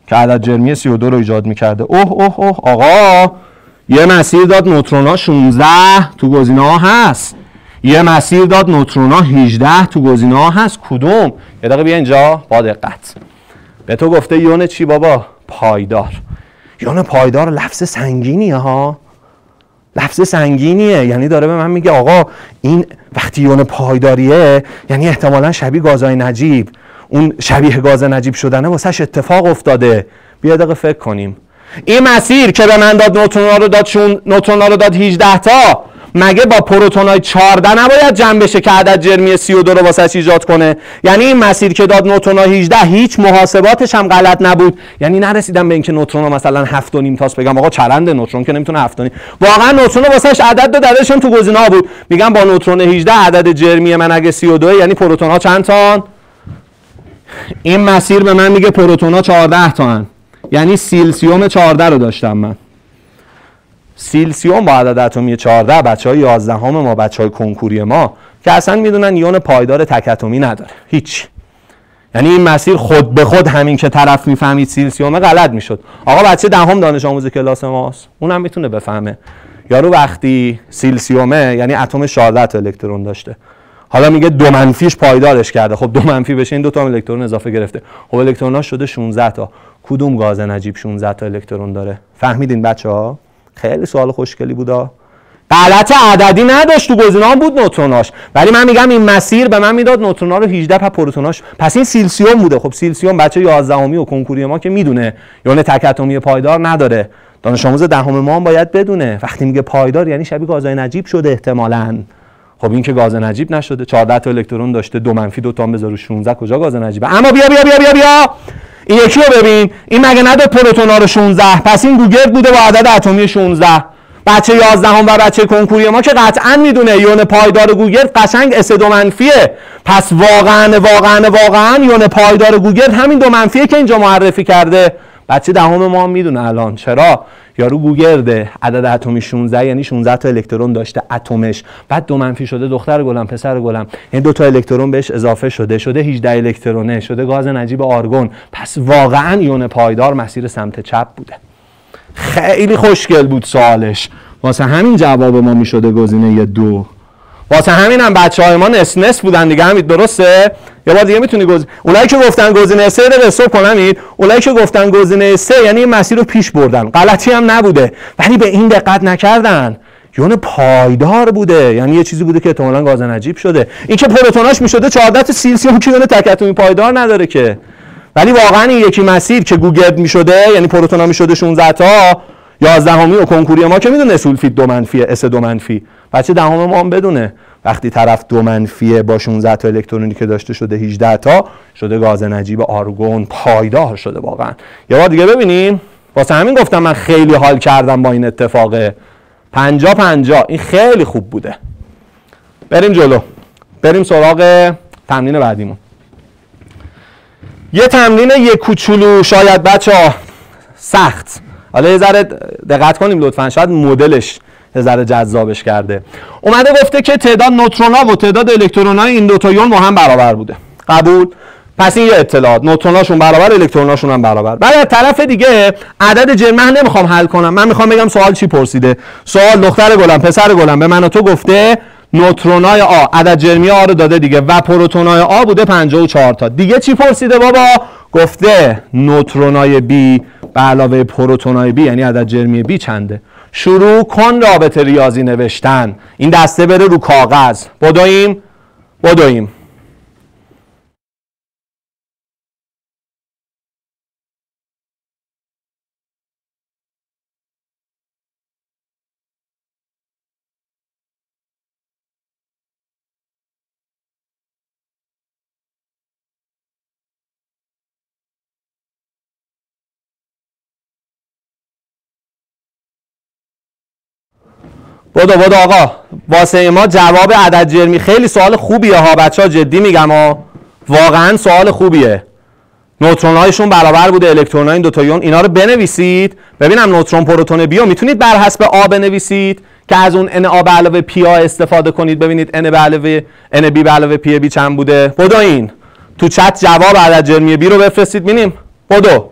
که عدد جرمی 32 رو ایجاد می‌کرده. اوه اوه اوه آقا. یه مسیر داد نوترونا 16 تو گزینه ها هست. یه مسیر داد نوترونا 18 تو گزینه ها هست. کدوم؟ یه دقیقه بیا اینجا با دقت. به تو گفته یون چی بابا؟ پایدار. یون پایدار لفظ سنگینیه ها. لفظ سنگینیه. یعنی داره به من میگه آقا این وقتی یون پایداریه یعنی احتمالا شبیه گازای نجیب. اون شبیه گاز نجیب شدنه واسهش اتفاق افتاده. بیا دقیقه فکر کنیم. این مسیر که به من داد نوترونا رو داد چون نوترونا رو داد 18 تا مگه با پروتونای 14 نباید جمع بشه که عدد جرمی 32 رو واسه ایجاد کنه؟ یعنی این مسیر که داد نوترونا 18 هیچ محاسباتش هم غلط نبود. یعنی نرسیدم به اینکه نوترونا مثلا 7 و نیم تاس بگم. آقا چرند نوترون که نمی‌تونه 7 و نیم. واقعا نوترون واسش عدد دو دادشون تو گزینه‌ها بود. میگم با نوترون 18 عدد جرمی من اگه 32 یعنی پروتون ها چند تان؟ این مسیر به من میگه پروتون ها 14 تا یعنی سیلسیوم 14 رو داشتم من. سیلسیوم با عدد اتمی 14 بچه های 11 همه ما بچه های کنکوری ما که اصلا می‌دونن یون پایدار تک اتمی نداره. هیچ. یعنی این مسیر خود به خود همین که طرف می‌فهمید سیلسیوم غلط می‌شد. آقا بچه دهم دانش آموز کلاس ماست. اونم می‌تونه بفهمه. یارو وقتی سیلسیومه یعنی اتم 14 تا الکترون داشته. حالا میگه دو منفیش پایدارش کرده. خب دو منفی بشه این دو تا الکترون اضافه گرفته. خب الکتروناش شده 16 تا. کدوم گاز نجیب 16 تا الکترون داره؟ فهمیدین بچه ها خیلی سوال خوشگلی بودا غلط عددی نداشت تو گزینه‌ها بود نوتروناش. ولی من میگم این مسیر به من می‌داد نوترونا رو 18 تا پروتوناش. پس این سیلسیوم بوده. خب سیلسیوم بچه 11 و کنکوری ما که می‌دونه. یعنی تک پایدار نداره. دانش آموز دهم ما هم باید بدونه. وقتی میگه پایدار یعنی شبیه گازهای نجیب شده احتمالاً. خب این که گاز نجیب نشده. 14 تا الکترون داشته. دو منفی دو تا بذار 16 کجا گاز نجیبه؟ اما بیا بیا بیا بیا بیا! این یکی رو ببین. این مگه نداد پروتونا رو 16 پس این گوگرد بوده با عدد اتمی 16 بچه 11 هم و بچه کنکوری ما که قطعا می‌دونه یون پایدار گوگرد قشنگ اس دو منفیه. پس واقعا واقعا واقعا یون پایدار گوگرد همین دو منفیه که اینجا معرفی کرده. بچه دهم ما می‌دونه الان. چرا؟ یارو گوگرده عدد اتمی 16 یعنی 16 تا الکترون داشته اتمش. بعد دو منفی شده دختر گلم پسر گلم. یعنی دو تا الکترون بهش اضافه شده. شده 18 الکترونه. شده گاز نجیب آرگون. پس واقعا یون پایدار مسیر سمت چپ بوده. خیلی خوشگل بود سوالش. واسه همین جواب ما می‌شده گزینه دو. واسه همین هم بچه های ما نس بودن دیگه همین درسته؟ یا بار دیگه می‌تونی گز... اونایی که گفتن گزینه سه رو حساب کنم اونایی که گفتن گزینه سه یعنی این مسیر رو پیش بردن. غلطی هم نبوده. ولی به این دقت نکردن. یون پایدار بوده. یعنی یه چیزی بوده که احتمالاً گاز نجیب شده. این که پروتوناش می‌شده 14 تا سیلیسیوم که یون تک پایدار نداره که. ولی واقعا این یکی مسیر که گوگرد می‌شده یعنی پروتونا می‌شده 16 تا یازدهمی و کنکوری ما که می‌دونه سولفید دو منفی S دو منفی. بچه دهم ما هم بدونه. وقتی طرف دو منفیه با 16 تا الکترونی که داشته شده 18 تا شده گاز نجیب آرگون پایدار شده واقعا. یه بار دیگه ببینیم. واسه همین گفتم من خیلی حال کردم با این اتفاق. 50 50 این خیلی خوب بوده. بریم جلو. بریم سراغ تمرین بعدیمون. یه تمرین یه کوچولو. شاید بچه ها سخت. حالا یه ذره دقت کنیم لطفا. شاید مدلش ذره جذابش کرده. اومده گفته که تعداد نوترونا و تعداد الکترونای این دو تا یون با هم برابر بوده. قبول؟ پس این یه اطلاعات. نوتروناشون برابر الکتروناشون هم برابر. بعد از طرف دیگه عدد جرم من نمی‌خوام حل کنم. من می‌خوام بگم سوال چی پرسیده؟ سوال دختر گلم پسر گلم. به من تو گفته نوترونای آ عدد جرمی آ رو داده دیگه و پروتونای آ بوده 54 تا. دیگه چی پرسیده بابا؟ گفته نوترونای بی به علاوه پروتونای بی یعنی عدد جرمی بی چنده؟ شروع کن رابطه ریاضی نوشتن. این دسته بره رو کاغذ. بدویم؟ بدویم. بدو بدو آقا. واسه ما جواب عدد جرمی خیلی سوال خوبیه ها. بچه ها جدی میگم ها. واقعا سوال خوبیه. نوترون هایشون برابر بوده الکترون های این دوتا یون اینا رو بنویسید. ببینم نوترون پروتون بی رو می‌تونید بر حسب آ بنویسید. که از اون ان آ به علاوه پی آ استفاده کنید. ببینید ان به علاوه ان بی به علاوه پی بی چند بوده. بدو این تو چت جواب عدد جرمی بی رو بفرستید. ببینیم بدو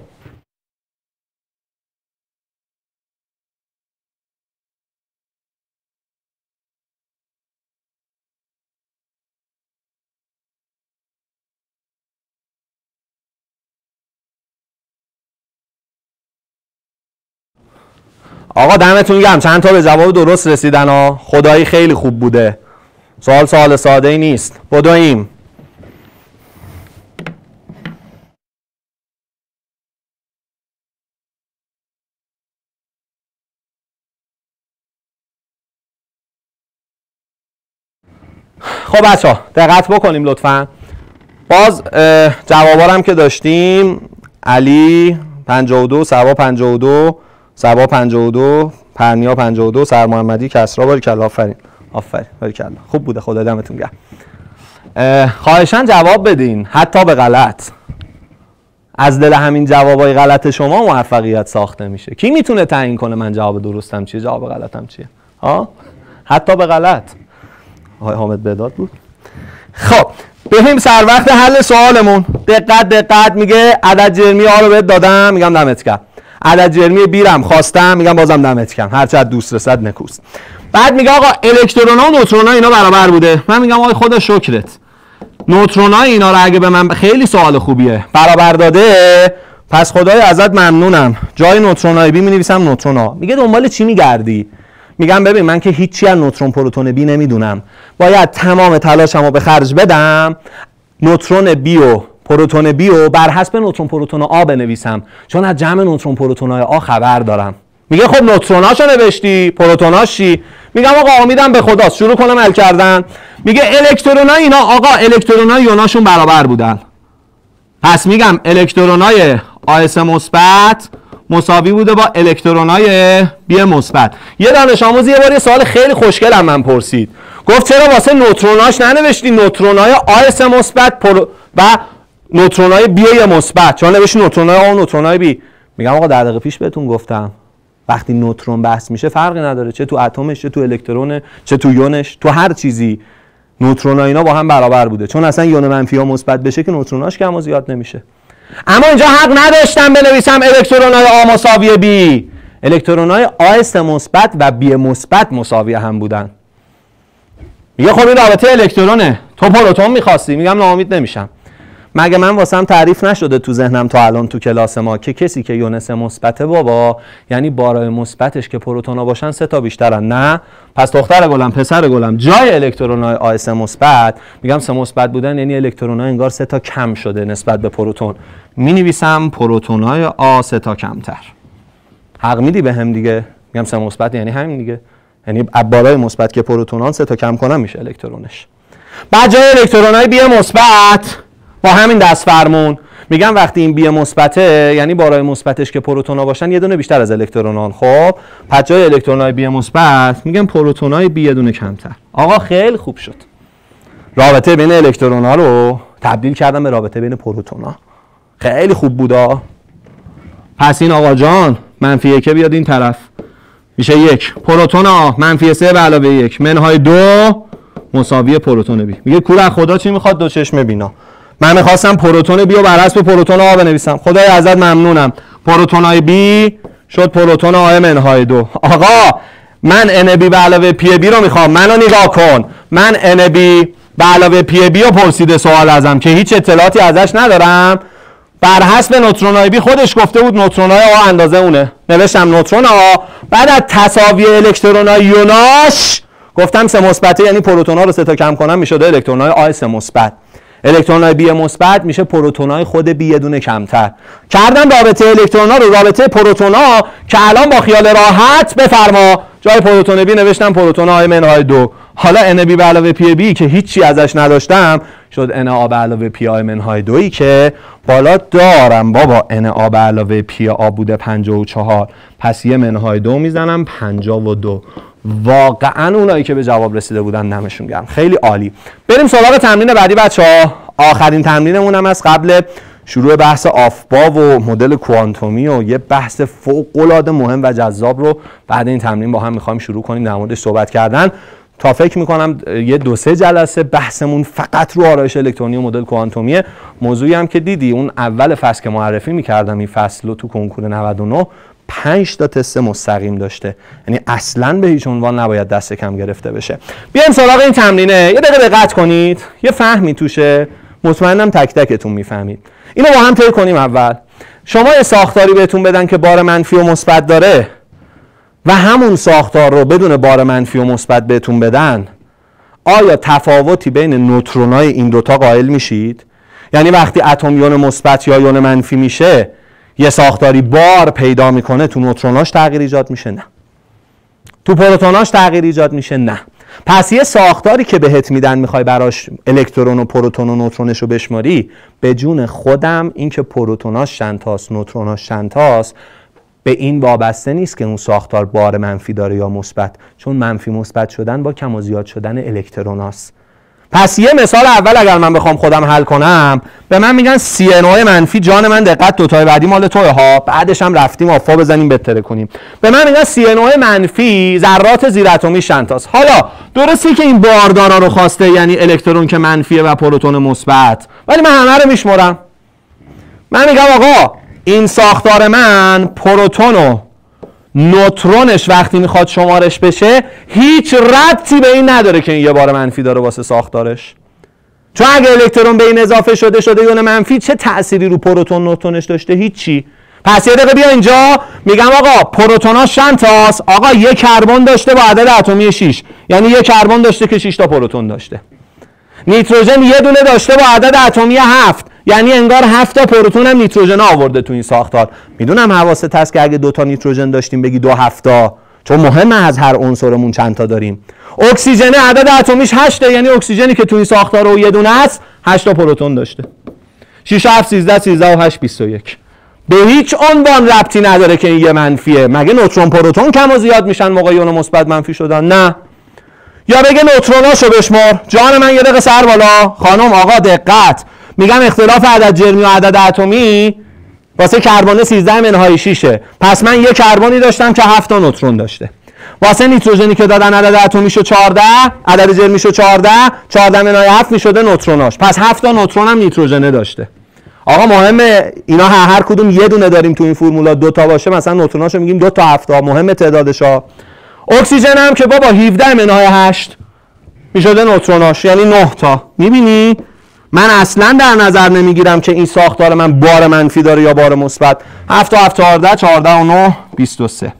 آقا دمتون گرم. چند تا به جواب درست رسیدن ها؟ خدایی خیلی خوب بوده. سوال سوال ساده ای نیست. بدویم. خب بچه دقت بکنیم لطفا. باز جوابارم که داشتیم علی 52 سبا 52 سبا 52 پرنیا 52 سر محمدی کسرا. باری کلا آفرین. آفرین. باری کلا. خوب بوده. خدا دمتون گرم. خواهشان جواب بدین. حتی به غلط. از دل همین جوابای غلط شما موفقیت ساخته میشه. کی می‌تونه تعیین کنه من جواب درستم چیه؟ جواب غلطم چیه؟ ها؟ حتی به غلط. آقای حامد بداد بود. خب بریم سر وقت حل سوالمون. دقت دقت. میگه عدد جرمی ها رو بهت دادم. میگم دمت گرم. عدد جرمی بیرم خواستم میگم بازم دمت کم هر چقدر دوست رسد نکوست. بعد میگه آقا الکترون ها و ها اینا برابر بوده. من میگم آقا خدا شکرت. نوترون ها اینا رو اگه به من خیلی سوال خوبیه. برابر داده؟ پس خدای ازت ممنونم. جای نوترون های بی می نویسم نوترون ها میگه دنبال چی میگردی؟ میگم ببین من که هیچی از نوترون پروتون بی نمی‌دونم. باید تمام تلاشمو به خرج بدم. نوترون بی و پروتون و بر حسب نوترون پروتون آ بنویسم. چون از جمع نوترون پروتون آ خبر دارم. میگه خب نوتروناشو نوشتی؟ پروتوناش چی؟ میگم آقا امیدم به خداست. شروع کنم ال کردن. میگه الکترونای اینا آقا الکترونای یوناشون برابر بودن. پس میگم الکترونای آیس مثبت مساوی بوده با الکترونای بی مثبت. یه دانش آموز یه بار سوال خیلی خوشگل هم من پرسید. گفت چرا واسه نوتروناش ننوشتی؟ نوترونای آیس مثبت و نوترونای بی مثبت. چون نوشتی نوترونای آ و نوترونای بی. میگم آقا در دقیقه پیش بهتون گفتم. وقتی نوترون بحث میشه فرقی نداره. چه تو اتمش چه تو الکترونه چه تو یونش تو هر چیزی نوترون اینا با هم برابر بوده. چون اصلا یون منفی ها مثبت بشه که نوتروناش کم و زیاد نمیشه. اما اینجا حق نداشتم بنویسم الکترونای آ مساوی بی. الکترونای آس مثبت و بی مثبت مساوی هم بودن. میگه خب این رابطه الکترونه. تو پروتون می‌خواستی. میگم ناامید نمیشم. مگه من واسم تعریف نشده تو ذهنم تا الان تو کلاس ما که کسی که یونس مثبته بابا یعنی بارای مثبتش که پروتونا باشن سه تا بیشترن. نه. پس دختر گلم پسر گلم جای الکترونای آس مثبت. میگم سه مثبت بودن یعنی الکترونای انگار سه تا کم شده نسبت به پروتون. می نویسم پروتونای آ سه تا کمتر. حق میدی به هم دیگه؟ میگم سه مثبت یعنی همین دیگه. یعنی بارای مثبت که پروتونان سه تا کم کنم میشه الکترونش. بعد جای الکترونای بی مثبت. با همین دست فرمون. میگم وقتی این بی مثبته یعنی بارای مثبتش که پروتونا باشن یه دونه بیشتر از الکترونان خب پس جای الکترونای بی مثبت میگم پروتونای بی یه دونه کمتر. آقا خیلی خوب شد. رابطه بین الکترونا رو تبدیل کردم به رابطه بین پروتونا. خیلی خوب بودا. پس این آقا جان منفی یکه بیاد این طرف. میشه یک. پروتون آ منفی سه به علاوه یک. منهای دو مساوی پروتون بی. میگه کور خدا چی می‌خواد؟ دو چشم بینا. من می‌خواستم پروتون بی و بر حسب پروتون آ بنویسم. خدای ازت ممنونم. پروتون های بی شد پروتون آ منهای دو. آقا من ان بی به علاوه پی بی رو می‌خوام. منو نگاه کن. من ان بی به علاوه پی بی رو پرسیده سوال ازم که هیچ اطلاعاتی ازش ندارم. بر حسب نوترون بی خودش گفته بود نوترون های آ اندازه اونه. نوشتم نوترون آ. بعد از تساوی الکترون های یوناش گفتم سه مثبته یعنی پروتون ها رو سه تا کم کنم می‌شده الکترون های آ سه مثبت. الکترون های بی مثبت میشه پروتون های خود بی دونه کمتر. کردم رابطه الکترون ها رو رابطه پروتون ها که الان با خیال راحت بفرما. جای پروتون بی نوشتم پروتون های منهای دو. حالا ان بی به علاوه پی بی که هیچی ازش نداشتم شد ان آ به علاوه پی آ منهای دویی که بالا دارم. بابا ان آ به علاوه پی آ بوده 54 پس یه منهای دو می‌زنم 52 واقعا اونایی که به جواب رسیده بودن دمشون گرم. خیلی عالی. بریم سراغ تمرین بعدی بچه ها آخرین تمرینمون هم از قبل شروع بحث آفبا و مدل کوانتومی و یه بحث فوق العاده مهم و جذاب رو بعد این تمرین با هم می‌خوایم شروع کنیم در موردش صحبت کردن. تا فکر می‌کنم یه دو سه جلسه بحثمون فقط رو آرایش الکترونی و مدل کوانتومیه موضوعی هم که دیدی اون اول فصل که معرفی می‌کردم این فصل رو تو کنکور 99 پنج تا تست مستقیم داشته. یعنی اصلا به هیچ عنوان نباید دست کم گرفته بشه. بیایم سراغ این تمرینه. یه دقیقه دقت کنید. یه فهمی توشه. مطمئنم تک تکتون می‌فهمید. اینو با هم طی کنیم اول. شما یه ساختاری بهتون بدن که بار منفی و مثبت داره و همون ساختار رو بدون بار منفی و مثبت بهتون بدن. آیا تفاوتی بین نوترونای این دوتا قائل میشید؟ یعنی وقتی اتم یون مثبت یا یون منفی میشه یه ساختاری بار پیدا می‌کنه تو نوتروناش تغییر ایجاد میشه؟ نه. تو پروتوناش تغییر ایجاد میشه؟ نه. پس یه ساختاری که بهت میدن می‌خوای براش الکترون و پروتون و نوترونش رو بشماری به جون خودم اینکه پروتوناش شنتاس نوتروناش شنتاس به این وابسته نیست که اون ساختار بار منفی داره یا مثبت چون منفی مثبت شدن با کم و زیاد شدن الکتروناست. پس یه مثال اول اگر من بخوام خودم حل کنم به من میگن سی منفی جان من دقت دوتای بعدی مال توه ها. بعدش هم رفتیم آفا بزنیم بتره کنیم. به من میگن سی منفی ذرات زیر اتمی شنتاس. حالا درستی که این باردارا رو خواسته یعنی الکترون که منفیه و پروتون مثبت ولی من همه رو میشمرم. من میگم آقا این ساختار من پروتون و نوترونش وقتی می‌خواد شمارش بشه هیچ ربطی به این نداره که این یه بار منفی داره واسه ساختارش. چون اگه الکترون به این اضافه شده شده یون منفی چه تأثیری رو پروتون نوترونش داشته؟ هیچی. پس یه دقیقه بیا اینجا. میگم آقا پروتوناش چند تاست آقا یه کربن داشته با عدد اتمی 6 یعنی یه کربن داشته که 6 تا پروتون داشته. نیتروژن یه دونه داشته با عدد اتمی 7 یعنی انگار 7 تا پروتون هم نیتروژن آورده تو این ساختار. می‌دونم حواست هست که اگه دو تا نیتروژن داشتیم بگی دو هفتا چون مهمه از هر عنصرمون چند تا داریم. اکسیژن عدد اتمیش 8 یعنی اکسیژنی که تو این ساختار رو یه دونه است 8 تا پروتون داشته. 6 7 13 13 و 8 21 به هیچ عنوان ربطی نداره که این یه منفیه. مگه نوترون پروتون کم و زیاد میشن موقع یون مثبت منفی شدن؟ نه. یا بگه نوتروناشو بشمار. جان من یه دقیقه سر بالا. خانم آقا دقت. میگم اختلاف عدد جرمی و عدد اتمی واسه کربن 13 منهای 6 پس من یه کربنی داشتم که 7 تا نوترون داشته. واسه نیتروژنی که دادن عدد اتمیشو 14 عدد جرمیشو 14 14 منهای 7 می‌شده نوتروناش. پس 7 تا نوترون هم نیتروژنه داشته. آقا مهمه اینا هر, هر کدوم یه دونه داریم تو این فرمولا دو تا باشه مثلا نوتروناشو میگیم دو تا هفته مهمه تعدادشا. اکسیژن هم که بابا 17 منهای 8 می‌شده نوتروناش یعنی 9 تا. می‌بینی؟ من اصلا در نظر نمی‌گیرم که این ساختار من بار منفی داره یا بار مثبت. 7 تا 7 14 14 و 9 23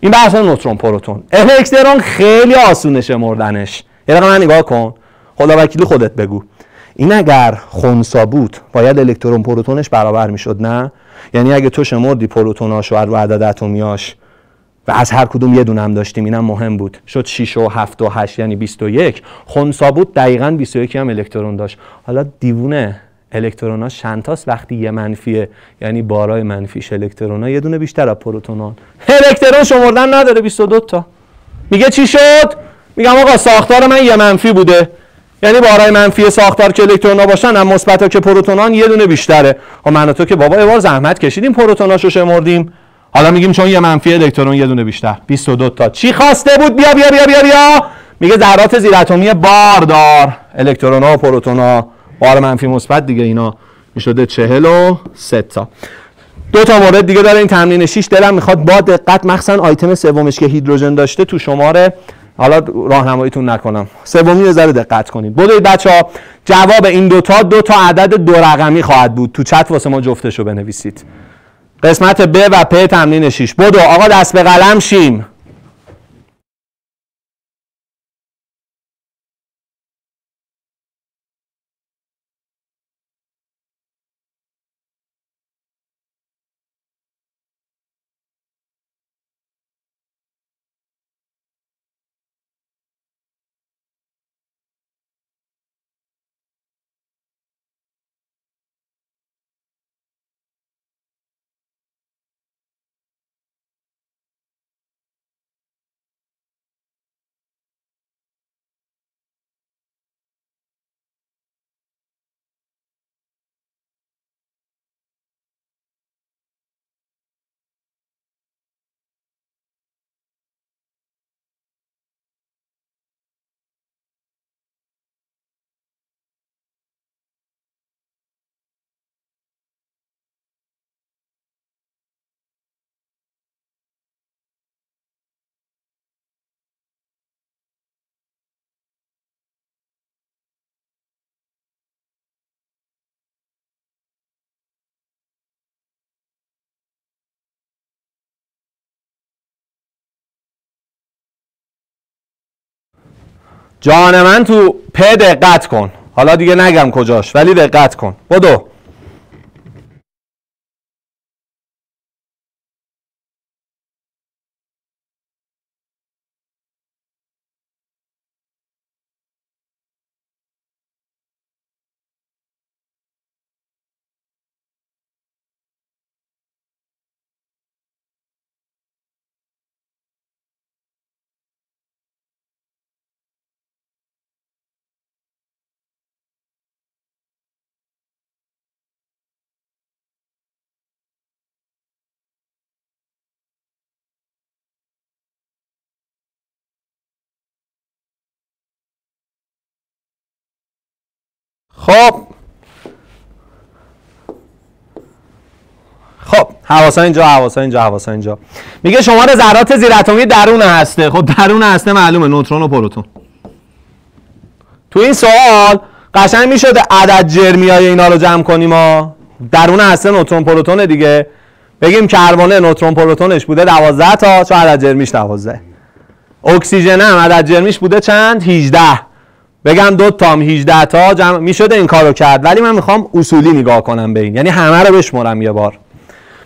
این بحث نوترون پروتون. الکترون خیلی آسونه شمردنش یه دقیقه من نگاه کن. خدا وکیلی خودت بگو. این اگر خونسا بود باید الکترون پروتونش برابر می‌شد نه؟ یعنی اگه تو شمردی پروتوناش و عدد اتمیاش و از هر کدوم یه دونه هم داشتیم اینم مهم بود. شد 6 و 7 و 8 یعنی 21 خونسا بود دقیقا 21 هم الکترون داشت. حالا دیوونه الکترون ها شنتاست وقتی یه منفیه یعنی بارای منفیش الکترون ها یه دونه بیشتر از پروتونان الکترون شمردن نداره 22 تا. میگه چی شد؟ میگم آقا ساختار من یه منفی بوده. یعنی بارای منفی ساختار که الکترون ها باشن هم مثبت که پروتونان یه دونه بیشتره. خب من تو که بابا یه بار زحمت کشیدیم پروتوناشو شمردیم. حالا میگیم چون یه منفی الکترون یه دونه بیشتر. 22 تا. چی خواسته بود؟ بیا بیا بیا بیا بیا. میگه ذرات زیر اتمی باردار الکترون ها و پروتون ها بار منفی مثبت دیگه اینا. می‌شده 43 تا. دو تا مورد دیگه داره این تمرین 6 دلم می‌خواد با دقت مخصوصا آیتم سومش که هیدروژن داشته تو شماره. حالا راهنماییتون نکنم. سومی رو ذره دقت کنید. بدوید بچه جواب این دوتا دو تا عدد دو رقمی خواهد بود. تو چت واسه ما جفتشو بنویسید. قسمت ب و پ تمرین 6 بدو آقا دست به قلم شیم. جان من تو پ دقت کن. حالا دیگه نگم کجاش ولی دقت کن. بدو. خب. خب حواسا اینجا حواسا اینجا حواسا اینجا. میگه شمار ذرات زیر اتمی درون هسته. خب درون هسته معلومه نوترون و پروتون. تو این سوال قشنگ می‌شده عدد جرمیای اینا رو جمع کنیم ما درون هسته نوترون پروتون دیگه. بگیم کربونه نوترون پروتونش بوده 12 تا چون عدد جرمیش 12 اکسیژن هم عدد جرمیش بوده چند؟ 18 بگم دو تام 18 تا جمع می‌شده این کارو کرد. ولی من می‌خوام اصولی نگاه کنم به این. یعنی همه رو بشمرم یه بار.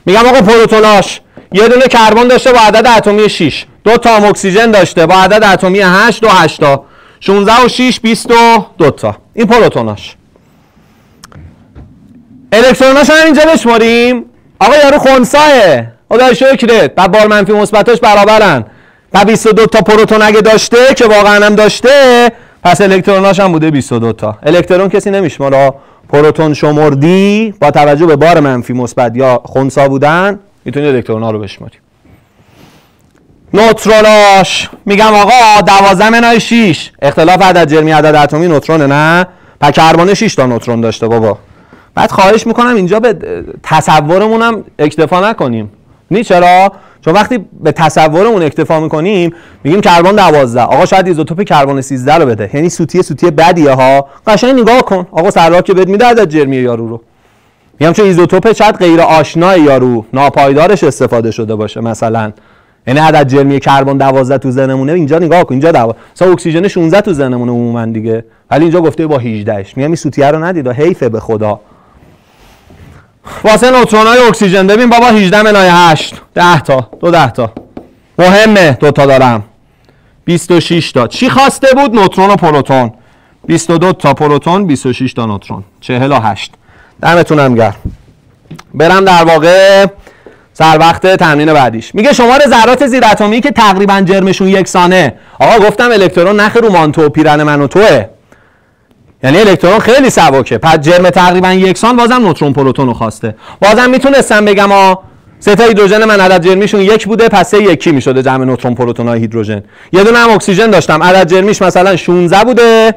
میگم آقا پروتوناش. یه دونه کربن داشته با عدد اتمی 6 دو تا اکسیژن داشته با عدد اتمی 8 دو 8 تا. 16 و 6 22 تا. این پروتوناش. الکتروناش هم اینجا بشماریم آقا یارو خنثاه خدای شکرت. بعد بار منفی مثبتاش برابرن. و 22 تا پروتون اگه داشته که واقعا هم داشته پس الکتروناش هم بوده 22 تا. الکترون کسی نمیشماره. پروتون شمردی با توجه به بار منفی مثبت یا خنثا بودن می‌تونی الکترونا رو بشماری نوتروناش. میگم آقا 12 منهای 6 اختلاف عدد جرمی عدد اتمی نوترونه نه؟ پس کربن 6 تا نوترون داشته بابا. بعد خواهش می‌کنم اینجا به تصورمونم اکتفا نکنیم. یعنی چرا چون وقتی به تصورمون اکتفا می‌کنیم میگیم کربن 12 آقا شاید ایزوتوپ کربن 13 رو بده. یعنی سوتی سوتی بدیه ها. قشنگ نگاه کن. آقا سؤاله که بهت میده عدد جرمی یارو رو. میگم چون ایزوتوپ شاید غیر آشنای یارو ناپایدارش استفاده شده باشه مثلا. یعنی عدد جرمی کربن 12 تو ذهنمونه. اینجا نگاه کن. اینجا 12 مثلا اکسیژن 16 تو ذهنمونه عموما دیگه. ولی اینجا گفته با 18 میگم این سوتیه رو ندید. حیفه به خدا. واسه نوترون های اکسیژن. ببین بابا 18 منای 8 10 تا. دو 10 تا. مهمه. دو تا دارم. 26 تا. چی خواسته بود؟ نوترون و پروتون. 22 تا پروتون 26 تا نوترون. 48 دمتونم گرم. برم در واقع سر وقت تمرین بعدیش. میگه شمار ذرات زیر اتمی که تقریبا جرمشون یکسانه. آقا گفتم الکترون نخ رو مانتو پیرن من و توه. یعنی الکترون خیلی سبکه. پس جرم تقریبا یکسان بازم نوترون پروتون رو خواسته. بازم می‌تونستم بگم آ سه تا هیدروژن من عدد جرمیشون یک بوده پس سه یکی می‌شده جمع نوترون پروتون های هیدروژن. یه دونه هم اکسیژن داشتم. عدد جرمیش مثلا 16 بوده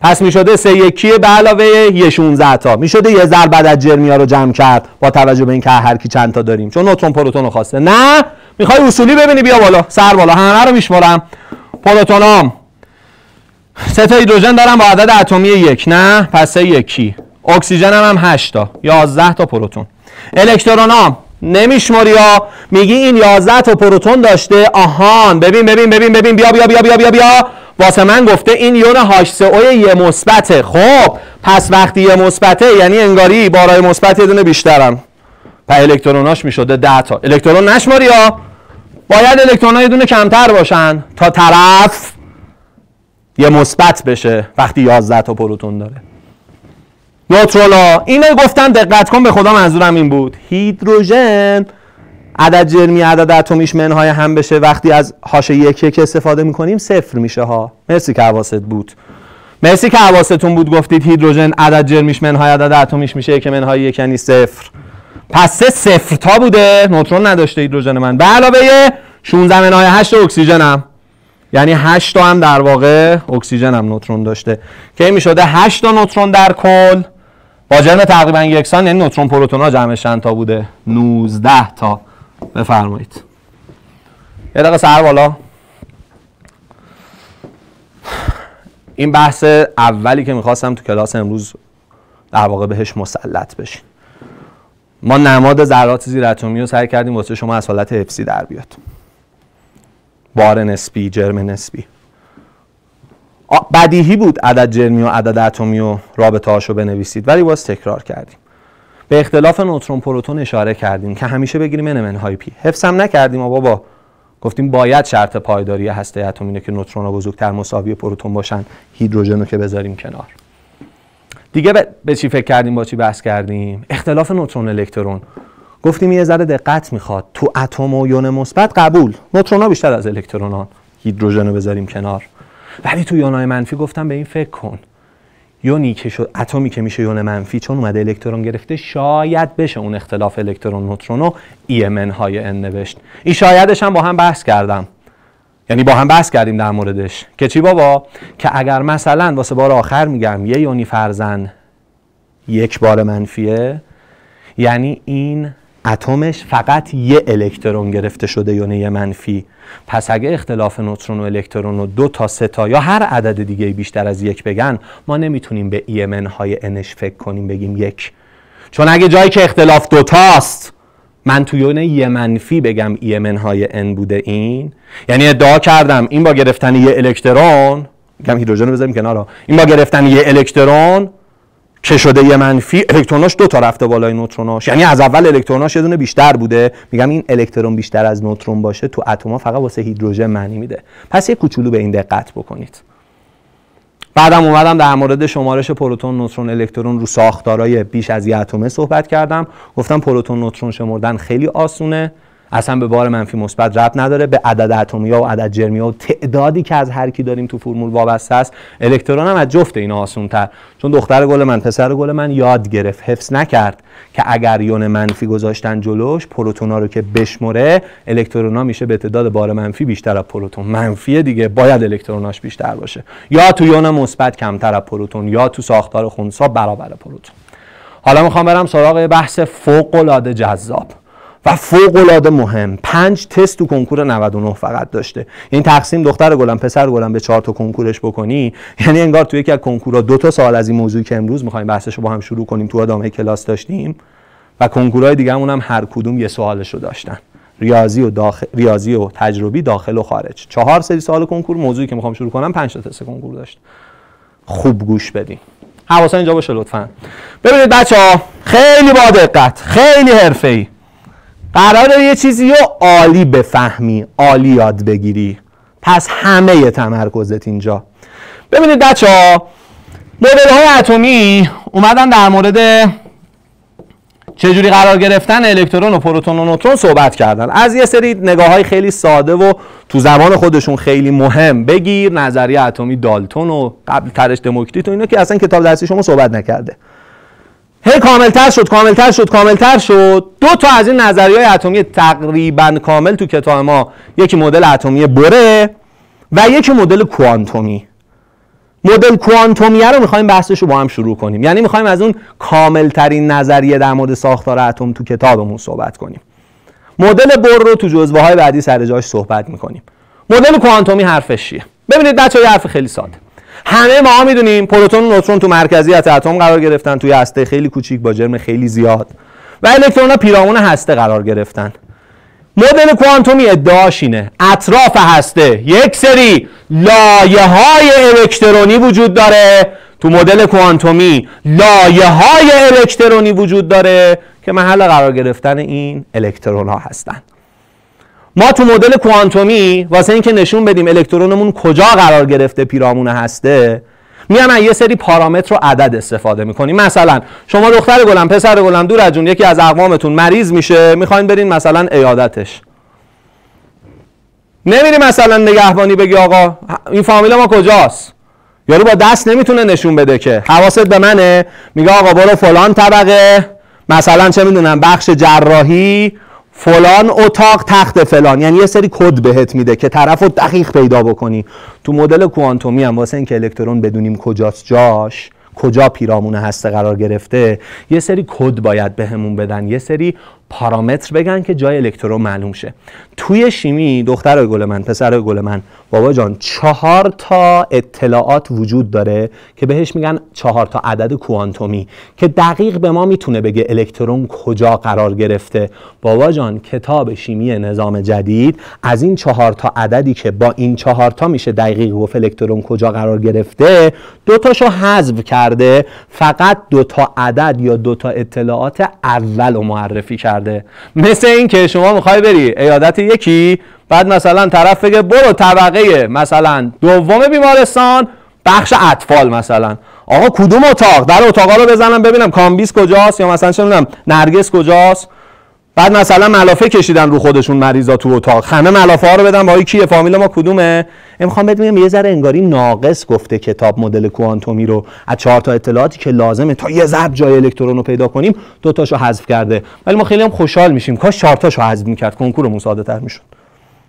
پس می‌شده سه یکی به علاوه یه 16 تا. می‌شده یه ضرب عدد جرمی ها رو جمع کرد با توجه به اینکه هر کی چند تا داریم. چون نوترون پروتون رو خواسته. نه می‌خوای اصولی ببینی بیا بالا. سر بالا. همه رو میشمرم پروتونام. سه تا هیدروژن دارم با عدد اتمی یک نه؟ پس سه یکی. اکسیژن هم, هم 8 تا. 11 تا پروتون. الکترون ها نمیشماری ها. میگی این 11 تا پروتون داشته. آهان. ببین ببین ببین ببین. بیا بیا بیا بیا بیا بیا. واسه من گفته این یون H3O یه مثبته. خب پس وقتی یه مثبته یعنی انگاری بارای مثبت یه دونه بیشترم پس الکتروناش می‌شده 10 تا. الکترون نشماری ها. باید الکترون ها یه دونه کمتر باشن. تا طرف یه مثبت بشه وقتی 11 تا پروتون داره. نوترولا اینو گفتم دقت کن به خدا منظورم این بود. هیدروژن عدد جرمی عدد اتمیش منهای هم بشه. وقتی از هاش یک یک استفاده می‌کنیم صفر میشه ها. مرسی که حواست بود. مرسی که حواستون بود. گفتید هیدروژن عدد جرمیش منهای عدد اتمیش میشه که منهای یک یعنی صفر. پس سه صفر تا بوده. نوترون نداشته هیدروژن من. به علاوه 16 منهای 8 اکسیژنم. یعنی 8 تا هم در واقع اکسیژن هم نوترون داشته. که این می‌شده؟ 8 تا نوترون در کل. با جرم تقریبا یکسان یعنی نوترون پروتون ها جمعش تا بوده؟ 19 تا. بفرمایید. یه دقیقه سر بالا. این بحث اولی که می‌خواستم تو کلاس امروز در واقع بهش مسلط بشین. ما نماد ذرات زیر اتمی رو سعی کردیم واسه شما از حالت حفظی در بیاد. بار نسبی جرم نسبی بدیهی بود عدد جرمی و عدد اتمی و رابطه هاشو بنویسید ولی باز تکرار کردیم. به اختلاف نوترون پروتون اشاره کردیم که همیشه بگیریم ان های پی. حفظم نکردیم و بابا گفتیم باید شرط پایداری هسته اتم اینه که نوترون ها بزرگتر مساوی پروتون باشن هیدروژن رو که بذاریم کنار. دیگه به چی فکر کردیم با چی بحث کردیم؟ اختلاف نوترون الکترون. گفتیم یه ذره دقت می‌خواد. تو اتم و یون مثبت قبول. نوترون ها بیشتر از الکترون ها هیدروژن رو بذاریم کنار. ولی تو یونای منفی گفتم به این فکر کن. یونی که شد اتمی که میشه یون منفی چون اومده الکترون گرفته شاید بشه اون اختلاف الکترون نوترون رو ای های ان نوشت این شایدش هم با هم بحث کردم. یعنی با هم بحث کردیم در موردش. که چی بابا؟ که اگر مثلا واسه بار آخر میگم یه یونی فرزن یک بار منفیه یعنی این اتمش فقط یه الکترون گرفته شده یونه منفی. پس اگه اختلاف نوترون و الکترون رو دو تا سه تا یا هر عدد دیگه بیشتر از یک بگن ما نمی‌تونیم به ایمن های انش فکر کنیم بگیم یک. چون اگه جایی که اختلاف دوتاست من تو یونه یه منفی بگم ایمن های ان بوده این. یعنی ادعا کردم این با گرفتن یه الکترون میگم هیدروژن رو بذاریم کنار این با گرفتن یه الکترون که شده یه منفی؟ الکتروناش دو تا رفته بالای نوتروناش. یعنی از اول الکتروناش یه دونه بیشتر بوده. میگم این الکترون بیشتر از نوترون باشه تو اتم‌ها فقط واسه هیدروژن معنی میده. پس یه کوچولو به این دقت بکنید. بعدم اومدم در مورد شمارش پروتون نوترون الکترون رو ساختارهای بیش از یه اتمه صحبت کردم. گفتم پروتون نوترون شمردن خیلی آسونه. اصلا به بار منفی مثبت ربط نداره. به عدد اتمی و عدد جرمی و تعدادی که از هر کی داریم تو فرمول وابسته است الکترون هم از جفت اینا آسون تر چون دختر گل من پسر گل من یاد گرفت حفظ نکرد که اگر یون منفی گذاشتن جلوش پروتونا رو که بشمره الکترونا میشه به تعداد بار منفی بیشتر از پروتون. منفی دیگه باید الکتروناش بیشتر باشه. یا تو یون مثبت کمتر از پروتون یا تو ساختار خونسا برابر پروتون. حالا می‌خوام برم سراغ بحث فوق العاده جذاب. و فوق العاده مهم. پنج تست تو کنکور 99 فقط داشته. این تقسیم دختر گلم پسر گلم به چهار تا کنکورش بکنی یعنی انگار تو یکی از کنکورا دو تا سوال از این موضوعی که امروز می‌خوایم بحثش رو با هم شروع کنیم تو ادامه کلاس داشتیم. و کنکورهای دیگه هم هر کدوم یه سوالش رو داشتن. ریاضی و داخل ریاضی و تجربی داخل و خارج. چهار سری سوال کنکور موضوعی که می‌خوام شروع کنم پنج تا تست کنکور داشت. خوب گوش بدین. حواستون اینجا باشه لطفا. ببینید بچه ها خیلی با دقت خیلی حرفه‌ای. قرار یه چیزی رو عالی بفهمی عالی یاد بگیری. پس همه تمرکزت اینجا. ببینید بچه ها مدل های اتمی اومدن در مورد چجوری قرار گرفتن الکترون و پروتون و نوترون صحبت کردن. از یه سری نگاه های خیلی ساده و تو زمان خودشون خیلی مهم. بگیر نظریه اتمی دالتون و قبل ترش دموکریت و اینا که اصلا کتاب درسی شما صحبت نکرده. هی کاملتر شد کاملتر شد کاملتر شد. دو تا از این نظریه های اتمی تقریبا کامل تو کتاب ما. یکی مدل اتمی بره و یکی مدل کوانتومی. مدل کوانتومیه رو می‌خوایم بحثش رو با هم شروع کنیم. یعنی می‌خوایم از اون کاملترین نظریه در مورد ساختار اتم تو کتابمون صحبت کنیم. مدل بر رو تو جزوه های بعدی سر جاش صحبت می‌کنیم. مدل کوانتومی حرفش چیه؟ ببینید بچه یه حرف خیلی ساده. همه ما می‌دونیم پروتون و نوترون تو مرکزیت اتم قرار گرفتن توی هسته خیلی کوچیک با جرم خیلی زیاد. و الکترون پیرامون هسته قرار گرفتن. مدل کوانتومی ادعاش اینه. اطراف هسته یک سری لایه های الکترونی وجود داره. تو مدل کوانتومی لایه های الکترونی وجود داره که محل قرار گرفتن این الکترون ها هستند ما تو مدل کوانتومی واسه اینکه نشون بدیم الکترونمون کجا قرار گرفته پیرامون هسته میام یه سری پارامتر و عدد استفاده می‌کنیم. مثلا شما دختر گلم پسر گلم دور از جون یکی از اقوامتون مریض میشه می‌خواین برین مثلا ایادتش. نمیری مثلا نگهبانی بگی آقا این فامیل ما کجاست؟ یارو با دست نمی‌تونه نشون بده که. حواست به منه. میگه آقا برو فلان طبقه. مثلا چه می‌دونم بخش جراحی. فلان اتاق تخت فلان. یعنی یه سری کد بهت میده که طرف دقیق پیدا بکنی. تو مدل کوانتومی هم واسه اینکه الکترون بدونیم کجاست جاش کجا پیرامون هسته قرار گرفته یه سری کد باید بهمون بدن. یه سری پارامتر بگن که جای الکترون معلوم شه. توی شیمی دختر گل من پسر گل من بابا جان چهار تا اطلاعات وجود داره که بهش میگن چهار تا عدد کوانتومی که دقیق به ما می‌تونه بگه الکترون کجا قرار گرفته. بابا جان کتاب شیمی نظام جدید از این چهار تا عددی که با این چهار تا میشه دقیق گفت الکترون کجا قرار گرفته دو تاشو حذف کرده. فقط دو تا عدد یا دو تا اطلاعات اول رو معرفی کرده. مثل این که شما می‌خوای بری ایادت یکی بعد مثلا طرف بگه برو طبقه مثلا دوم بیمارستان بخش اطفال مثلا. آقا کدوم اتاق؟ در اتاقا رو بزنم ببینم کامبیس کجاست یا مثلا چه نرگس کجاست؟ بعد مثلا ملافه کشیدن رو خودشون مریضا تو اتاق. همه ملافه ها رو بدن با کیه؟ فامیل ما کدومه؟ می‌خوام بدونم یه ذره انگاری ناقص گفته کتاب مدل کوانتومی رو. از چهار تا اطلاعاتی که لازمه تا یه ضرب جای الکترون رو پیدا کنیم دو تاشو حذف کرده. ولی ما خیلی هم خوشحال میشیم. کاش چهار تاشو حذف می‌کرد. کنکورمون ساده تر می‌شد.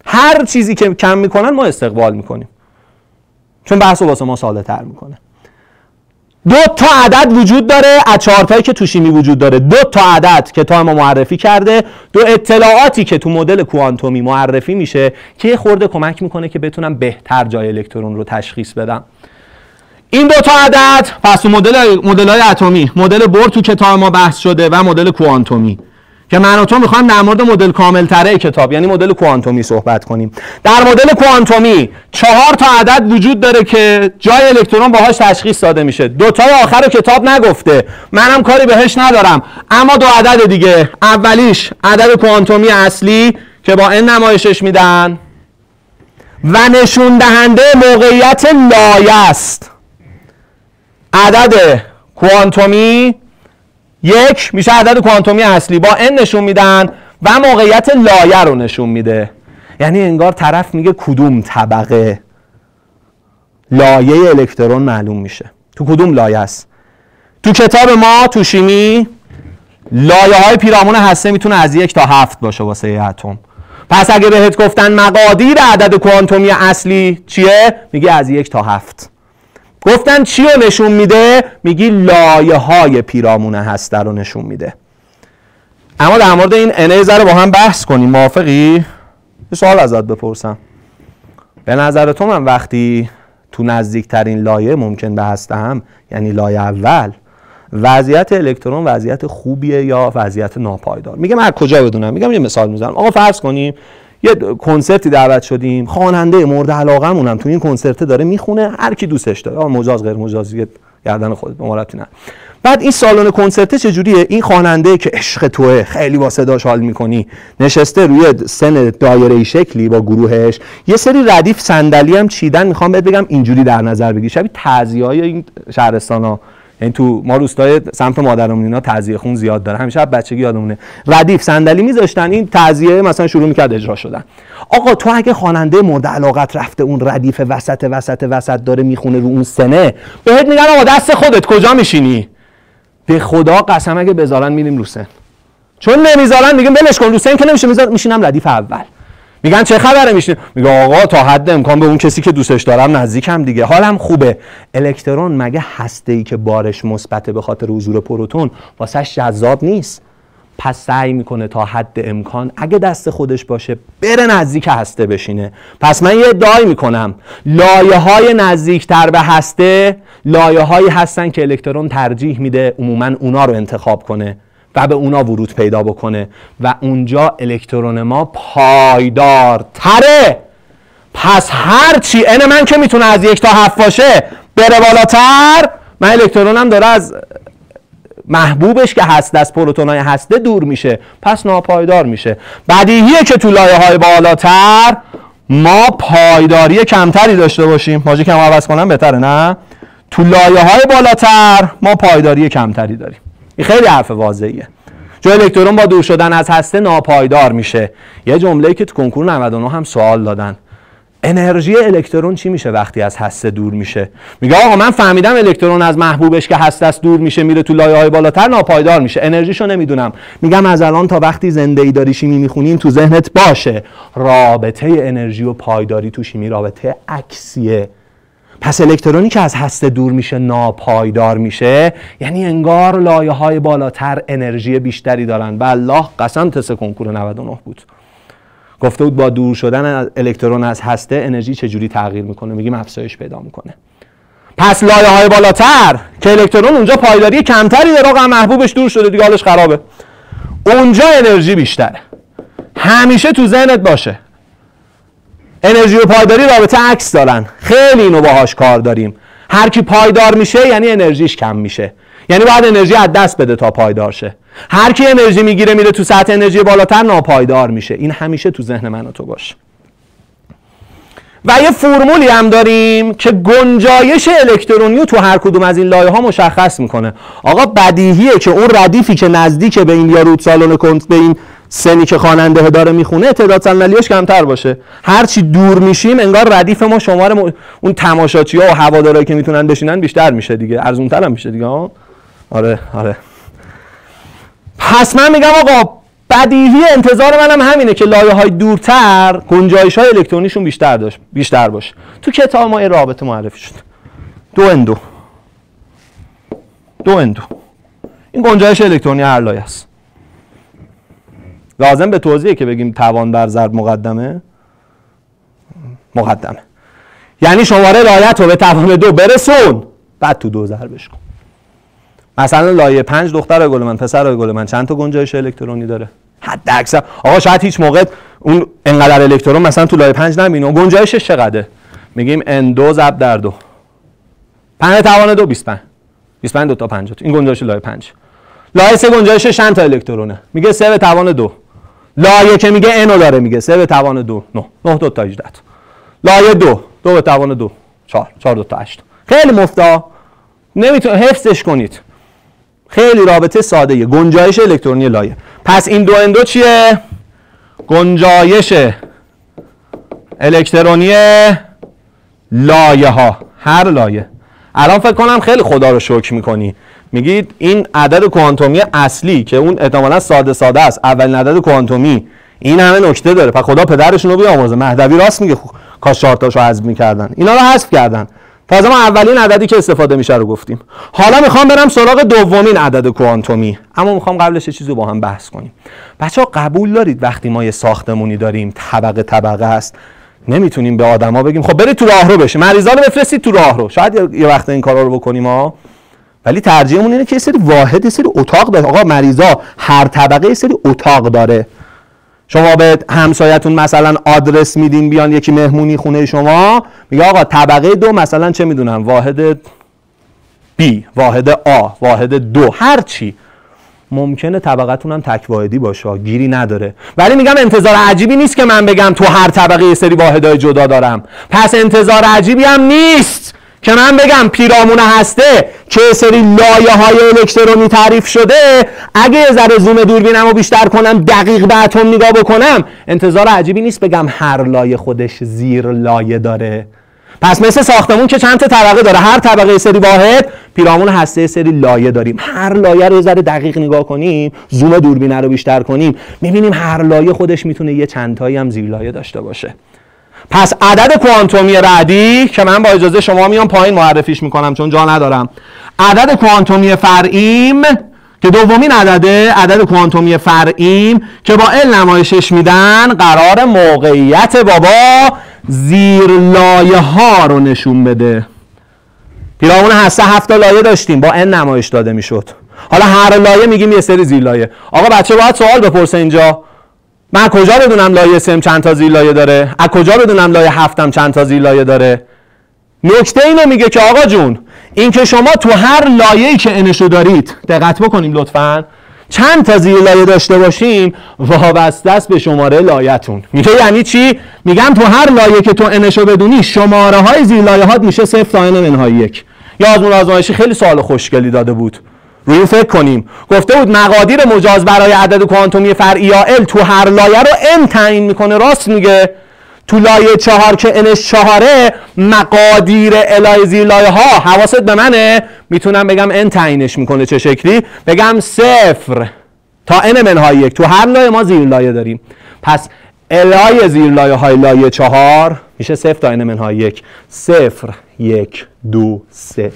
هر چیزی که کم می‌کنن ما استقبال می‌کنیم. چون بحث واسه ما ساده تر می‌کنه. دو تا عدد وجود داره. از چهارتایی که تو شیمی وجود داره. دو تا عدد که تا ما معرفی کرده. دو اطلاعاتی که تو مدل کوانتومی معرفی میشه که خورده کمک می‌کنه که بتونم بهتر جای الکترون رو تشخیص بدم. این دو تا عدد پس مدل مدل های اتمی مدل بور تو کتاب ما بحث شده و مدل کوانتومی. که من و تو می‌خوایم در مورد مدل کامل تره کتاب یعنی مدل کوانتومی صحبت کنیم. در مدل کوانتومی چهار تا عدد وجود داره که جای الکترون باهاش تشخیص داده میشه. دو تای آخر کتاب نگفته. منم کاری بهش ندارم. اما دو عدد دیگه. اولیش عدد کوانتومی اصلی که با این نمایشش میدن. و نشون دهنده موقعیت لایه است عدد کوانتومی یک میشه عدد کوانتومی اصلی با n نشون میدن و موقعیت لایه رو نشون میده. یعنی انگار طرف میگه کدوم طبقه لایه الکترون معلوم میشه. تو کدوم لایه است؟ تو کتاب ما تو شیمی لایه های پیرامون هسته می‌تونه از یک تا هفت باشه واسه یه اتم. پس اگه بهت گفتن مقادیر عدد کوانتومی اصلی چیه؟ میگه از یک تا هفت. گفتن چی رو نشون میده؟ میگی لایه های پیرامون هسته رو نشون میده. اما در مورد این انه رو با هم بحث کنیم موافقی؟ یه سوال ازت بپرسم. به نظر تو من وقتی تو نزدیکترین لایه ممکن به هم یعنی لایه اول وضعیت الکترون وضعیت خوبیه یا وضعیت ناپایدار؟ میگم از کجا بدونم میگم یه مثال می‌زنم. آقا فرض کنیم یه کنسرتی دعوت شدیم خواننده مورد علاقمونم تو این کنسرت داره می‌خونه هر کی دوستش داره. مجاز غیر مجاز گردن خود به نه. بعد این سالن کنسرت چجوریه؟ این خواننده که عشق توه خیلی با صداش حال می‌کنی نشسته روی سن دایره شکلی با گروهش یه سری ردیف صندلی هم چیدن می‌خوام بهت بگم اینجوری در نظر بگی شبیه تعزیه این شهرستان یعنی تو ما روستای سمت مادرمون اینا تعزیه خون زیاد داره. همیشه بچگی یادمونه. ردیف صندلی میذاشتن این تعزیه مثلا شروع می‌کرد اجرا شدن. آقا تو اگه خواننده مورد علاقت رفته اون ردیف وسط وسط وسط داره می‌خونه رو اون سنه بهت میگن آقا دست خودت کجا میشینی؟ به خدا قسم اگه بذارن میریم رو سن. چون نمی‌ذارن میگم بلش کن رو سن که نمیشه. میشینم ردیف اول. میگن چه خبره میشه میگه آقا تا حد امکان به اون کسی که دوستش دارم نزدیکم دیگه. حالم خوبه. الکترون مگه هسته ای که بارش مثبته به خاطر حضور پروتون واسش جذاب نیست؟ پس سعی می‌کنه تا حد امکان اگه دست خودش باشه بره نزدیک هسته بشینه. پس من یه ادعای می‌کنم. لایه های نزدیکتر به هسته لایه هایی هستن که الکترون ترجیح میده عموما اونا رو انتخاب کنه. و به اونا ورود پیدا بکنه و اونجا الکترون ما پایدار تره پس هرچی ان من که می‌تونه از یک تا هفت باشه بره بالاتر. من الکترونم داره از محبوبش که هست از پروتونای هسته دور میشه. پس ناپایدار میشه. بدیهیه که تو لایه های بالاتر ما پایداری کمتری داشته باشیم. ماجی کم عوض کنم بهتره نه؟ تو لایه های بالاتر ما پایداری کمتری داریم. این خیلی حرف واضحیه. جو الکترون با دور شدن از هسته ناپایدار میشه. یه جمله که تو کنکور 99 هم سوال دادن. انرژی الکترون چی میشه وقتی از هسته دور میشه؟ میگه آقا من فهمیدم الکترون از محبوبش که هسته است دور میشه میره تو لایه های بالاتر ناپایدار میشه. انرژیشو نمی‌دونم. میگم از الان تا وقتی زنده ای داری شیمی می‌خونیم تو ذهنت باشه. رابطه انرژی و پایداری تو شیمی رابطه عکسیه. پس الکترونی که از هسته دور میشه ناپایدار میشه یعنی انگار لایه های بالاتر انرژی بیشتری دارن. و الله قسم تست کنکور 99 بود. گفته بود با دور شدن الکترون از هسته انرژی چجوری تغییر می‌کنه؟ میگیم افزایش پیدا می‌کنه. پس لایه های بالاتر که الکترون اونجا پایداری کمتری داره آقا محبوبش دور شده دیگه حالش خرابه. اونجا انرژی بیشتره. همیشه تو ذهنت باشه. انرژی و پایداری رابطه عکس دارن. خیلی اینو باهاش کار داریم. هر کی پایدار میشه یعنی انرژیش کم میشه. یعنی باید انرژی از دست بده تا پایدار شه. هر کی انرژی می‌گیره میره تو سطح انرژی بالاتر ناپایدار میشه. این همیشه تو ذهن من و تو باشه و یه فرمولی هم داریم که گنجایش الکترونی تو هر کدوم از این لایه ها مشخص می‌کنه. آقا بدیهیه که اون ردیفی که نزدیک به این یا رود سالن به این سنی که خواننده داره می‌خونه تعداد صندلیاش کمتر باشه. هرچی دور میشیم انگار ردیف ما شمار اون تماشاچی ها و هوادارایی که می‌تونن بشینن بیشتر میشه دیگه ارزونتر هم میشه دیگه آره آره. پس من میگم آقا بدیهی انتظار منم همینه که لایه های دورتر گنجایش های الکترونیشون بیشتر داشت بیشتر باشه. تو کتاب ما رابطه معرفی شد. دو ان دو. دو ان دو. این گنجایش الکترونی هر لایه است. لازم به توضیحه که بگیم توان بر ضرب مقدمه؟ مقدمه. یعنی شماره لایه‌ت رو به توان دو برسون. بعد تو دو ضربش کن. مثلا لایه 5 دختر گل من پسر گل من چند تا گنجایش الکترونی داره؟ حد اکثر. آقا شاید هیچ موقع اون انقدر الکترون مثلا تو لایه 5 نبینه گنجایشش چقدره؟ میگیم n 2 ضرب در دو. 5 توان دو 25 25 دو تا 50 این گنجایش لایه 5 لایه 3 گنجایشش چند تا الکترونه؟ میگه 3 به توان دو. لایه که میگه n داره میگه. 3 به توان دو. 9 9 دو تا 18 لایه دو. دو به توان دو. 4 4 دو تا 8 خیلی مفتا. نمی‌تونه حفظش کنید. خیلی رابطه ساده یه. گنجایش الکترونی لایه. پس این دو اندو چیه؟ گنجایش الکترونی لایه ها هر لایه. الان فکر کنم خیلی خدا رو شکر می‌کنی. میگید این عدد کوانتومی اصلی که اون احتمالا ساده ساده است اولین عدد کوانتومی این همه نکته داره. پس خدا پدرشون رو بیامرزه. مهدوی راست میگه کاش چهار تاشو حذف می‌کردن. اینا رو حذف کردن. تازه ما اولین عددی که استفاده میشه رو گفتیم. حالا می‌خوام برم سراغ دومین عدد کوانتومی. اما می‌خوام قبلش چیزی رو با هم بحث کنیم. بچه ها قبول دارید وقتی ما یه ساختمونی داریم طبقه طبقه است نمی‌تونیم به آدما بگیم خب برید تو راهرو بشه مریضا رو بفرستید تو راهرو. شاید یه وقت این کارا رو بکنیم ها. ولی ترجیحمون اینه که یه سری واحد یه سری اتاق داره. آقا مریضا هر طبقه یه سری اتاق داره. شما به همسایتون مثلا آدرس میدین بیان یکی مهمونی خونه شما. میگه آقا طبقه دو مثلا چه می‌دونم واحد B واحد آ واحد دو هر چی. ممکنه طبقتون هم تک واحدی باشه گیری نداره. ولی میگم انتظار عجیبی نیست که من بگم تو هر طبقه یه سری واحدهای جدا دارم. پس انتظار عجیبی هم نیست. که من بگم پیرامون هسته که سری لایه های الکترونی تعریف شده اگه یه ذره زوم دوربینم رو بیشتر کنم دقیق به اتم نگاه بکنم انتظار عجیبی نیست بگم هر لایه خودش زیر لایه داره. پس مثل ساختمون که چند تا طبقه داره هر طبقه سری واحد پیرامون هسته سری لایه داریم. هر لایه رو ذره دقیق نگاه کنیم زوم دوربینه رو بیشتر کنیم می‌بینیم هر لایه خودش می‌تونه یه چند تایی هم زیر لایه داشته باشه. پس عدد کوانتومی رعدی که من با اجازه شما میام پایین معرفیش می‌کنم چون جا ندارم. عدد کوانتومی فرعیم که دومین عدده عدد کوانتومی فرعیم که با ال نمایشش میدن قرار موقعیت بابا زیر لایه ها رو نشون بده. پیرامون هسته هفت لایه داشتیم با n نمایش داده می‌شد. حالا هر لایه میگیم یه سری زیر لایه آقا بچه باید سوال بپرسه اینجا. من کجا بدونم لایه سم چند تا زیر لایه داره؟ از کجا بدونم لایه هفتم چند تا زیر لایه داره؟ نکته اینو میگه که آقا جون این که شما تو هر لایه‌ای که انشو دارید دقت بکنیم لطفا چند تا زیر لایه داشته باشیم وابسته است به شماره لایتون میگه یعنی چی؟ میگم تو هر لایه که تو انشو بدونی شماره های زیر لایه هات میشه صفر تا ان منهای یک. یا آزمون آزمایشی خیلی سوال خوشگلی داده بود. روی فکر کنیم. گفته بود مقادیر مجاز برای عدد کوانتومی فرعی یا ال تو هر لایه رو n تعیین می‌کنه. راست میگه. تو لایه چهار که انش چهاره مقادیر الای زیر لایه ها. حواست به منه؟ می‌تونم بگم n تعیینش می‌کنه. چه شکلی؟ بگم صفر تا n منهای یک. تو هر لایه ما زیر لایه داریم. پس الای زیر لایه های لایه چهار میشه صفر تا n منهای یک. صفر یک دو سه.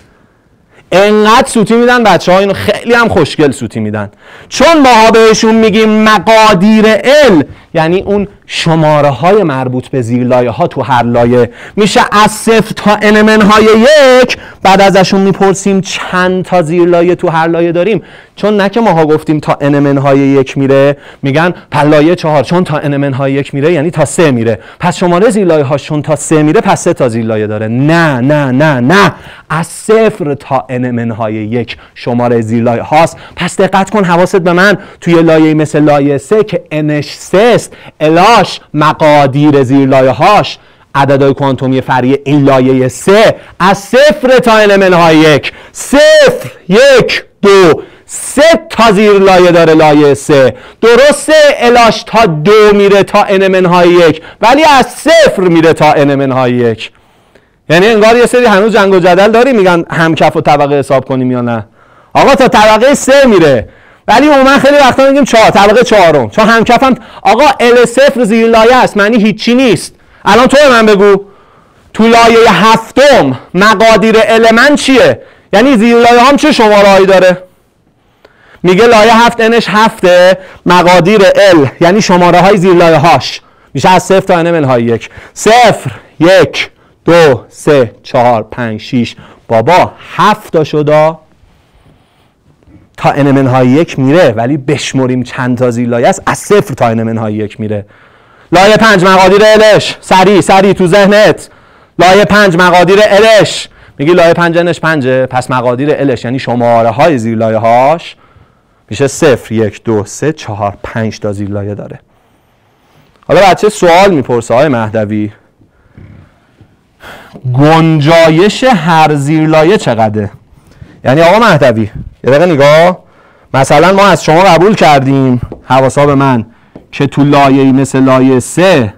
انقدر سوتی میدن بچه ها اینو خیلی هم خوشگل سوتی میدن. چون ماها بهشون میگیم مقادیر ال یعنی اون شماره های مربوط به زیر لایه ها تو هر لایه. میشه از صفر تا انمن های یک بعد ازشون می‌پرسیم چند تا زیر لایه تو هر لایه داریم. چون نه که ماها گفتیم تا انمن های یک میره. میگن لایه چهار چون تا انمن های یک میره یعنی تا سه میره. پس شماره زیر لایه ها چون تا سه میره پس سه تا زیر لایه داره. نه نه نه نه. از صفر تا انمن های یک شماره زیر لایه هاست. پس دقت کن حواست به من. توی لایه مثل لایه سه که انش سه الاش مقادیر زیر لایه هاش عددهای کوانتومی فرعی این لایه سه. از صفر تا المن های یک. صفر یک دو. سه تا زیر لایه داره لایه سه. درسته الاش تا دو میره تا انمن های یک ولی از صفر میره تا انمن های یک. یعنی انگار یه سری هنوز جنگ و جدل داری میگن همکف و طبقه حساب کنیم یا نه. آقا تا طبقه سه میره. ولی من خیلی وقتا میگیم چهار طبقه چهارم. چون همکفم آقا ال صفر زیر لایه است معنی هیچی نیست. الان تو من بگو. تو لایه هفتم مقادیر ال من چیه؟ یعنی زیر لایه هم چه شماره داره؟ میگه لایه هفت انش هفته مقادیر ال یعنی شماره های زیر لایه هاش. میشه از صفر تا ان های یک. صفر یک دو سه چهار پنج شیش. بابا هفت تا تا n های یک میره ولی بشمریم چند تا زیر لایه است از صفر تا n های یک میره. لایه پنج مقادیر الش سری سری تو ذهنت. لایه پنج مقادیر الش میگی لایه پنج انش پنجه پس مقادیر الش یعنی شماره های زیر لایه هاش میشه صفر یک دو سه چهار پنج تا زیر لایه داره. حالا بچه سوال می‌پرسه های مهدوی. گنجایش هر زیر لایه چقدره؟ یعنی آقا مهدوی یه دقیقه نگاه. مثلا ما از شما قبول کردیم. حواسا به من. که تو لایه مثل لایه سه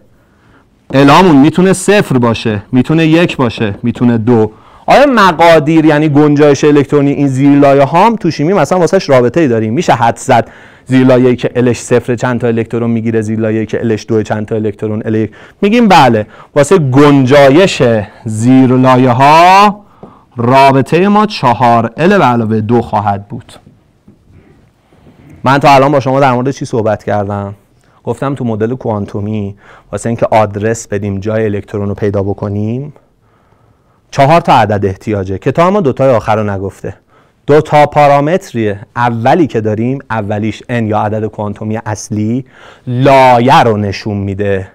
الامون می‌تونه صفر باشه می‌تونه یک باشه می‌تونه دو. آیا مقادیر یعنی گنجایش الکترونی این زیر لایه هام تو شیمی مثلا واسهش رابطه ای داریم؟ میشه حد زد زیر لایه‌ای که الش صفر چند تا الکترون می‌گیره زیر لایه‌ای که الش دو چند تا الکترون ال میگیم بله واسه گنجایش زیر لایه ها رابطه ما چهار ال به علاوه دو خواهد بود. من تا الان با شما در مورد چی صحبت کردم؟ گفتم تو مدل کوانتومی واسه اینکه آدرس بدیم جای الکترون رو پیدا بکنیم چهار تا عدد احتیاجه. کتاب ما دوتای آخر رو نگفته. دو تا پارامتریه. اولی که داریم اولیش n یا عدد کوانتومی اصلی لایه رو نشون میده.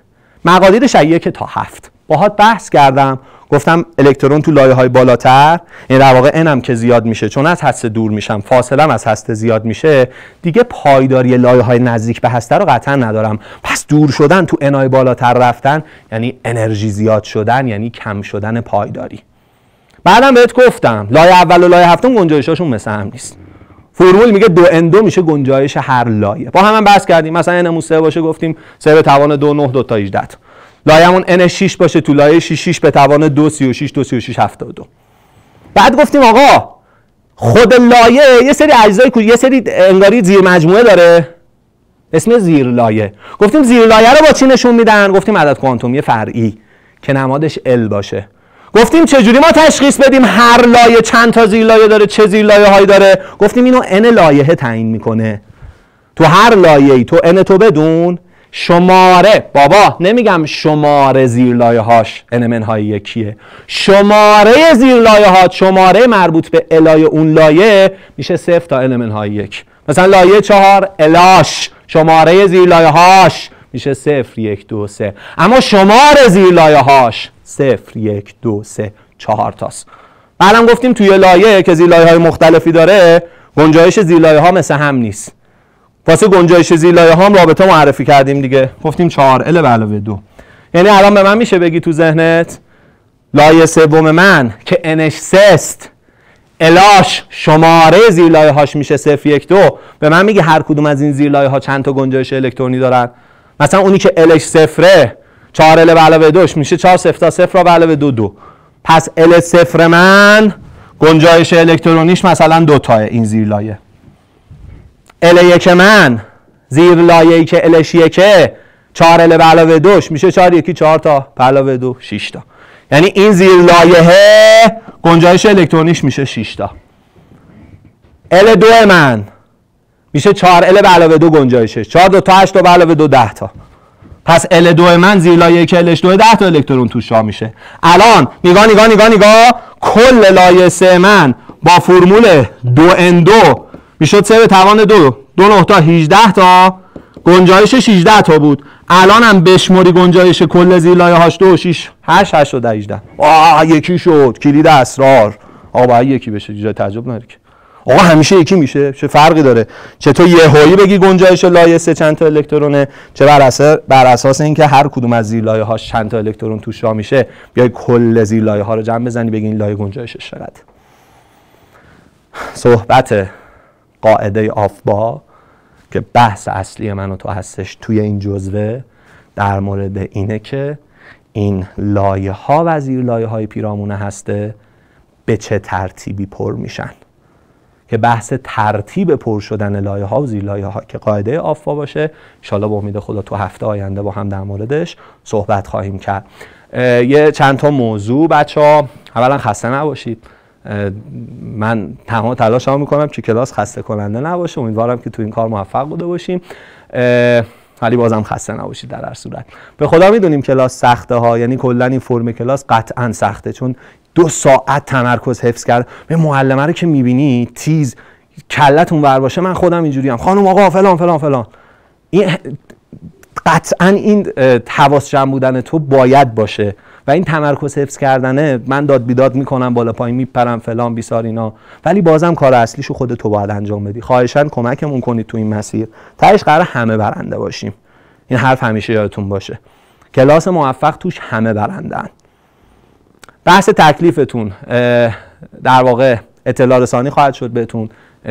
مقادیرش یک تا هفت. باهات بحث کردم. گفتم الکترون تو لایه های بالاتر این در واقع هم که زیاد میشه چون از هسته دور میشم فاصله از هسته زیاد میشه دیگه پایداری لایه های نزدیک به هسته رو قطعا ندارم. پس دور شدن تو n های بالاتر رفتن یعنی انرژی زیاد شدن یعنی کم شدن پایداری. بعدم بهت گفتم لایه اول و لایه هفتم گنجایشاشون مثل هم نیست. فرمول میگه دو اندو میشه گنجایش هر لایه. با هم, هم بحث کردیم مثلا n 3 باشه گفتیم 3 به توان 2 9 2 تا 18 لایه‌مون n 6 باشه تو لایه 6 6 به توان 2 36 2 36 72 بعد گفتیم آقا خود لایه یه سری اجزای یه سری انگاری زیر مجموعه داره. اسم زیر لایه. گفتیم زیر لایه رو با چی نشون میدن؟ گفتیم عدد کوانتومی فرعی که نمادش ال باشه. گفتیم چجوری ما تشخیص بدیم هر لایه چند تا زیر لایه داره چه زیر لایه هایی داره؟ گفتیم اینو n لایه تعیین می‌کنه. تو هر لایه تو n تو بدون شماره. بابا نمیگم شماره زیر لایه هاش n های یکیه. شماره زیر لایه ها شماره مربوط به الای اون لایه میشه صفر تا n های یک. مثلا لایه چهار الاش شماره زیر لایه هاش میشه صفر یک دو سه. اما شماره زیر لایه هاش صفر یک دو سه چهار تاست. بعدم گفتیم توی لایه که زیرلایه های مختلفی داره گنجایش زیرلایه ها مثل هم نیست. واسه گنجایش زیرلایه ها هم رابطه معرفی کردیم دیگه. گفتیم 4 ال به علاوه دو. یعنی الان به من میشه بگی تو ذهنت لایه سوم من که انش سست الاش شماره زیرلایه هاش میشه 0 1 2 به من میگه هر کدوم از این زیرلایه ها چند تا گنجایش الکترونی دارن. مثلا اونی که الش صفره 4 ال به علاوه دوش میشه 4 صفر تا صفر را به علاوه دو دو. پس ال صفر من گنجایش الکترونیش مثلا دو تاه این زیر لایه ال یک من. زیر لایه که الش یکه. 4 ال به علاوه دوش. میشه 4 یکی 4 تا به علاوه دو 6 تا. یعنی این زیر لایه گنجایش الکترونیش میشه 6 تا. ال دو من. میشه 4 ال به علاوه دو گنجایشه 4 دو تا 8 تا به علاوه دو 10 تا. پس ال دو من زیر لایه که الش دو 10 تا الکترون توش میشه. الان نگاه نگاه نگاه نگاه. کل لایه سه من با فرمول دو ان دو می‌شد سه به توان دو. دو نه تا 18 تا. گنجایش 18 تا بود. الان هم بشموری گنجایش کل زیر لایه هاش دو 6 8 8 و 18 آه یکی شد. کلید اسرار. آقا باید یکی بشه. جای تعجب نداره آقا همیشه یکی میشه. چه فرقی داره؟ تو هایی بگی گنجایش لایه سه چند تا الکترونه چه بر اساس بر اساس اینکه هر کدوم از زیر لایه هاش چند تا الکترون توش را میشه بیای کل زیر لایه ها رو جمع بزنی بگی این لایه گنجایشش چقدر. صحبت قاعده آفبا که بحث اصلی من و تو هستش توی این جزوه در مورد اینه که این لایه ها و زیر لایه های پیرامونه هسته به چه ترتیبی پر میشن. که بحث ترتیب پر شدن لایه ها و زیر لایه ها که قاعده آفا باشه انشالله با امید خدا تو هفته آینده با هم در موردش صحبت خواهیم کرد. یه چند تا موضوع بچه ها اولا خسته نباشید. من تمام تلاش ها می‌کنم که کلاس خسته کننده نباشه. امیدوارم که تو این کار موفق بوده باشیم. ولی بازم خسته نباشید در هر صورت. به خدا می‌دونیم کلاس سخته ها یعنی کلا این فرم کلاس قطعا سخته. چون دو ساعت تمرکز حفظ کرد. به معلمه رو که می‌بینی تیز کلتون بر باشه من خودم اینجوری هم خانم آقا فلان فلان فلان. این قطعا این حواس بودن تو باید باشه. و این تمرکز حفظ کردنه من داد بیداد می‌کنم بالا پایین میپرم فلان بیسار اینا. ولی بازم کار اصلیشو خود تو باید انجام بدی. خواهشان کمکمون کنید تو این مسیر. تهش قرار همه برنده باشیم. این حرف همیشه یادتون باشه. کلاس موفق توش همه برندن بحث تکلیفتون در واقع اطلاع رسانی خواهد شد بهتون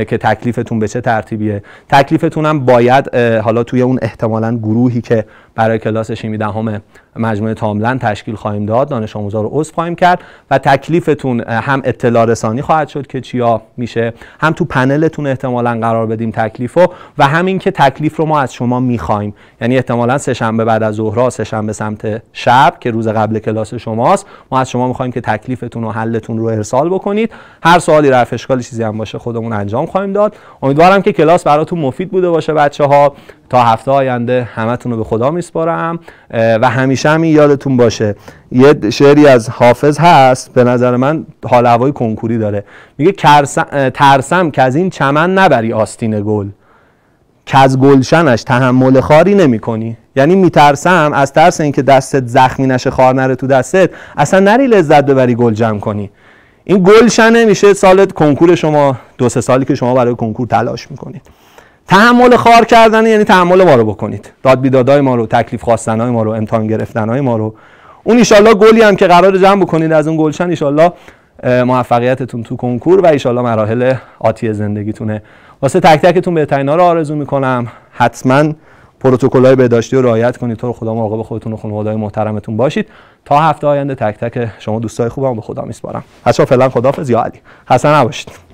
که تکلیفتون به چه ترتیبیه. تکلیفتون هم باید حالا توی اون احتمالا گروهی که برای کلاس شیمی دهم مجموعه تاملن تشکیل خواهیم داد. دانش آموزا رو عضو خواهیم کرد و تکلیفتون هم اطلاع رسانی خواهد شد که چیا میشه هم تو پنلتون احتمالا قرار بدیم تکلیفو و همین که تکلیف رو ما از شما می‌خوایم. یعنی احتمالا سه شنبه بعد از ظهر سه شنبه سمت شب که روز قبل کلاس شماست. ما از شما می‌خوایم که تکلیفتون و حلتون رو ارسال بکنید. هر سوالی رفع اشکالی چیزی هم باشه خودمون انجام خواهیم داد. امیدوارم که کلاس براتون مفید بوده باشه بچه ها تا هفته آینده همتون رو به خدا میسپارم. و همیشه هم یادتون باشه یه شعری از حافظ هست به نظر من حال هوای کنکوری داره. میگه ترسم که از این چمن نبری آستین گل. که از گلشنش تحمل خاری نمی کنی یعنی میترسم از ترس اینکه دستت زخمی نشه خار نره تو دستت اصلا نری لذت ببری گل جمع کنی. این گلشنه میشه سال کنکور شما دو سه سالی که شما برای کنکور تلاش می‌کنید تحمل خار کردن یعنی تحمل ما رو بکنید. داد بیدادای ما رو تکلیف خواستنهای ما رو امتحان گرفتنهای ما رو. اون ایشالله گلی هم که قرار جمع بکنید از اون گلشن ایشالله موفقیتتون تو کنکور و ایشالله مراحل آتی زندگیتونه. واسه تک تکتون بهترین رو آرزو می‌کنم. حتما پروتکل های بهداشتی رو رعایت کنید. تو خدا مراقب خودتون و خانواده‌های محترمتون باشید. تا هفته آینده تک تک شما دوستای خوبم به خدا میسپارم. بچه‌ها فعلا خدافظ یا علی. حسن نباشید.